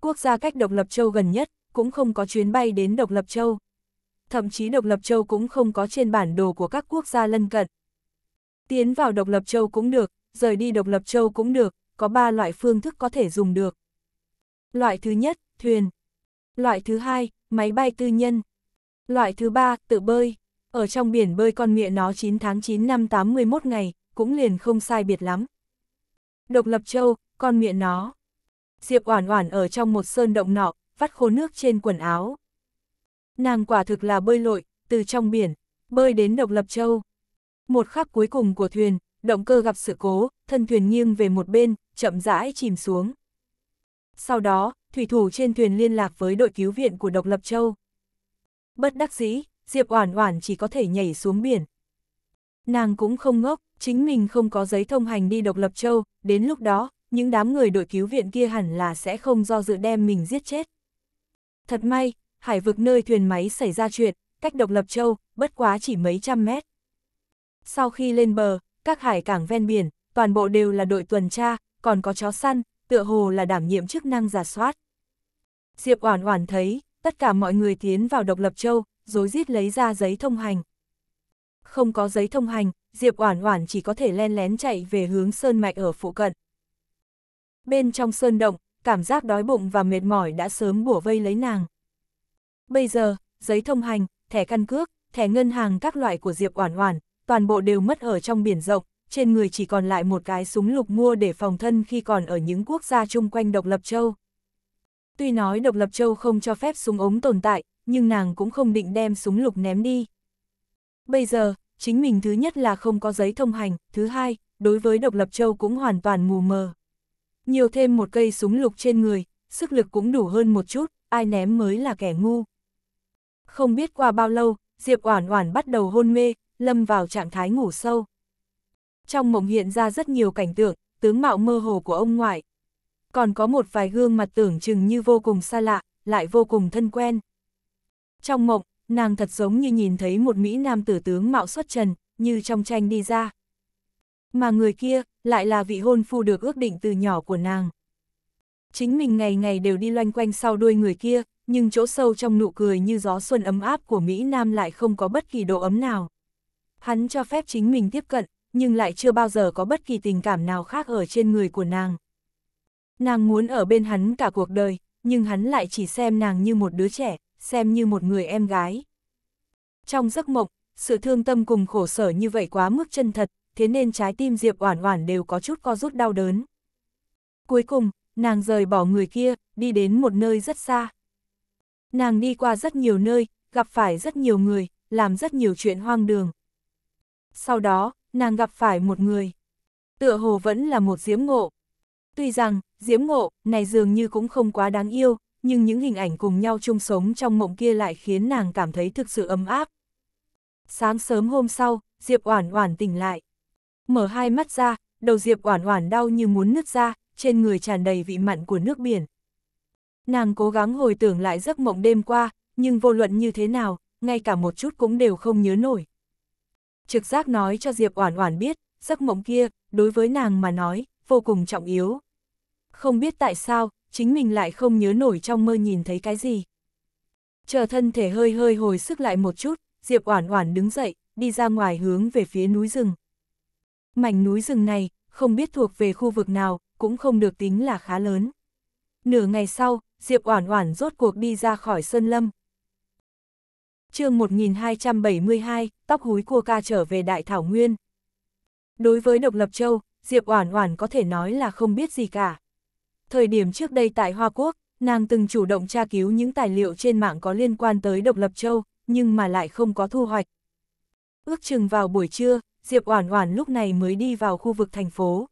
Quốc gia cách Độc Lập Châu gần nhất, cũng không có chuyến bay đến Độc Lập Châu. Thậm chí Độc Lập Châu cũng không có trên bản đồ của các quốc gia lân cận. Tiến vào Độc Lập Châu cũng được, rời đi Độc Lập Châu cũng được, có ba loại phương thức có thể dùng được. Loại thứ nhất, thuyền. Loại thứ hai, máy bay tư nhân. Loại thứ ba, tự bơi. Ở trong biển bơi con mịa nó 9 tháng 9 năm 81 ngày, cũng liền không sai biệt lắm. Độc Lập Châu, con mịa nó. Diệp Oản Oản ở trong một sơn động nọ, vắt khô nước trên quần áo. Nàng quả thực là bơi lội, từ trong biển, bơi đến Độc Lập Châu. Một khắc cuối cùng của thuyền, động cơ gặp sự cố, thân thuyền nghiêng về một bên, chậm rãi chìm xuống. Sau đó, thủy thủ trên thuyền liên lạc với đội cứu viện của Độc Lập Châu. Bất đắc dĩ, Diệp Oản Oản chỉ có thể nhảy xuống biển. Nàng cũng không ngốc, chính mình không có giấy thông hành đi Độc Lập Châu, đến lúc đó, những đám người đội cứu viện kia hẳn là sẽ không do dự đem mình giết chết. Thật may, hải vực nơi thuyền máy xảy ra chuyện, cách Độc Lập Châu, bất quá chỉ mấy trăm mét. Sau khi lên bờ, các hải cảng ven biển, toàn bộ đều là đội tuần tra, còn có chó săn, tựa hồ là đảm nhiệm chức năng giả soát. Diệp Oản Oản thấy, tất cả mọi người tiến vào Độc Lập Châu, rối rít lấy ra giấy thông hành. Không có giấy thông hành, Diệp Oản Oản chỉ có thể len lén chạy về hướng sơn mạch ở phụ cận. Bên trong sơn động, cảm giác đói bụng và mệt mỏi đã sớm bủa vây lấy nàng. Bây giờ, giấy thông hành, thẻ căn cước, thẻ ngân hàng các loại của Diệp Oản Oản, toàn bộ đều mất ở trong biển rộng, trên người chỉ còn lại một cái súng lục mua để phòng thân khi còn ở những quốc gia chung quanh độc lập châu. Tuy nói độc lập châu không cho phép súng ống tồn tại, nhưng nàng cũng không định đem súng lục ném đi. Bây giờ, chính mình thứ nhất là không có giấy thông hành, thứ hai, đối với độc lập châu cũng hoàn toàn mù mờ. Nhiều thêm một cây súng lục trên người, sức lực cũng đủ hơn một chút, ai ném mới là kẻ ngu. Không biết qua bao lâu, Diệp Oản Oản bắt đầu hôn mê, lâm vào trạng thái ngủ sâu. Trong mộng hiện ra rất nhiều cảnh tượng, tướng mạo mơ hồ của ông ngoại. Còn có một vài gương mặt tưởng chừng như vô cùng xa lạ, lại vô cùng thân quen. Trong mộng, nàng thật giống như nhìn thấy một Mỹ Nam tử tướng mạo xuất trần, như trong tranh đi ra. Mà người kia, lại là vị hôn phu được ước định từ nhỏ của nàng. Chính mình ngày ngày đều đi loanh quanh sau đuôi người kia, nhưng chỗ sâu trong nụ cười như gió xuân ấm áp của Mỹ Nam lại không có bất kỳ độ ấm nào. Hắn cho phép chính mình tiếp cận, nhưng lại chưa bao giờ có bất kỳ tình cảm nào khác ở trên người của nàng. Nàng muốn ở bên hắn cả cuộc đời, nhưng hắn lại chỉ xem nàng như một đứa trẻ, xem như một người em gái. Trong giấc mộng, sự thương tâm cùng khổ sở như vậy quá mức chân thật, thế nên trái tim Diệp Oản Oản đều có chút co rút đau đớn. Cuối cùng, nàng rời bỏ người kia, đi đến một nơi rất xa. Nàng đi qua rất nhiều nơi, gặp phải rất nhiều người, làm rất nhiều chuyện hoang đường. Sau đó, nàng gặp phải một người. Tựa hồ vẫn là một diễm ngộ. Tuy rằng, diễm ngộ, này dường như cũng không quá đáng yêu, nhưng những hình ảnh cùng nhau chung sống trong mộng kia lại khiến nàng cảm thấy thực sự ấm áp. Sáng sớm hôm sau, Diệp Oản Oản tỉnh lại. Mở hai mắt ra, đầu Diệp Oản Oản đau như muốn nứt ra, trên người tràn đầy vị mặn của nước biển. Nàng cố gắng hồi tưởng lại giấc mộng đêm qua, nhưng vô luận như thế nào, ngay cả một chút cũng đều không nhớ nổi. Trực giác nói cho Diệp Oản Oản biết, giấc mộng kia, đối với nàng mà nói, vô cùng trọng yếu. Không biết tại sao, chính mình lại không nhớ nổi trong mơ nhìn thấy cái gì. Chờ thân thể hơi hơi hồi sức lại một chút, Diệp Oản Oản đứng dậy, đi ra ngoài hướng về phía núi rừng. Mảnh núi rừng này, không biết thuộc về khu vực nào, cũng không được tính là khá lớn. Nửa ngày sau, Diệp Oản Oản rốt cuộc đi ra khỏi sơn lâm. Chương 1272, tóc húi cua ca trở về Đại Thảo Nguyên. Đối với Độc Lập Châu, Diệp Oản Oản có thể nói là không biết gì cả. Thời điểm trước đây tại Hoa Quốc, nàng từng chủ động tra cứu những tài liệu trên mạng có liên quan tới Độc Lập Châu, nhưng mà lại không có thu hoạch. Ước chừng vào buổi trưa, Diệp Oản Oản lúc này mới đi vào khu vực thành phố.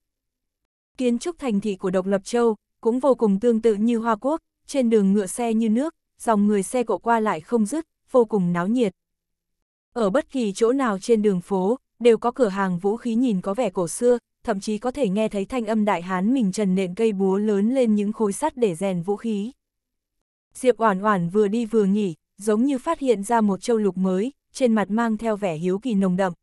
Kiến trúc thành thị của Độc Lập Châu cũng vô cùng tương tự như Hoa Quốc, trên đường ngựa xe như nước, dòng người xe cộ qua lại không dứt, vô cùng náo nhiệt. Ở bất kỳ chỗ nào trên đường phố, đều có cửa hàng vũ khí nhìn có vẻ cổ xưa, thậm chí có thể nghe thấy thanh âm đại hán mình trần nện cây búa lớn lên những khối sắt để rèn vũ khí. Diệp Oản Oản vừa đi vừa nghỉ, giống như phát hiện ra một châu lục mới, trên mặt mang theo vẻ hiếu kỳ nồng đậm.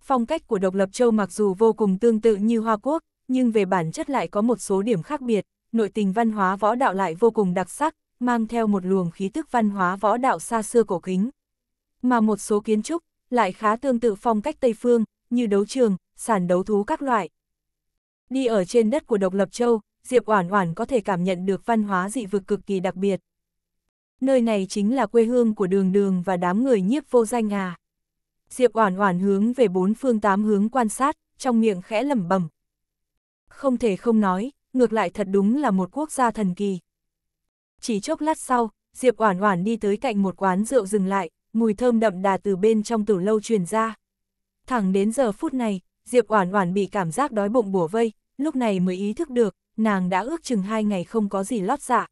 Phong cách của độc lập châu mặc dù vô cùng tương tự như Hoa Quốc, nhưng về bản chất lại có một số điểm khác biệt, nội tình văn hóa võ đạo lại vô cùng đặc sắc, mang theo một luồng khí tức văn hóa võ đạo xa xưa cổ kính. Mà một số kiến trúc, lại khá tương tự phong cách Tây Phương, như đấu trường, sàn đấu thú các loại. Đi ở trên đất của Độc Lập Châu, Diệp Oản Oản có thể cảm nhận được văn hóa dị vực cực kỳ đặc biệt. Nơi này chính là quê hương của đường đường và đám người nhiếp vô danh à. Diệp Oản Oản hướng về bốn phương tám hướng quan sát, trong miệng khẽ lẩm bẩm. Không thể không nói, ngược lại thật đúng là một quốc gia thần kỳ. Chỉ chốc lát sau, Diệp Oản Oản đi tới cạnh một quán rượu dừng lại, mùi thơm đậm đà từ bên trong tủ lâu truyền ra. Thẳng đến giờ phút này, Diệp Oản Oản bị cảm giác đói bụng bủa vây, lúc này mới ý thức được, nàng đã ước chừng hai ngày không có gì lót dạ.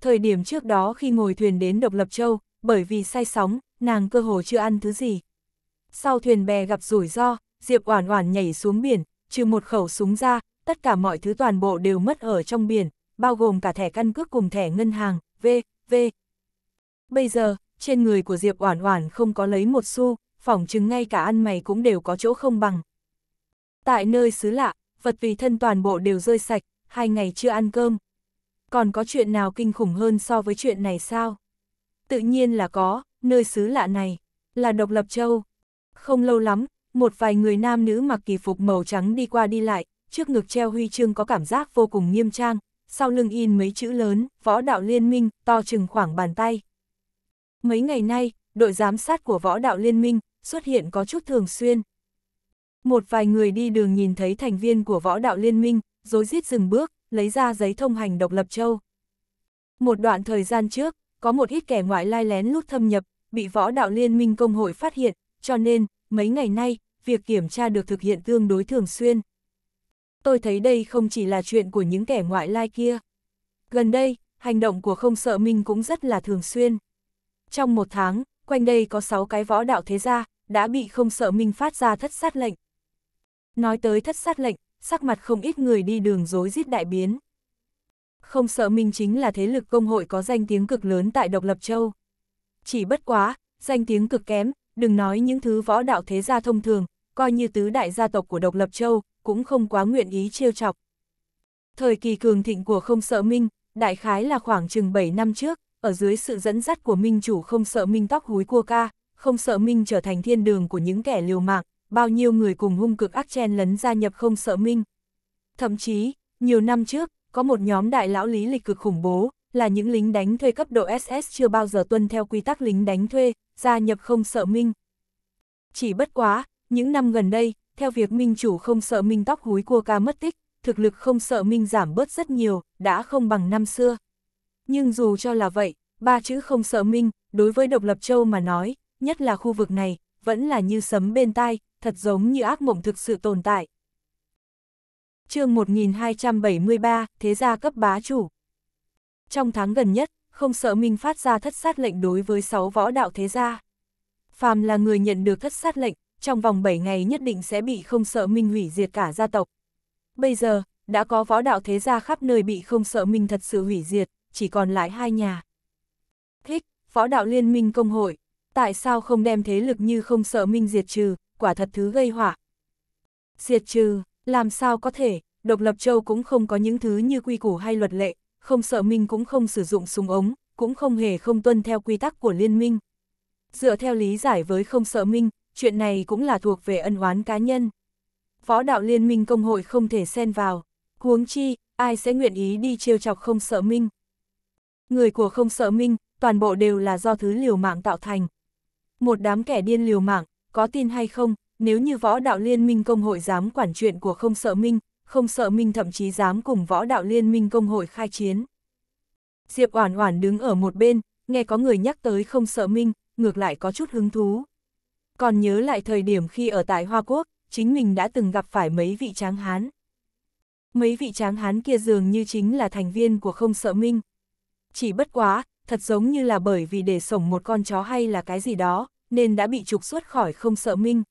Thời điểm trước đó khi ngồi thuyền đến Độc Lập Châu, bởi vì say sóng, nàng cơ hồ chưa ăn thứ gì. Sau thuyền bè gặp rủi ro, Diệp Oản Oản nhảy xuống biển, trừ một khẩu súng ra, tất cả mọi thứ toàn bộ đều mất ở trong biển, bao gồm cả thẻ căn cước cùng thẻ ngân hàng, V, V. Bây giờ, trên người của Diệp Oản Oản không có lấy một xu, phỏng chứng ngay cả ăn mày cũng đều có chỗ không bằng. Tại nơi xứ lạ, vật tùy thân toàn bộ đều rơi sạch, hai ngày chưa ăn cơm. Còn có chuyện nào kinh khủng hơn so với chuyện này sao? Tự nhiên là có, nơi xứ lạ này, là độc lập châu. Không lâu lắm, một vài người nam nữ mặc kỳ phục màu trắng đi qua đi lại, trước ngực treo huy chương có cảm giác vô cùng nghiêm trang, sau lưng in mấy chữ lớn, võ đạo liên minh, to chừng khoảng bàn tay. Mấy ngày nay, đội giám sát của võ đạo liên minh xuất hiện có chút thường xuyên. Một vài người đi đường nhìn thấy thành viên của võ đạo liên minh, dối rít dừng bước, lấy ra giấy thông hành độc lập châu. Một đoạn thời gian trước, có một ít kẻ ngoại lai lén lút thâm nhập, bị võ đạo liên minh công hội phát hiện, cho nên, mấy ngày nay, việc kiểm tra được thực hiện tương đối thường xuyên. Tôi thấy đây không chỉ là chuyện của những kẻ ngoại lai kia. Gần đây, hành động của không sợ minh cũng rất là thường xuyên. Trong một tháng, quanh đây có 6 cái võ đạo thế gia, đã bị không sợ minh phát ra thất sát lệnh. Nói tới thất sát lệnh, sắc mặt không ít người đi đường dối giết đại biến. Không sợ minh chính là thế lực công hội có danh tiếng cực lớn tại Độc Lập Châu. Chỉ bất quá, danh tiếng cực kém, đừng nói những thứ võ đạo thế gia thông thường, coi như tứ đại gia tộc của Độc Lập Châu, cũng không quá nguyện ý trêu chọc. Thời kỳ cường thịnh của không sợ minh, đại khái là khoảng chừng 7 năm trước, ở dưới sự dẫn dắt của minh chủ không sợ minh tóc húi cua ca, không sợ minh trở thành thiên đường của những kẻ liều mạng, bao nhiêu người cùng hung cực ác chen lấn gia nhập không sợ minh. Thậm chí, nhiều năm trước, có một nhóm đại lão lý lịch cực khủng bố, là những lính đánh thuê cấp độ SS chưa bao giờ tuân theo quy tắc lính đánh thuê, gia nhập không sợ minh. Chỉ bất quá, những năm gần đây, theo việc minh chủ không sợ minh tóc húi cua ca mất tích, thực lực không sợ minh giảm bớt rất nhiều, đã không bằng năm xưa. Nhưng dù cho là vậy, ba chữ không sợ minh, đối với độc lập châu mà nói, nhất là khu vực này, vẫn là như sấm bên tai, thật giống như ác mộng thực sự tồn tại. chương 1273, Thế gia cấp bá chủ. Trong tháng gần nhất, không sợ Minh phát ra thất sát lệnh đối với 6 võ đạo thế gia. Phàm là người nhận được thất sát lệnh, trong vòng 7 ngày nhất định sẽ bị không sợ Minh hủy diệt cả gia tộc. Bây giờ, đã có võ đạo thế gia khắp nơi bị không sợ Minh thật sự hủy diệt, chỉ còn lại hai nhà. Thích, võ đạo liên minh công hội, tại sao không đem thế lực như không sợ Minh diệt trừ, quả thật thứ gây họa. Diệt trừ, làm sao có thể, độc lập châu cũng không có những thứ như quy củ hay luật lệ, không sợ Minh cũng không sử dụng súng ống, cũng không hề không tuân theo quy tắc của liên minh. Dựa theo lý giải với không sợ Minh, chuyện này cũng là thuộc về ân oán cá nhân. Võ đạo liên minh công hội không thể xen vào, huống chi, ai sẽ nguyện ý đi trêu chọc không sợ Minh. Người của không sợ Minh, toàn bộ đều là do thứ liều mạng tạo thành. Một đám kẻ điên liều mạng, có tin hay không, nếu như võ đạo liên minh công hội dám quản chuyện của không sợ Minh, không sợ Minh thậm chí dám cùng võ đạo liên minh công hội khai chiến. Diệp Oản Oản đứng ở một bên, nghe có người nhắc tới không sợ Minh, ngược lại có chút hứng thú. Còn nhớ lại thời điểm khi ở tại Hoa Quốc, chính mình đã từng gặp phải mấy vị tráng hán. Mấy vị tráng hán kia dường như chính là thành viên của không sợ Minh. Chỉ bất quá, thật giống như là bởi vì để sổng một con chó hay là cái gì đó, nên đã bị trục xuất khỏi không sợ Minh.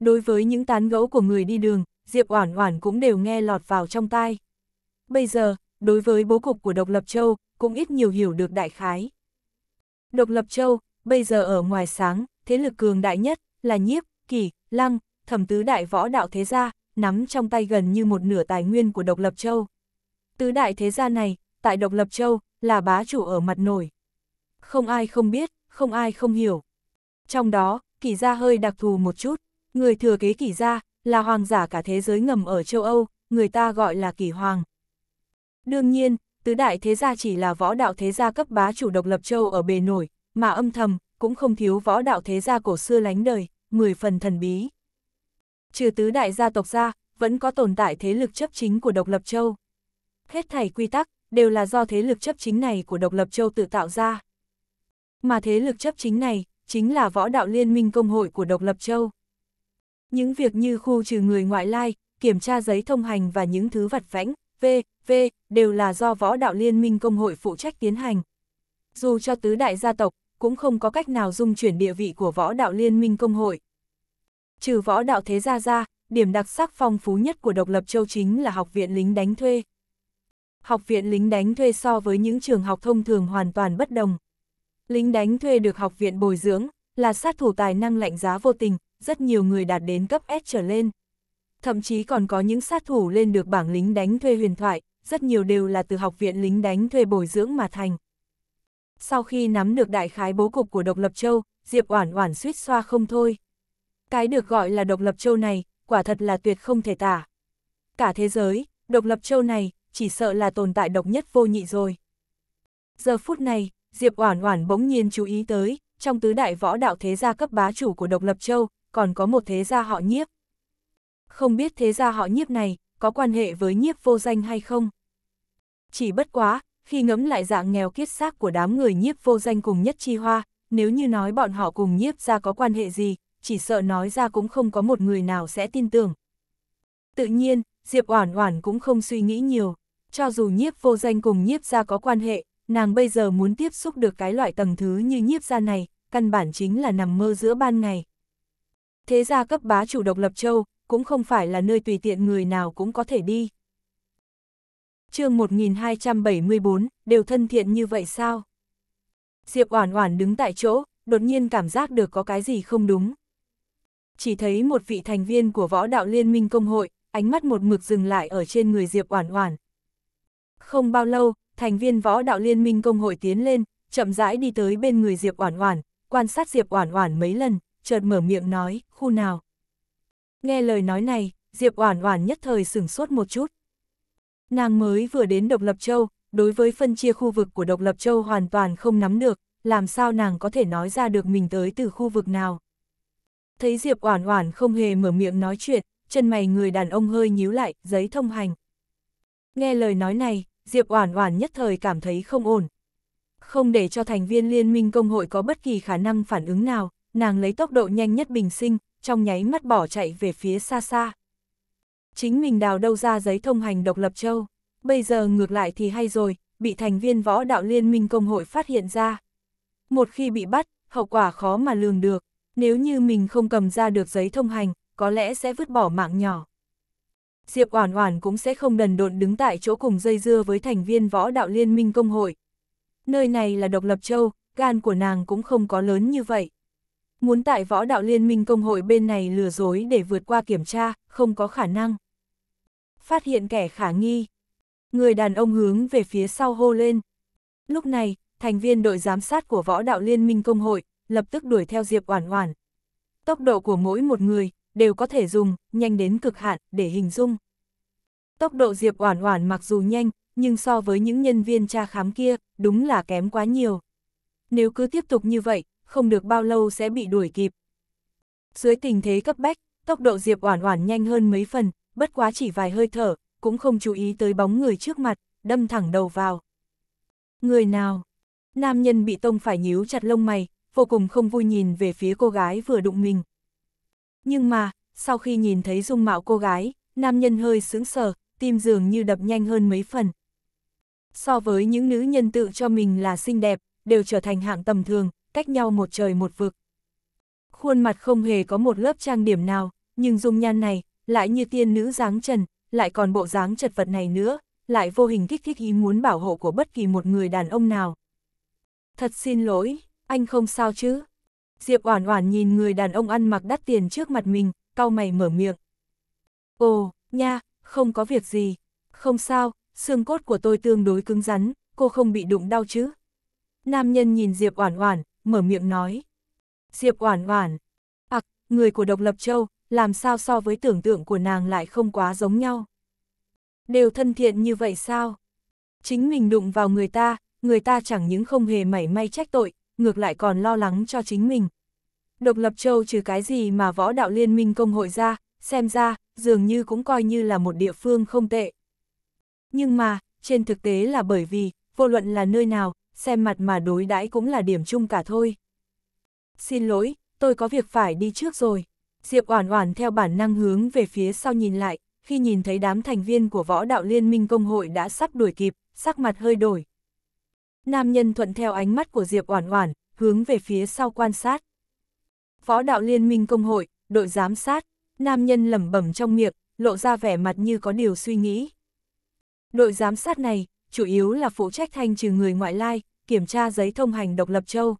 Đối với những tán gẫu của người đi đường, Diệp Oản Oản cũng đều nghe lọt vào trong tai. Bây giờ, đối với bố cục của Độc Lập Châu, cũng ít nhiều hiểu được đại khái. Độc Lập Châu, bây giờ ở ngoài sáng, thế lực cường đại nhất, là nhiếp, kỳ, lăng, thẩm tứ đại võ đạo thế gia, nắm trong tay gần như một nửa tài nguyên của Độc Lập Châu. Tứ đại thế gia này, tại Độc Lập Châu, là bá chủ ở mặt nổi. Không ai không biết, không ai không hiểu. Trong đó, kỳ gia hơi đặc thù một chút, người thừa kế kỳ gia, là hoàng giả cả thế giới ngầm ở châu Âu, người ta gọi là kỳ hoàng. Đương nhiên, tứ đại thế gia chỉ là võ đạo thế gia cấp bá chủ độc lập châu ở bề nổi, mà âm thầm, cũng không thiếu võ đạo thế gia cổ xưa lánh đời, 10 phần thần bí. Trừ tứ đại gia tộc ra, vẫn có tồn tại thế lực chấp chính của độc lập châu. Hết thảy quy tắc, đều là do thế lực chấp chính này của độc lập châu tự tạo ra. Mà thế lực chấp chính này, chính là võ đạo liên minh công hội của độc lập châu. Những việc như khu trừ người ngoại lai, kiểm tra giấy thông hành và những thứ vặt vãnh, v, v, đều là do võ đạo liên minh công hội phụ trách tiến hành. Dù cho tứ đại gia tộc, cũng không có cách nào dung chuyển địa vị của võ đạo liên minh công hội. Trừ võ đạo thế gia ra, điểm đặc sắc phong phú nhất của độc lập châu chính là học viện lính đánh thuê. Học viện lính đánh thuê so với những trường học thông thường hoàn toàn bất đồng. Lính đánh thuê được học viện bồi dưỡng, là sát thủ tài năng lạnh giá vô tình, rất nhiều người đạt đến cấp S trở lên. Thậm chí còn có những sát thủ lên được bảng lính đánh thuê huyền thoại, rất nhiều đều là từ học viện lính đánh thuê bồi dưỡng mà thành. Sau khi nắm được đại khái bố cục của độc lập châu, Diệp Oản Oản suýt xoa không thôi. Cái được gọi là độc lập châu này, quả thật là tuyệt không thể tả. Cả thế giới, độc lập châu này, chỉ sợ là tồn tại độc nhất vô nhị rồi. Giờ phút này, Diệp Oản Oản bỗng nhiên chú ý tới, trong tứ đại võ đạo thế gia cấp bá chủ của độc lập châu, còn có một thế gia họ nhiếp. Không biết thế gia họ nhiếp này, có quan hệ với nhiếp vô danh hay không? Chỉ bất quá, khi ngẫm lại dạng nghèo kiết xác của đám người nhiếp vô danh cùng nhất chi hoa, nếu như nói bọn họ cùng nhiếp ra có quan hệ gì, chỉ sợ nói ra cũng không có một người nào sẽ tin tưởng. Tự nhiên, Diệp Oản Oản cũng không suy nghĩ nhiều, cho dù nhiếp vô danh cùng nhiếp ra có quan hệ, nàng bây giờ muốn tiếp xúc được cái loại tầng thứ như nhiếp ra này, căn bản chính là nằm mơ giữa ban ngày. Thế gia cấp bá chủ độc lập châu, cũng không phải là nơi tùy tiện người nào cũng có thể đi chương 1274, đều thân thiện như vậy sao? Diệp Oản Oản đứng tại chỗ, đột nhiên cảm giác được có cái gì không đúng. Chỉ thấy một vị thành viên của võ đạo liên minh công hội, ánh mắt một mực dừng lại ở trên người Diệp Oản Oản. Không bao lâu, thành viên võ đạo liên minh công hội tiến lên, chậm rãi đi tới bên người Diệp Oản Oản, quan sát Diệp Oản Oản mấy lần, chợt mở miệng nói, "Khu nào?" Nghe lời nói này, Diệp Oản Oản nhất thời sửng sốt một chút. Nàng mới vừa đến Độc Lập Châu, đối với phân chia khu vực của Độc Lập Châu hoàn toàn không nắm được, làm sao nàng có thể nói ra được mình tới từ khu vực nào. Thấy Diệp Oản Oản không hề mở miệng nói chuyện, chân mày người đàn ông hơi nhíu lại, giấy thông hành. Nghe lời nói này, Diệp Oản Oản nhất thời cảm thấy không ổn. Không để cho thành viên liên minh công hội có bất kỳ khả năng phản ứng nào, nàng lấy tốc độ nhanh nhất bình sinh, trong nháy mắt bỏ chạy về phía xa xa. Chính mình đào đâu ra giấy thông hành độc lập châu, bây giờ ngược lại thì hay rồi, bị thành viên võ đạo liên minh công hội phát hiện ra. Một khi bị bắt, hậu quả khó mà lường được, nếu như mình không cầm ra được giấy thông hành, có lẽ sẽ vứt bỏ mạng nhỏ. Diệp Oản Oản cũng sẽ không đần độn đứng tại chỗ cùng dây dưa với thành viên võ đạo liên minh công hội. Nơi này là độc lập châu, gan của nàng cũng không có lớn như vậy. Muốn tại võ đạo liên minh công hội bên này lừa dối để vượt qua kiểm tra, không có khả năng. Phát hiện kẻ khả nghi. Người đàn ông hướng về phía sau hô lên. Lúc này, thành viên đội giám sát của võ đạo liên minh công hội, lập tức đuổi theo Diệp Oản Oản. Tốc độ của mỗi một người, đều có thể dùng, nhanh đến cực hạn, để hình dung. Tốc độ Diệp Oản Oản mặc dù nhanh, nhưng so với những nhân viên tra khám kia, đúng là kém quá nhiều. Nếu cứ tiếp tục như vậy, không được bao lâu sẽ bị đuổi kịp. Dưới tình thế cấp bách, tốc độ Diệp Oản Oản nhanh hơn mấy phần, bất quá chỉ vài hơi thở, cũng không chú ý tới bóng người trước mặt, đâm thẳng đầu vào. Người nào? Nam nhân bị tông phải nhíu chặt lông mày, vô cùng không vui nhìn về phía cô gái vừa đụng mình. Nhưng mà, sau khi nhìn thấy dung mạo cô gái, nam nhân hơi sững sờ, tim dường như đập nhanh hơn mấy phần. So với những nữ nhân tự cho mình là xinh đẹp, đều trở thành hạng tầm thường, cách nhau một trời một vực. Khuôn mặt không hề có một lớp trang điểm nào, nhưng dung nhan này, lại như tiên nữ dáng trần, lại còn bộ dáng chật vật này nữa, lại vô hình kích thích ý muốn bảo hộ của bất kỳ một người đàn ông nào. Thật xin lỗi, anh không sao chứ? Diệp Oản Oản nhìn người đàn ông ăn mặc đắt tiền trước mặt mình, cau mày mở miệng. Ồ, nha, không có việc gì. Không sao, xương cốt của tôi tương đối cứng rắn, cô không bị đụng đau chứ? Nam nhân nhìn Diệp Oản Oản, mở miệng nói. Diệp Oản Oản, ặc, người của Độc Lập Châu, làm sao so với tưởng tượng của nàng lại không quá giống nhau? Đều thân thiện như vậy sao? Chính mình đụng vào người ta, người ta chẳng những không hề mảy may trách tội, ngược lại còn lo lắng cho chính mình. Độc lập châu trừ cái gì mà võ đạo liên minh công hội ra, xem ra, dường như cũng coi như là một địa phương không tệ. Nhưng mà, trên thực tế là bởi vì, vô luận là nơi nào, xem mặt mà đối đãi cũng là điểm chung cả thôi. Xin lỗi, tôi có việc phải đi trước rồi. Diệp Oản Oản theo bản năng hướng về phía sau nhìn lại, khi nhìn thấy đám thành viên của võ đạo liên minh công hội đã sắp đuổi kịp, sắc mặt hơi đổi. Nam nhân thuận theo ánh mắt của Diệp Oản Oản, hướng về phía sau quan sát. Võ đạo liên minh công hội, đội giám sát, nam nhân lẩm bẩm trong miệng, lộ ra vẻ mặt như có điều suy nghĩ. Đội giám sát này, chủ yếu là phụ trách thanh trừ người ngoại lai, kiểm tra giấy thông hành độc lập châu.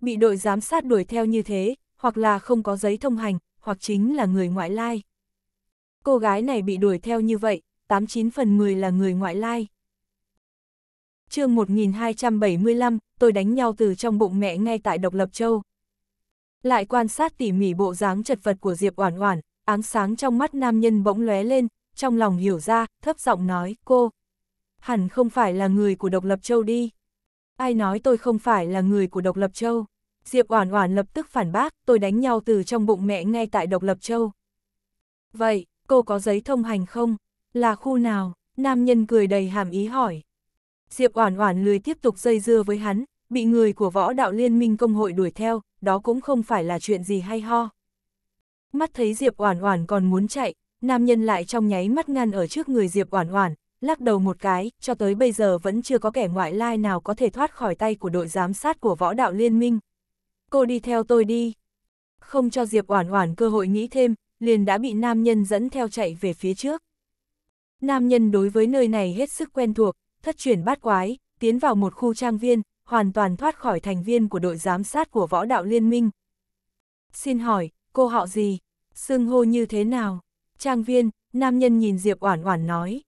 Bị đội giám sát đuổi theo như thế, hoặc là không có giấy thông hành, hoặc chính là người ngoại lai. Cô gái này bị đuổi theo như vậy, 89 phần 10 là người ngoại lai. chương 1275, tôi đánh nhau từ trong bụng mẹ ngay tại Độc Lập Châu. Lại quan sát tỉ mỉ bộ dáng chật vật của Diệp Oản Oản, áng sáng trong mắt nam nhân bỗng lóe lên, trong lòng hiểu ra, thấp giọng nói, cô, hẳn không phải là người của Độc Lập Châu đi. Ai nói tôi không phải là người của Độc Lập Châu? Diệp Oản Oản lập tức phản bác, tôi đánh nhau từ trong bụng mẹ ngay tại Độc Lập Châu. Vậy, cô có giấy thông hành không? Là khu nào? Nam nhân cười đầy hàm ý hỏi. Diệp Oản Oản lười tiếp tục dây dưa với hắn, bị người của võ đạo liên minh công hội đuổi theo, đó cũng không phải là chuyện gì hay ho. Mắt thấy Diệp Oản Oản còn muốn chạy, nam nhân lại trong nháy mắt ngăn ở trước người Diệp Oản Oản, lắc đầu một cái, cho tới bây giờ vẫn chưa có kẻ ngoại lai nào có thể thoát khỏi tay của đội giám sát của võ đạo liên minh. Cô đi theo tôi đi. Không cho Diệp Oản Oản cơ hội nghĩ thêm, liền đã bị nam nhân dẫn theo chạy về phía trước. Nam nhân đối với nơi này hết sức quen thuộc, thất chuyển bát quái, tiến vào một khu trang viên, hoàn toàn thoát khỏi thành viên của đội giám sát của võ đạo liên minh. Xin hỏi, cô họ gì? Xưng hô như thế nào? Trang viên, nam nhân nhìn Diệp Oản Oản nói.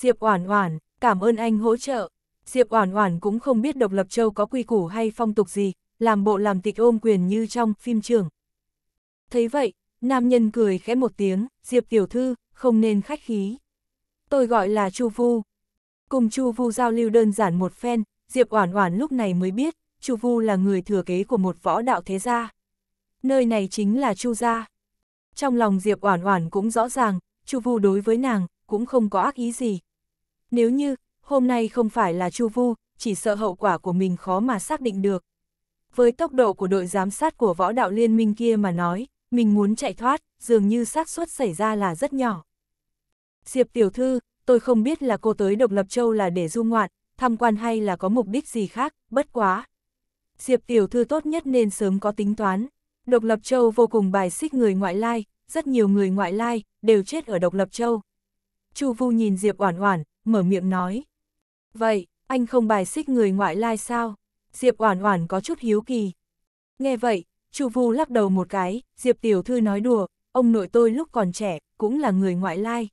Diệp Oản Oản, cảm ơn anh hỗ trợ. Diệp Oản Oản cũng không biết độc lập châu có quy củ hay phong tục gì, làm bộ làm tịch ôm quyền như trong phim trường. Thấy vậy, nam nhân cười khẽ một tiếng, Diệp tiểu thư, không nên khách khí. Tôi gọi là Chu Vu. Cùng Chu Vu giao lưu đơn giản một phen, Diệp Oản Oản lúc này mới biết, Chu Vu là người thừa kế của một võ đạo thế gia. Nơi này chính là Chu gia. Trong lòng Diệp Oản Oản cũng rõ ràng, Chu Vu đối với nàng cũng không có ác ý gì. Nếu như hôm nay không phải là Chu Vu, chỉ sợ hậu quả của mình khó mà xác định được. Với tốc độ của đội giám sát của võ đạo liên minh kia mà nói, mình muốn chạy thoát, dường như xác suất xảy ra là rất nhỏ. Diệp tiểu thư, tôi không biết là cô tới Độc Lập Châu là để du ngoạn, tham quan hay là có mục đích gì khác, bất quá. Diệp tiểu thư tốt nhất nên sớm có tính toán. Độc Lập Châu vô cùng bài xích người ngoại lai, rất nhiều người ngoại lai, đều chết ở Độc Lập Châu. Chu Vu nhìn Diệp Oản Oản, mở miệng nói. Vậy, anh không bài xích người ngoại lai sao? Diệp Oản Oản có chút hiếu kỳ. Nghe vậy, Chu Vu lắc đầu một cái, Diệp tiểu thư nói đùa, ông nội tôi lúc còn trẻ cũng là người ngoại lai.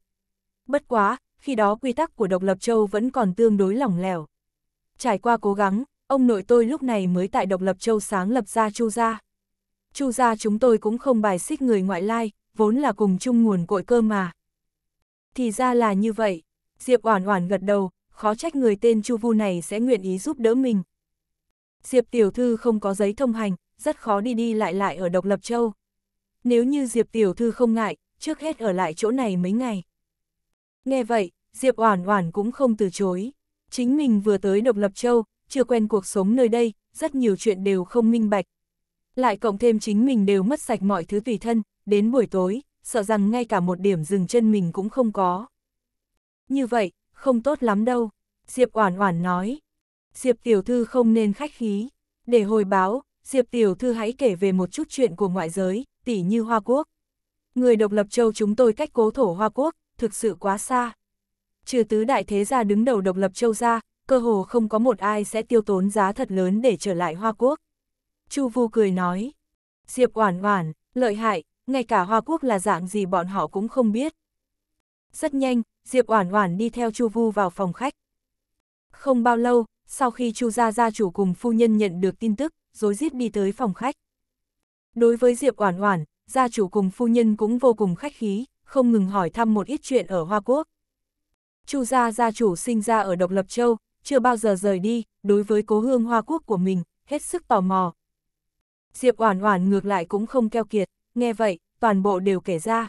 Bất quá, khi đó quy tắc của độc lập châu vẫn còn tương đối lỏng lẻo. Trải qua cố gắng, ông nội tôi lúc này mới tại độc lập châu sáng lập ra Chu gia. Chu gia chúng tôi cũng không bài xích người ngoại lai, vốn là cùng chung nguồn cội cơ mà. Thì ra là như vậy, Diệp Oản Oản gật đầu, khó trách người tên Chu Vu này sẽ nguyện ý giúp đỡ mình. Diệp Tiểu Thư không có giấy thông hành, rất khó đi đi lại lại ở Độc Lập Châu. Nếu như Diệp Tiểu Thư không ngại, trước hết ở lại chỗ này mấy ngày. Nghe vậy, Diệp Oản Oản cũng không từ chối. Chính mình vừa tới Độc Lập Châu, chưa quen cuộc sống nơi đây, rất nhiều chuyện đều không minh bạch. Lại cộng thêm chính mình đều mất sạch mọi thứ tùy thân, đến buổi tối, sợ rằng ngay cả một điểm dừng chân mình cũng không có. Như vậy, không tốt lắm đâu, Diệp Oản Oản nói. Diệp Tiểu Thư không nên khách khí. Để hồi báo, Diệp Tiểu Thư hãy kể về một chút chuyện của ngoại giới, tỉ như Hoa Quốc. Người độc lập châu chúng tôi cách cố thổ Hoa Quốc, thực sự quá xa. Trừ tứ đại thế gia đứng đầu độc lập châu ra, cơ hồ không có một ai sẽ tiêu tốn giá thật lớn để trở lại Hoa Quốc. Chu Vu cười nói. Diệp Oản Oản, lợi hại, ngay cả Hoa Quốc là dạng gì bọn họ cũng không biết. Rất nhanh, Diệp Oản Oản đi theo Chu Vu vào phòng khách. Không bao lâu, sau khi Chu gia gia chủ cùng phu nhân nhận được tin tức, rối rít đi tới phòng khách. Đối với Diệp Oản Oản, gia chủ cùng phu nhân cũng vô cùng khách khí, không ngừng hỏi thăm một ít chuyện ở Hoa Quốc. Chu gia gia chủ sinh ra ở Độc Lập Châu, chưa bao giờ rời đi, đối với cố hương Hoa Quốc của mình, hết sức tò mò. Diệp Oản Oản ngược lại cũng không keo kiệt, nghe vậy, toàn bộ đều kể ra.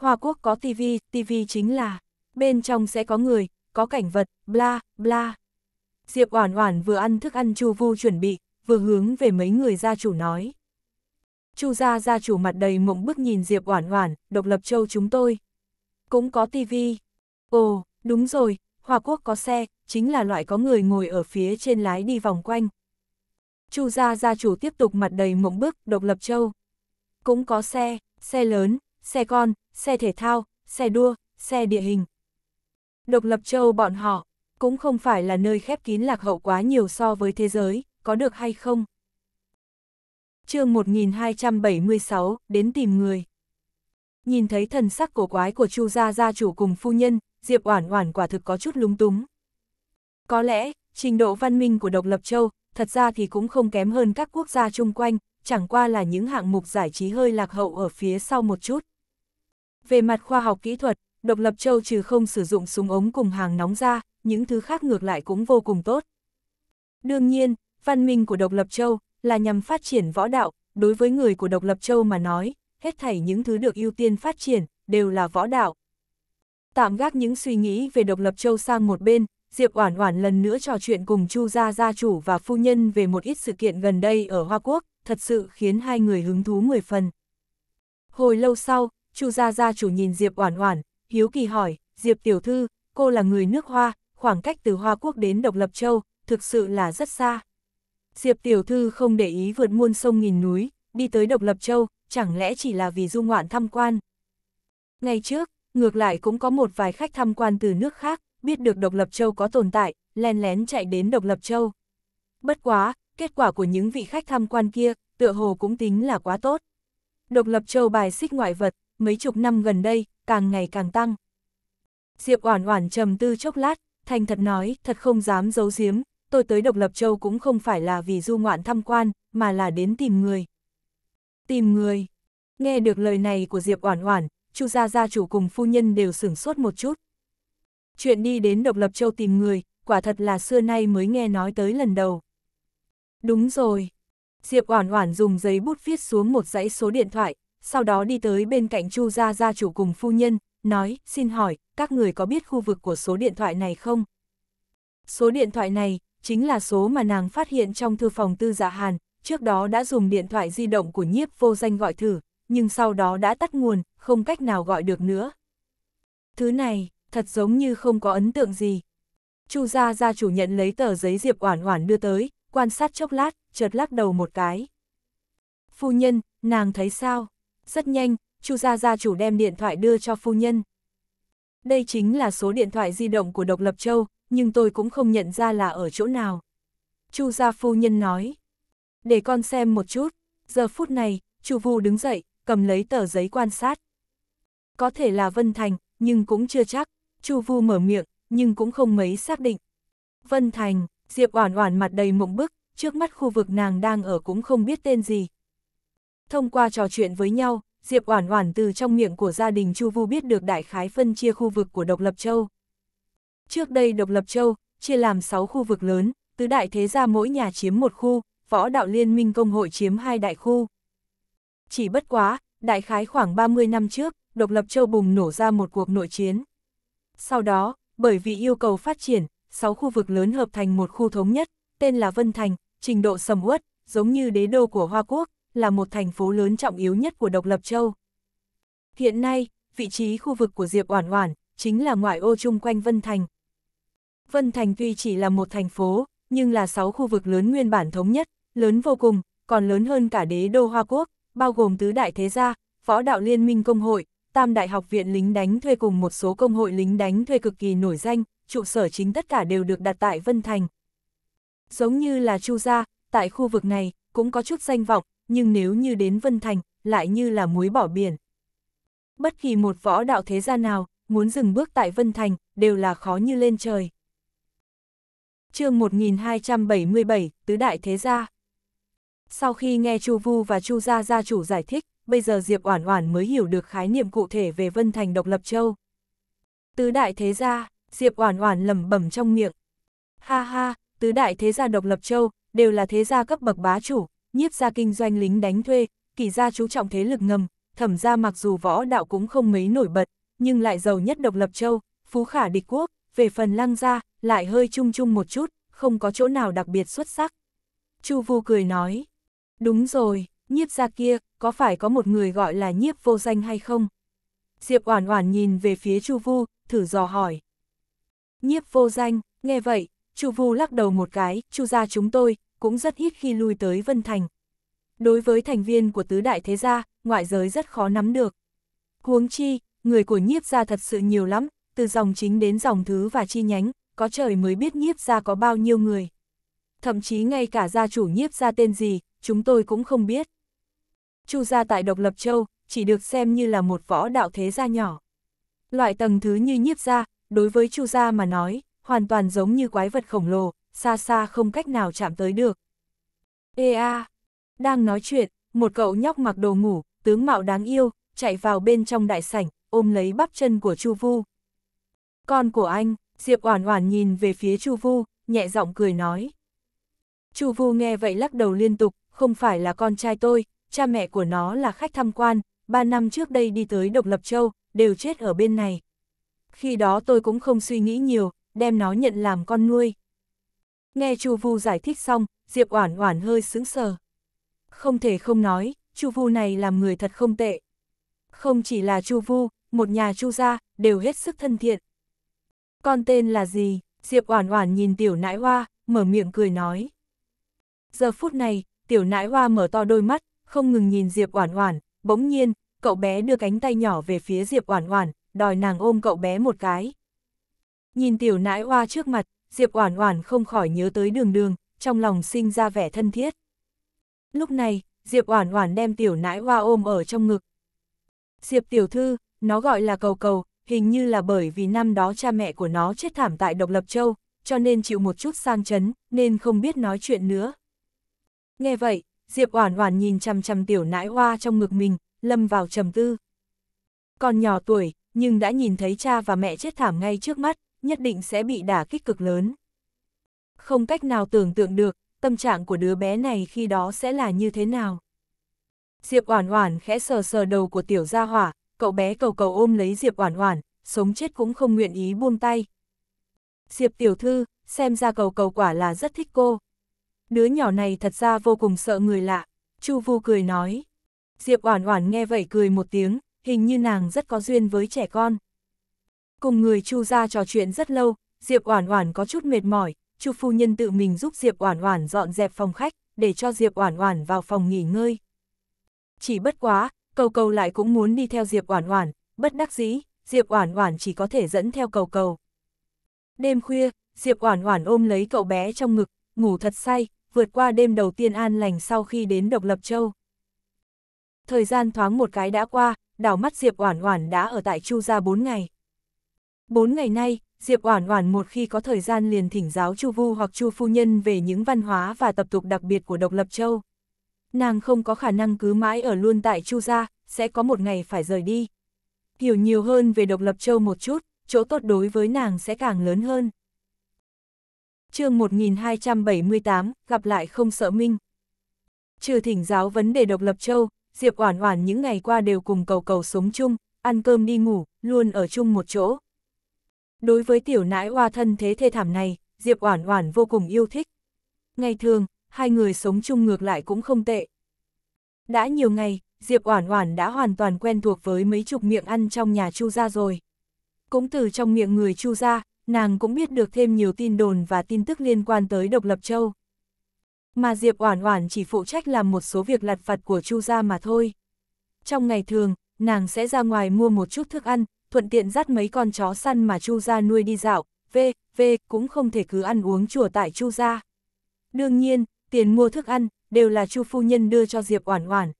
Hoa Quốc có TV, TV chính là bên trong sẽ có người, có cảnh vật, bla, bla. Diệp Oản Oản vừa ăn thức ăn Chu Vu chuẩn bị, vừa hướng về mấy người gia chủ nói. Chu gia gia chủ mặt đầy mộng bức nhìn Diệp Oản Oản, độc lập châu chúng tôi. Cũng có TV. Ồ, đúng rồi, Hoa Quốc có xe, chính là loại có người ngồi ở phía trên lái đi vòng quanh. Chu gia gia chủ tiếp tục mặt đầy mộng bức, độc lập châu. Cũng có xe, xe lớn, xe con, xe thể thao, xe đua, xe địa hình. Độc lập châu bọn họ, cũng không phải là nơi khép kín lạc hậu quá nhiều so với thế giới, có được hay không? chương 1276, đến tìm người. Nhìn thấy thần sắc cổ quái của Chu gia gia chủ cùng phu nhân, Diệp Oản Oản quả thực có chút lúng túng. Có lẽ, trình độ văn minh của độc lập châu, thật ra thì cũng không kém hơn các quốc gia chung quanh, chẳng qua là những hạng mục giải trí hơi lạc hậu ở phía sau một chút. Về mặt khoa học kỹ thuật, độc lập châu trừ không sử dụng súng ống cùng hàng nóng ra, những thứ khác ngược lại cũng vô cùng tốt. Đương nhiên, văn minh của độc lập châu là nhằm phát triển võ đạo, đối với người của độc lập châu mà nói, hết thảy những thứ được ưu tiên phát triển, đều là võ đạo. Tạm gác những suy nghĩ về độc lập châu sang một bên, Diệp Oản Oản lần nữa trò chuyện cùng Chu gia gia chủ và phu nhân về một ít sự kiện gần đây ở Hoa Quốc, thật sự khiến hai người hứng thú mười phần. Hồi lâu sau, Chu gia gia chủ nhìn Diệp Oản Oản, hiếu kỳ hỏi, "Diệp tiểu thư, cô là người nước Hoa, khoảng cách từ Hoa Quốc đến Độc Lập Châu, thực sự là rất xa." Diệp tiểu thư không để ý vượt muôn sông nghìn núi, đi tới Độc Lập Châu, chẳng lẽ chỉ là vì du ngoạn tham quan. Ngày trước, ngược lại cũng có một vài khách tham quan từ nước khác, biết được Độc Lập Châu có tồn tại, len lén chạy đến Độc Lập Châu. Bất quá, kết quả của những vị khách tham quan kia, tựa hồ cũng tính là quá tốt. Độc Lập Châu bài xích ngoại vật, mấy chục năm gần đây, càng ngày càng tăng. Diệp Oản Oản trầm tư chốc lát, thành thật nói, thật không dám giấu giếm, tôi tới Độc Lập Châu cũng không phải là vì du ngoạn tham quan, mà là đến tìm người. Tìm người. Nghe được lời này của Diệp Oản Oản, Chu gia gia chủ cùng phu nhân đều sửng sốt một chút. Chuyện đi đến Độc Lập Châu tìm người, quả thật là xưa nay mới nghe nói tới lần đầu. Đúng rồi. Diệp Oản Oản dùng giấy bút viết xuống một dãy số điện thoại, sau đó đi tới bên cạnh Chu gia gia chủ cùng phu nhân, nói, xin hỏi, các người có biết khu vực của số điện thoại này không? Số điện thoại này, chính là số mà nàng phát hiện trong thư phòng tư Dạ hàn, trước đó đã dùng điện thoại di động của nhiếp vô danh gọi thử, nhưng sau đó đã tắt nguồn, không cách nào gọi được nữa. Thứ này, thật giống như không có ấn tượng gì. Chu gia gia chủ nhận lấy tờ giấy Diệp Oản Oản đưa tới, quan sát chốc lát, chợt lắc đầu một cái. Phu nhân, nàng thấy sao? Rất nhanh, Chu gia gia chủ đem điện thoại đưa cho phu nhân. Đây chính là số điện thoại di động của Độc Lập Châu, nhưng tôi cũng không nhận ra là ở chỗ nào. Chu gia phu nhân nói. Để con xem một chút. Giờ phút này, Chu Vu đứng dậy, cầm lấy tờ giấy quan sát. Có thể là Vân Thành, nhưng cũng chưa chắc. Chu Vu mở miệng, nhưng cũng không mấy xác định. Vân Thành, Diệp Oản Oản mặt đầy mộng bức, trước mắt khu vực nàng đang ở cũng không biết tên gì. Thông qua trò chuyện với nhau, Diệp Oản Oản từ trong miệng của gia đình Chu Vu biết được đại khái phân chia khu vực của Độc Lập Châu. Trước đây Độc Lập Châu chia làm 6 khu vực lớn, tứ đại thế gia mỗi nhà chiếm một khu, võ đạo liên minh công hội chiếm hai đại khu. Chỉ bất quá, đại khái khoảng 30 năm trước, Độc Lập Châu bùng nổ ra một cuộc nội chiến. Sau đó, bởi vì yêu cầu phát triển, 6 khu vực lớn hợp thành một khu thống nhất, tên là Vân Thành, trình độ sầm uất, giống như đế đô của Hoa Quốc, là một thành phố lớn trọng yếu nhất của Độc Lập Châu. Hiện nay, vị trí khu vực của Diệp Oản Oản chính là ngoại ô chung quanh Vân Thành. Vân Thành tuy chỉ là một thành phố, nhưng là 6 khu vực lớn nguyên bản thống nhất, lớn vô cùng, còn lớn hơn cả đế đô Hoa Quốc, bao gồm tứ đại thế gia, võ đạo liên minh công hội, tam đại học viện lính đánh thuê cùng một số công hội lính đánh thuê cực kỳ nổi danh, trụ sở chính tất cả đều được đặt tại Vân Thành. Giống như là Chu Gia, tại khu vực này, cũng có chút danh vọng, nhưng nếu như đến Vân Thành, lại như là muối bỏ biển. Bất kỳ một võ đạo thế gia nào, muốn dừng bước tại Vân Thành, đều là khó như lên trời. chương 1277, Tứ Đại Thế Gia Sau khi nghe Chu Vu và Chu Gia gia chủ giải thích, bây giờ Diệp Oản Oản mới hiểu được khái niệm cụ thể về Vân Thành độc lập châu. Tứ Đại Thế Gia, Diệp Oản Oản lẩm bẩm trong miệng. Ha ha, tứ đại thế gia độc lập châu, đều là thế gia cấp bậc bá chủ, nhiếp gia kinh doanh lính đánh thuê, kỳ gia chú trọng thế lực ngầm, thẩm gia mặc dù võ đạo cũng không mấy nổi bật, nhưng lại giàu nhất độc lập châu, phú khả địch quốc, về phần lăng gia, lại hơi chung chung một chút, không có chỗ nào đặc biệt xuất sắc. Chu Vu cười nói, đúng rồi, nhiếp gia kia, có phải có một người gọi là nhiếp vô danh hay không? Diệp Oản Oản nhìn về phía Chu Vu, thử dò hỏi. Nhiếp vô danh, nghe vậy, Chu Vu lắc đầu một cái, Chu gia chúng tôi cũng rất ít khi lui tới Vân Thành. Đối với thành viên của tứ đại thế gia, ngoại giới rất khó nắm được. Huống chi, người của nhiếp gia thật sự nhiều lắm, từ dòng chính đến dòng thứ và chi nhánh, có trời mới biết nhiếp gia có bao nhiêu người. Thậm chí ngay cả gia chủ nhiếp gia tên gì, chúng tôi cũng không biết. Chu gia tại Độc Lập Châu, chỉ được xem như là một võ đạo thế gia nhỏ. Loại tầng thứ như nhiếp gia, đối với Chu gia mà nói, hoàn toàn giống như quái vật khổng lồ, xa xa không cách nào chạm tới được. Ê a, đang nói chuyện, một cậu nhóc mặc đồ ngủ, tướng mạo đáng yêu, chạy vào bên trong đại sảnh, ôm lấy bắp chân của Chu Vu. Con của anh, Diệp Oản Oản nhìn về phía Chu Vu, nhẹ giọng cười nói. Chu Vu nghe vậy lắc đầu liên tục, không phải là con trai tôi, cha mẹ của nó là khách tham quan, ba năm trước đây đi tới Độc Lập Châu, đều chết ở bên này. Khi đó tôi cũng không suy nghĩ nhiều, đem nó nhận làm con nuôi. Nghe Chu Vu giải thích xong, Diệp Oản Oản hơi sững sờ. Không thể không nói, Chu Vu này làm người thật không tệ. Không chỉ là Chu Vu, một nhà Chu gia đều hết sức thân thiện. Con tên là gì? Diệp Oản Oản nhìn Tiểu Nãi Hoa, mở miệng cười nói. Giờ phút này, Tiểu Nãi Hoa mở to đôi mắt, không ngừng nhìn Diệp Oản Oản, bỗng nhiên, cậu bé đưa cánh tay nhỏ về phía Diệp Oản Oản, đòi nàng ôm cậu bé một cái. Nhìn Tiểu Nãi Hoa trước mặt, Diệp Oản Oản không khỏi nhớ tới Đường Đường, trong lòng sinh ra vẻ thân thiết. Lúc này, Diệp Oản Oản đem Tiểu Nãi Hoa ôm ở trong ngực. Diệp tiểu thư, nó gọi là cầu cầu, hình như là bởi vì năm đó cha mẹ của nó chết thảm tại Độc Lập Châu, cho nên chịu một chút sang chấn, nên không biết nói chuyện nữa. Nghe vậy, Diệp Oản Oản nhìn chằm chằm tiểu nãi hoa trong ngực mình, lâm vào trầm tư. Còn nhỏ tuổi, nhưng đã nhìn thấy cha và mẹ chết thảm ngay trước mắt, nhất định sẽ bị đả kích cực lớn. Không cách nào tưởng tượng được, tâm trạng của đứa bé này khi đó sẽ là như thế nào. Diệp Oản Oản khẽ sờ sờ đầu của tiểu gia hỏa, cậu bé cầu cầu ôm lấy Diệp Oản Oản, sống chết cũng không nguyện ý buông tay. Diệp tiểu thư, xem ra cầu cầu quả là rất thích cô. Đứa nhỏ này thật ra vô cùng sợ người lạ, Chu Vu cười nói. Diệp Oản Oản nghe vậy cười một tiếng, hình như nàng rất có duyên với trẻ con. Cùng người Chu gia trò chuyện rất lâu, Diệp Oản Oản có chút mệt mỏi, Chu phu nhân tự mình giúp Diệp Oản Oản dọn dẹp phòng khách, để cho Diệp Oản Oản vào phòng nghỉ ngơi. Chỉ bất quá, Cầu Cầu lại cũng muốn đi theo Diệp Oản Oản, bất đắc dĩ, Diệp Oản Oản chỉ có thể dẫn theo Cầu Cầu. Đêm khuya, Diệp Oản Oản ôm lấy cậu bé trong ngực, ngủ thật say, vượt qua đêm đầu tiên an lành sau khi đến Độc Lập Châu. Thời gian thoáng một cái đã qua, đảo mắt Diệp Oản Oản đã ở tại Chu gia 4 ngày bốn ngày nay, Diệp Oản Oản một khi có thời gian liền thỉnh giáo Chu Vu hoặc Chu phu nhân về những văn hóa và tập tục đặc biệt của Độc Lập Châu. Nàng không có khả năng cứ mãi ở luôn tại Chu gia, sẽ có một ngày phải rời đi. Hiểu nhiều hơn về Độc Lập Châu một chút, chỗ tốt đối với nàng sẽ càng lớn hơn. chương 1278, gặp lại không sợ minh. Trừ thỉnh giáo vấn đề Độc Lập Châu, Diệp Oản Oản những ngày qua đều cùng cầu cầu sống chung, ăn cơm đi ngủ, luôn ở chung một chỗ. Đối với tiểu nãi hoa thân thế thê thảm này, Diệp Oản Oản vô cùng yêu thích. Ngày thường, hai người sống chung ngược lại cũng không tệ. Đã nhiều ngày, Diệp Oản Oản đã hoàn toàn quen thuộc với mấy chục miệng ăn trong nhà Chu gia rồi. Cũng từ trong miệng người Chu gia, nàng cũng biết được thêm nhiều tin đồn và tin tức liên quan tới Độc Lập Châu. Mà Diệp Oản Oản chỉ phụ trách làm một số việc lặt vặt của Chu gia mà thôi. Trong ngày thường, nàng sẽ ra ngoài mua một chút thức ăn, thuận tiện dắt mấy con chó săn mà Chu gia nuôi đi dạo, về, về cũng không thể cứ ăn uống chùa tại Chu gia. Đương nhiên, tiền mua thức ăn đều là Chu phu nhân đưa cho Diệp Oản Oản.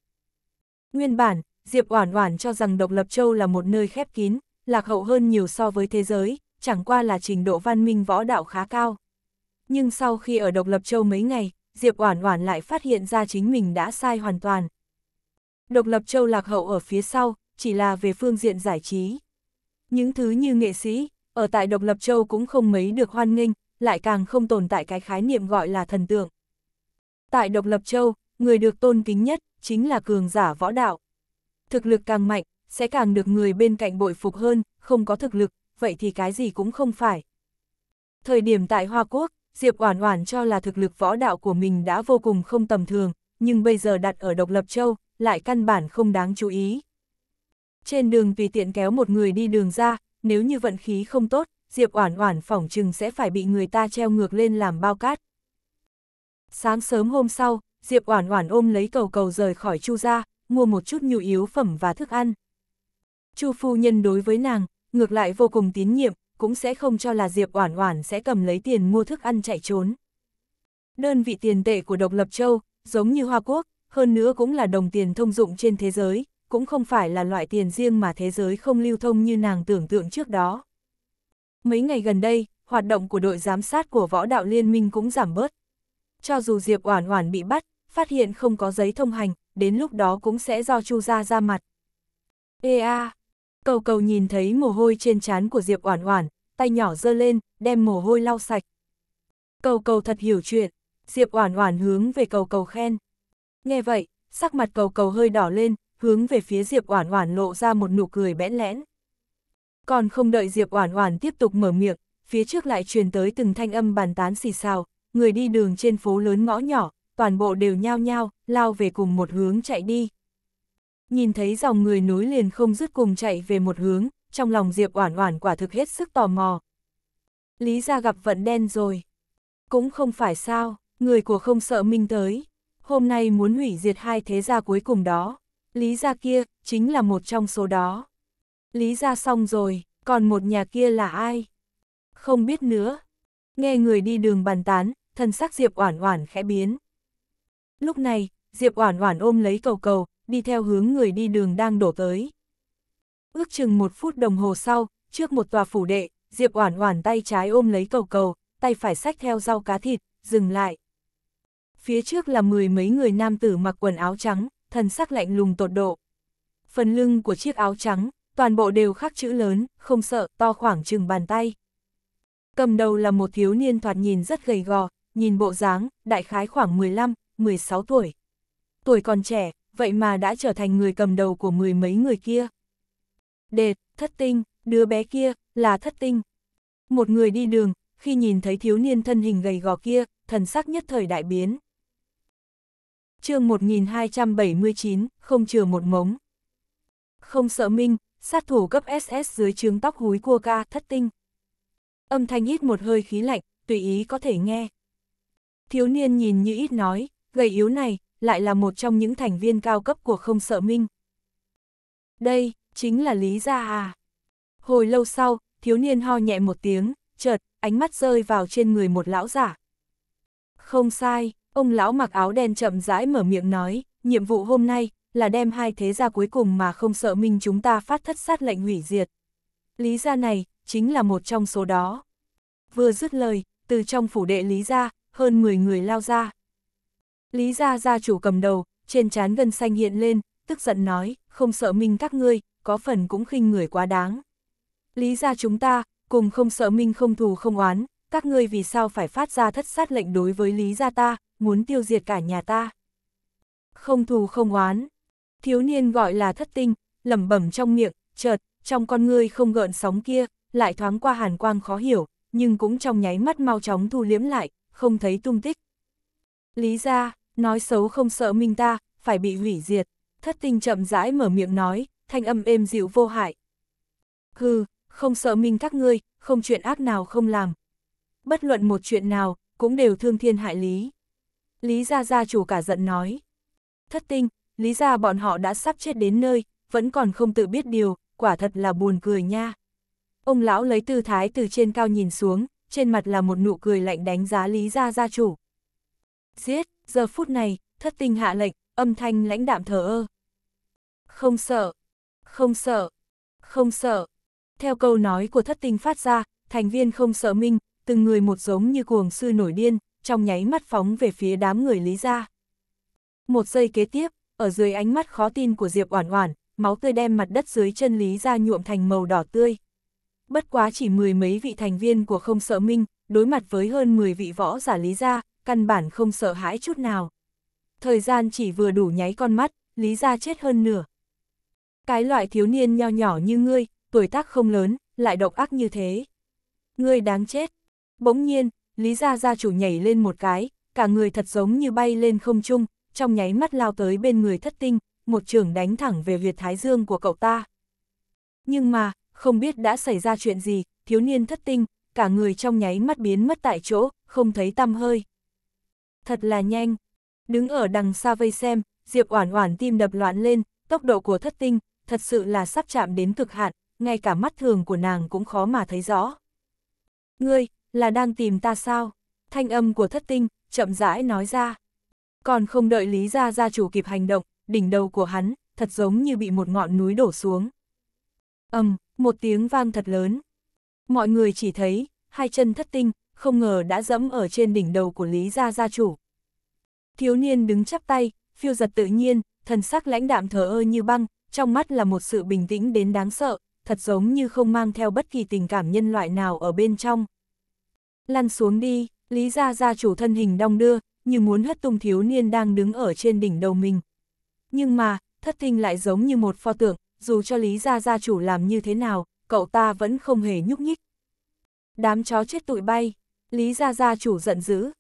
Nguyên bản, Diệp Oản Oản cho rằng Độc Lập Châu là một nơi khép kín, lạc hậu hơn nhiều so với thế giới, chẳng qua là trình độ văn minh võ đạo khá cao. Nhưng sau khi ở Độc Lập Châu mấy ngày, Diệp Oản Oản lại phát hiện ra chính mình đã sai hoàn toàn. Độc Lập Châu lạc hậu ở phía sau, chỉ là về phương diện giải trí. Những thứ như nghệ sĩ, ở tại Độc Lập Châu cũng không mấy được hoan nghênh, lại càng không tồn tại cái khái niệm gọi là thần tượng. Tại Độc Lập Châu, người được tôn kính nhất, chính là cường giả võ đạo. Thực lực càng mạnh, sẽ càng được người bên cạnh bội phục hơn, không có thực lực, vậy thì cái gì cũng không phải. Thời điểm tại Hoa Quốc, Diệp Oản Oản cho là thực lực võ đạo của mình đã vô cùng không tầm thường, nhưng bây giờ đặt ở Độc Lập Châu, lại căn bản không đáng chú ý. Trên đường vì tiện kéo một người đi đường ra, nếu như vận khí không tốt, Diệp Oản Oản phỏng chừng sẽ phải bị người ta treo ngược lên làm bao cát. Sáng sớm hôm sau, Diệp Oản Oản ôm lấy cầu cầu rời khỏi Chu gia, mua một chút nhu yếu phẩm và thức ăn. Chu phu nhân đối với nàng, ngược lại vô cùng tín nhiệm, cũng sẽ không cho là Diệp Oản Oản sẽ cầm lấy tiền mua thức ăn chạy trốn. Đơn vị tiền tệ của Độc Lập Châu, giống như Hoa Quốc, hơn nữa cũng là đồng tiền thông dụng trên thế giới, cũng không phải là loại tiền riêng mà thế giới không lưu thông như nàng tưởng tượng trước đó. Mấy ngày gần đây, hoạt động của đội giám sát của võ đạo liên minh cũng giảm bớt. Cho dù Diệp Oản Oản bị bắt, phát hiện không có giấy thông hành, đến lúc đó cũng sẽ do Chu gia ra mặt. Ê a, Cầu cầu nhìn thấy mồ hôi trên trán của Diệp Oản Oản, tay nhỏ giơ lên, đem mồ hôi lau sạch. Cầu cầu thật hiểu chuyện, Diệp Oản Oản hướng về cầu cầu khen. Nghe vậy, sắc mặt cầu cầu hơi đỏ lên, hướng về phía Diệp Oản Oản lộ ra một nụ cười bẽn lẽn. Còn không đợi Diệp Oản Oản tiếp tục mở miệng, phía trước lại truyền tới từng thanh âm bàn tán xì xào, người đi đường trên phố lớn ngõ nhỏ, toàn bộ đều nhao nhao, lao về cùng một hướng chạy đi. Nhìn thấy dòng người nối liền không dứt cùng chạy về một hướng, trong lòng Diệp Oản Oản quả thực hết sức tò mò. Lý gia gặp vận đen rồi. Cũng không phải sao, người của không sợ minh tới. Hôm nay muốn hủy diệt hai thế gia cuối cùng đó. Lý gia kia, chính là một trong số đó. Lý gia xong rồi, còn một nhà kia là ai? Không biết nữa. Nghe người đi đường bàn tán, thân sắc Diệp Oản Oản khẽ biến. Lúc này, Diệp Oản Oản ôm lấy cầu cầu, đi theo hướng người đi đường đang đổ tới. Ước chừng một phút đồng hồ sau, trước một tòa phủ đệ, Diệp Oản Oản tay trái ôm lấy cầu cầu, tay phải xách theo rau cá thịt, dừng lại. Phía trước là mười mấy người nam tử mặc quần áo trắng, thần sắc lạnh lùng tột độ. Phần lưng của chiếc áo trắng, toàn bộ đều khắc chữ lớn, không sợ, to khoảng chừng bàn tay. Cầm đầu là một thiếu niên thoạt nhìn rất gầy gò, nhìn bộ dáng, đại khái khoảng 15, 16 tuổi. Tuổi còn trẻ, vậy mà đã trở thành người cầm đầu của mười mấy người kia. Đệt, thất tinh, đứa bé kia, là thất tinh. Một người đi đường, khi nhìn thấy thiếu niên thân hình gầy gò kia, thần sắc nhất thời đại biến chương 1279, không chừa một mống. Không sợ minh, sát thủ cấp SS dưới trướng tóc húi cua ca thất tinh. Âm thanh ít một hơi khí lạnh, tùy ý có thể nghe. Thiếu niên nhìn như ít nói, gầy yếu này, lại là một trong những thành viên cao cấp của không sợ minh. Đây, chính là Lý Gia à. Hồi lâu sau, thiếu niên ho nhẹ một tiếng, chợt, ánh mắt rơi vào trên người một lão giả. Không sai, ông lão mặc áo đen chậm rãi mở miệng nói, nhiệm vụ hôm nay, là đem hai thế gia cuối cùng mà không sợ minh chúng ta phát thất sát lệnh hủy diệt. Lý gia này, chính là một trong số đó. Vừa dứt lời, từ trong phủ đệ Lý gia, hơn 10 người lao ra. Lý gia gia chủ cầm đầu, trên trán gân xanh hiện lên, tức giận nói, không sợ minh các ngươi, có phần cũng khinh người quá đáng. Lý gia chúng ta, cùng không sợ minh không thù không oán, các ngươi vì sao phải phát ra thất sát lệnh đối với lý gia ta, muốn tiêu diệt cả nhà ta. Không thù không oán, thiếu niên gọi là thất tinh, lẩm bẩm trong miệng, chợt, trong con ngươi không gợn sóng kia, lại thoáng qua hàn quang khó hiểu, nhưng cũng trong nháy mắt mau chóng thu liếm lại, không thấy tung tích. Lý gia, nói xấu không sợ minh ta, phải bị hủy diệt, thất tinh chậm rãi mở miệng nói, thanh âm êm dịu vô hại. Hừ, không sợ minh các ngươi, không chuyện ác nào không làm. Bất luận một chuyện nào, cũng đều thương thiên hại lý. Lý gia gia chủ cả giận nói. Thất tinh, lý gia bọn họ đã sắp chết đến nơi, vẫn còn không tự biết điều, quả thật là buồn cười nha. Ông lão lấy tư thái từ trên cao nhìn xuống, trên mặt là một nụ cười lạnh đánh giá lý gia gia chủ. Giết, giờ phút này, thất tinh hạ lệnh, âm thanh lãnh đạm thờ ơ. Không sợ, không sợ, không sợ. Theo câu nói của thất tinh phát ra, thành viên không sợ minh, từng người một giống như cuồng sư nổi điên, trong nháy mắt phóng về phía đám người lý gia. Một giây kế tiếp, ở dưới ánh mắt khó tin của Diệp Oản Oản, máu tươi đem mặt đất dưới chân lý gia nhuộm thành màu đỏ tươi. Bất quá chỉ mười mấy vị thành viên của không sợ minh, đối mặt với hơn 10 vị võ giả lý gia, căn bản không sợ hãi chút nào. Thời gian chỉ vừa đủ nháy con mắt, lý gia chết hơn nửa. Cái loại thiếu niên nho nhỏ như ngươi, tuổi tác không lớn, lại độc ác như thế. Ngươi đáng chết. Bỗng nhiên, Lý Gia Gia chủ nhảy lên một cái, cả người thật giống như bay lên không trung, trong nháy mắt lao tới bên người thất tinh, một trường đánh thẳng về việt thái dương của cậu ta. Nhưng mà, không biết đã xảy ra chuyện gì, thiếu niên thất tinh, cả người trong nháy mắt biến mất tại chỗ, không thấy tăm hơi. Thật là nhanh. Đứng ở đằng xa vây xem, Diệp Oản Oản tim đập loạn lên, tốc độ của thất tinh, thật sự là sắp chạm đến cực hạn, ngay cả mắt thường của nàng cũng khó mà thấy rõ. Ngươi, là đang tìm ta sao? Thanh âm của thất tinh, chậm rãi nói ra. Còn không đợi Lý Gia Gia chủ kịp hành động, đỉnh đầu của hắn, thật giống như bị một ngọn núi đổ xuống. ầm, um, một tiếng vang thật lớn. Mọi người chỉ thấy, hai chân thất tinh, không ngờ đã dẫm ở trên đỉnh đầu của Lý Gia Gia chủ. Thiếu niên đứng chắp tay, phiêu giật tự nhiên, thần sắc lãnh đạm thờ ơ như băng, trong mắt là một sự bình tĩnh đến đáng sợ, thật giống như không mang theo bất kỳ tình cảm nhân loại nào ở bên trong. Lăn xuống đi, Lý Gia Gia chủ thân hình đong đưa, như muốn hất tung thiếu niên đang đứng ở trên đỉnh đầu mình. Nhưng mà, thất thinh lại giống như một pho tượng, dù cho Lý Gia Gia chủ làm như thế nào, cậu ta vẫn không hề nhúc nhích. Đám chó chết tụi bay, Lý Gia Gia chủ giận dữ.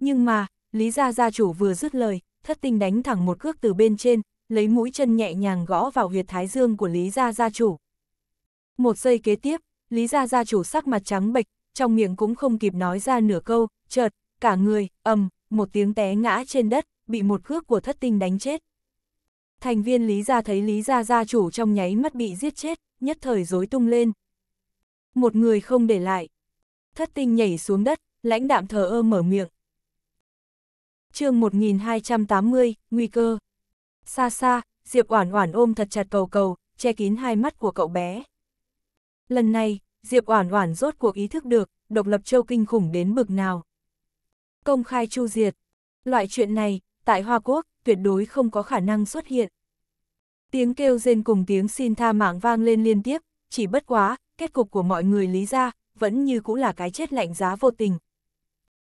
Nhưng mà, Lý Gia Gia chủ vừa dứt lời, thất tinh đánh thẳng một cước từ bên trên, lấy mũi chân nhẹ nhàng gõ vào huyệt thái dương của Lý Gia Gia chủ. Một giây kế tiếp, Lý Gia Gia chủ sắc mặt trắng bệch, trong miệng cũng không kịp nói ra nửa câu, chợt, cả người, ầm, một tiếng té ngã trên đất, bị một cước của thất tinh đánh chết. Thành viên Lý Gia thấy Lý Gia Gia chủ trong nháy mắt bị giết chết, nhất thời rối tung lên. Một người không để lại. Thất tinh nhảy xuống đất, lãnh đạm thờ ơ mở miệng. chương 1280, Nguy cơ. Xa xa, Diệp Oản Oản ôm thật chặt cầu cầu, che kín hai mắt của cậu bé. Lần này, Diệp Oản Oản rốt cuộc ý thức được, độc lập châu kinh khủng đến bực nào. Công khai chu diệt. Loại chuyện này, tại Hoa Quốc, tuyệt đối không có khả năng xuất hiện. Tiếng kêu rên cùng tiếng xin tha mạng vang lên liên tiếp, chỉ bất quá, kết cục của mọi người lý ra, vẫn như cũng là cái chết lạnh giá vô tình.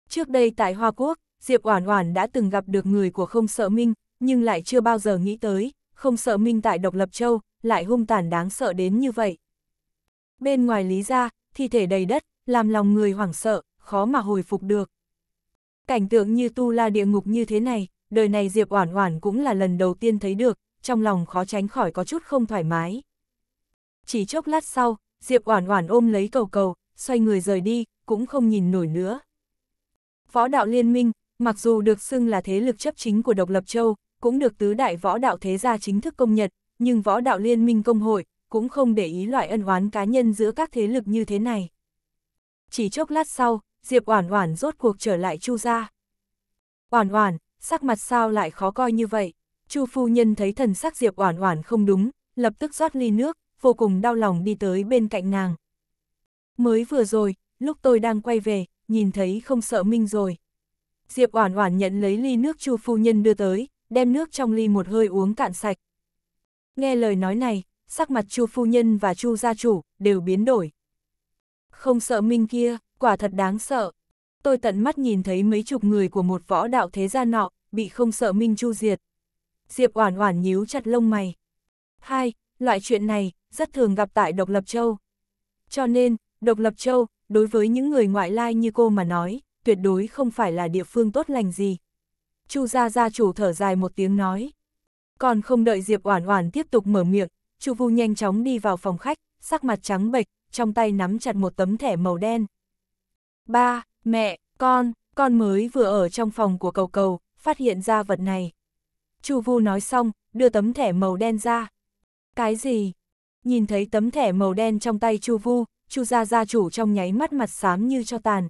Trước đây tại Hoa Quốc, Diệp Oản Oản đã từng gặp được người của không sợ minh, nhưng lại chưa bao giờ nghĩ tới, không sợ minh tại Độc Lập Châu, lại hung tàn đáng sợ đến như vậy. Bên ngoài lý ra, thi thể đầy đất, làm lòng người hoảng sợ, khó mà hồi phục được. Cảnh tượng như tu la địa ngục như thế này, đời này Diệp Oản Oản cũng là lần đầu tiên thấy được, trong lòng khó tránh khỏi có chút không thoải mái. Chỉ chốc lát sau, Diệp Oản Oản ôm lấy cầu cầu, xoay người rời đi, cũng không nhìn nổi nữa. Võ đạo liên minh, mặc dù được xưng là thế lực chấp chính của độc lập châu, cũng được tứ đại võ đạo thế gia chính thức công nhận, nhưng võ đạo liên minh công hội cũng không để ý loại ân oán cá nhân giữa các thế lực như thế này. Chỉ chốc lát sau, Diệp Oản Oản rốt cuộc trở lại Chu gia. Oản Oản, sắc mặt sao lại khó coi như vậy? Chu phu nhân thấy thần sắc Diệp Oản Oản không đúng, lập tức rót ly nước, vô cùng đau lòng đi tới bên cạnh nàng. Mới vừa rồi, lúc tôi đang quay về, nhìn thấy không sợ Minh rồi. Diệp Oản Oản nhận lấy ly nước Chu phu nhân đưa tới, đem nước trong ly một hơi uống cạn sạch. Nghe lời nói này, sắc mặt Chu phu nhân và Chu gia chủ đều biến đổi. Không sợ Minh kia, quả thật đáng sợ. Tôi tận mắt nhìn thấy mấy chục người của một võ đạo thế gia nọ, bị không sợ Minh Chu diệt. Diệp Oản Oản nhíu chặt lông mày. Hai, loại chuyện này rất thường gặp tại Độc Lập Châu. Cho nên, Độc Lập Châu, đối với những người ngoại lai như cô mà nói, tuyệt đối không phải là địa phương tốt lành gì. Chu gia gia chủ thở dài một tiếng nói. Còn không đợi Diệp Oản Oản tiếp tục mở miệng, Chu Vu nhanh chóng đi vào phòng khách, sắc mặt trắng bệch, trong tay nắm chặt một tấm thẻ màu đen. Ba, mẹ, con, con mới vừa ở trong phòng của cầu cầu, phát hiện ra vật này. Chu Vu nói xong, đưa tấm thẻ màu đen ra. Cái gì? Nhìn thấy tấm thẻ màu đen trong tay Chu Vu, Chu gia gia chủ trong nháy mắt mặt xám như cho tàn.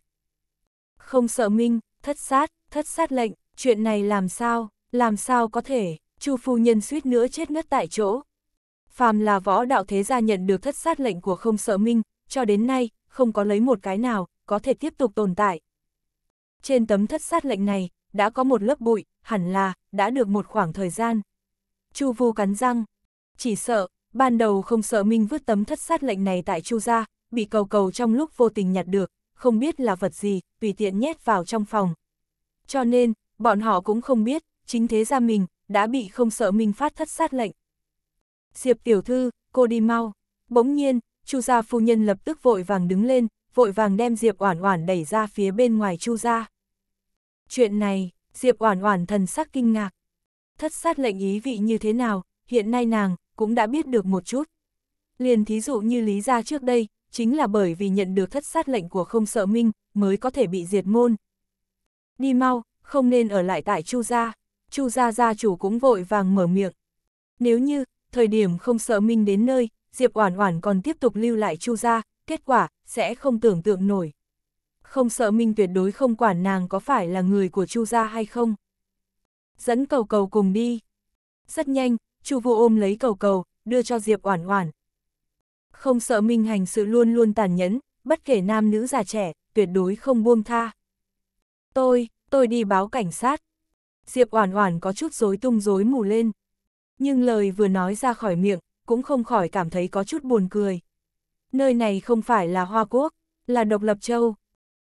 Không sợ Minh, thất sát, thất sát lệnh, chuyện này làm sao, làm sao có thể, Chu phu nhân suýt nữa chết ngất tại chỗ. Phàm là võ đạo thế gia nhận được thất sát lệnh của không sợ Minh, cho đến nay, không có lấy một cái nào, có thể tiếp tục tồn tại. Trên tấm thất sát lệnh này, đã có một lớp bụi, hẳn là, đã được một khoảng thời gian. Chu Vu cắn răng, chỉ sợ, ban đầu không sợ Minh vứt tấm thất sát lệnh này tại Chu gia, bị cầu cầu trong lúc vô tình nhặt được, không biết là vật gì, tùy tiện nhét vào trong phòng. Cho nên, bọn họ cũng không biết, chính thế gia mình, đã bị không sợ Minh phát thất sát lệnh. Diệp tiểu thư, cô đi mau. Bỗng nhiên, Chu gia phu nhân lập tức vội vàng đứng lên, vội vàng đem Diệp Oản Oản đẩy ra phía bên ngoài Chu gia. Chuyện này, Diệp Oản Oản thần sắc kinh ngạc. Thất sát lệnh ý vị như thế nào, hiện nay nàng cũng đã biết được một chút. Liền thí dụ như Lý gia trước đây, chính là bởi vì nhận được thất sát lệnh của không sợ minh, mới có thể bị diệt môn. Đi mau, không nên ở lại tại Chu gia. Chu gia gia chủ cũng vội vàng mở miệng. Nếu như, thời điểm không sợ minh đến nơi, Diệp Oản Oản còn tiếp tục lưu lại Chu gia, kết quả sẽ không tưởng tượng nổi. Không sợ Minh tuyệt đối không quản nàng có phải là người của Chu gia hay không. Dẫn cầu cầu cùng đi. Rất nhanh, Chu Vũ ôm lấy cầu cầu, đưa cho Diệp Oản Oản. Không sợ Minh hành sự luôn luôn tàn nhẫn, bất kể nam nữ già trẻ, tuyệt đối không buông tha. Tôi, tôi đi báo cảnh sát. Diệp Oản Oản có chút rối tung rối mù lên. Nhưng lời vừa nói ra khỏi miệng, cũng không khỏi cảm thấy có chút buồn cười. Nơi này không phải là Hoa Quốc, là độc lập châu.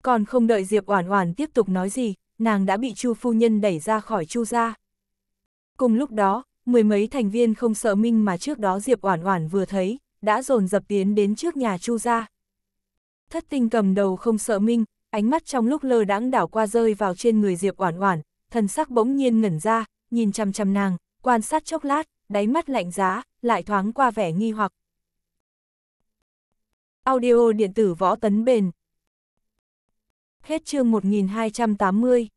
Còn không đợi Diệp Oản Oản tiếp tục nói gì, nàng đã bị Chu phu nhân đẩy ra khỏi Chu gia. Cùng lúc đó, mười mấy thành viên không sợ minh mà trước đó Diệp Oản Oản vừa thấy, đã dồn dập tiến đến trước nhà Chu gia. Thất tinh cầm đầu không sợ minh, ánh mắt trong lúc lơ đãng đảo qua rơi vào trên người Diệp Oản Oản, thần sắc bỗng nhiên ngẩn ra, nhìn chằm chằm nàng, quan sát chốc lát, đáy mắt lạnh giá, lại thoáng qua vẻ nghi hoặc. Audio điện tử võ tấn bền. Hết chương 1280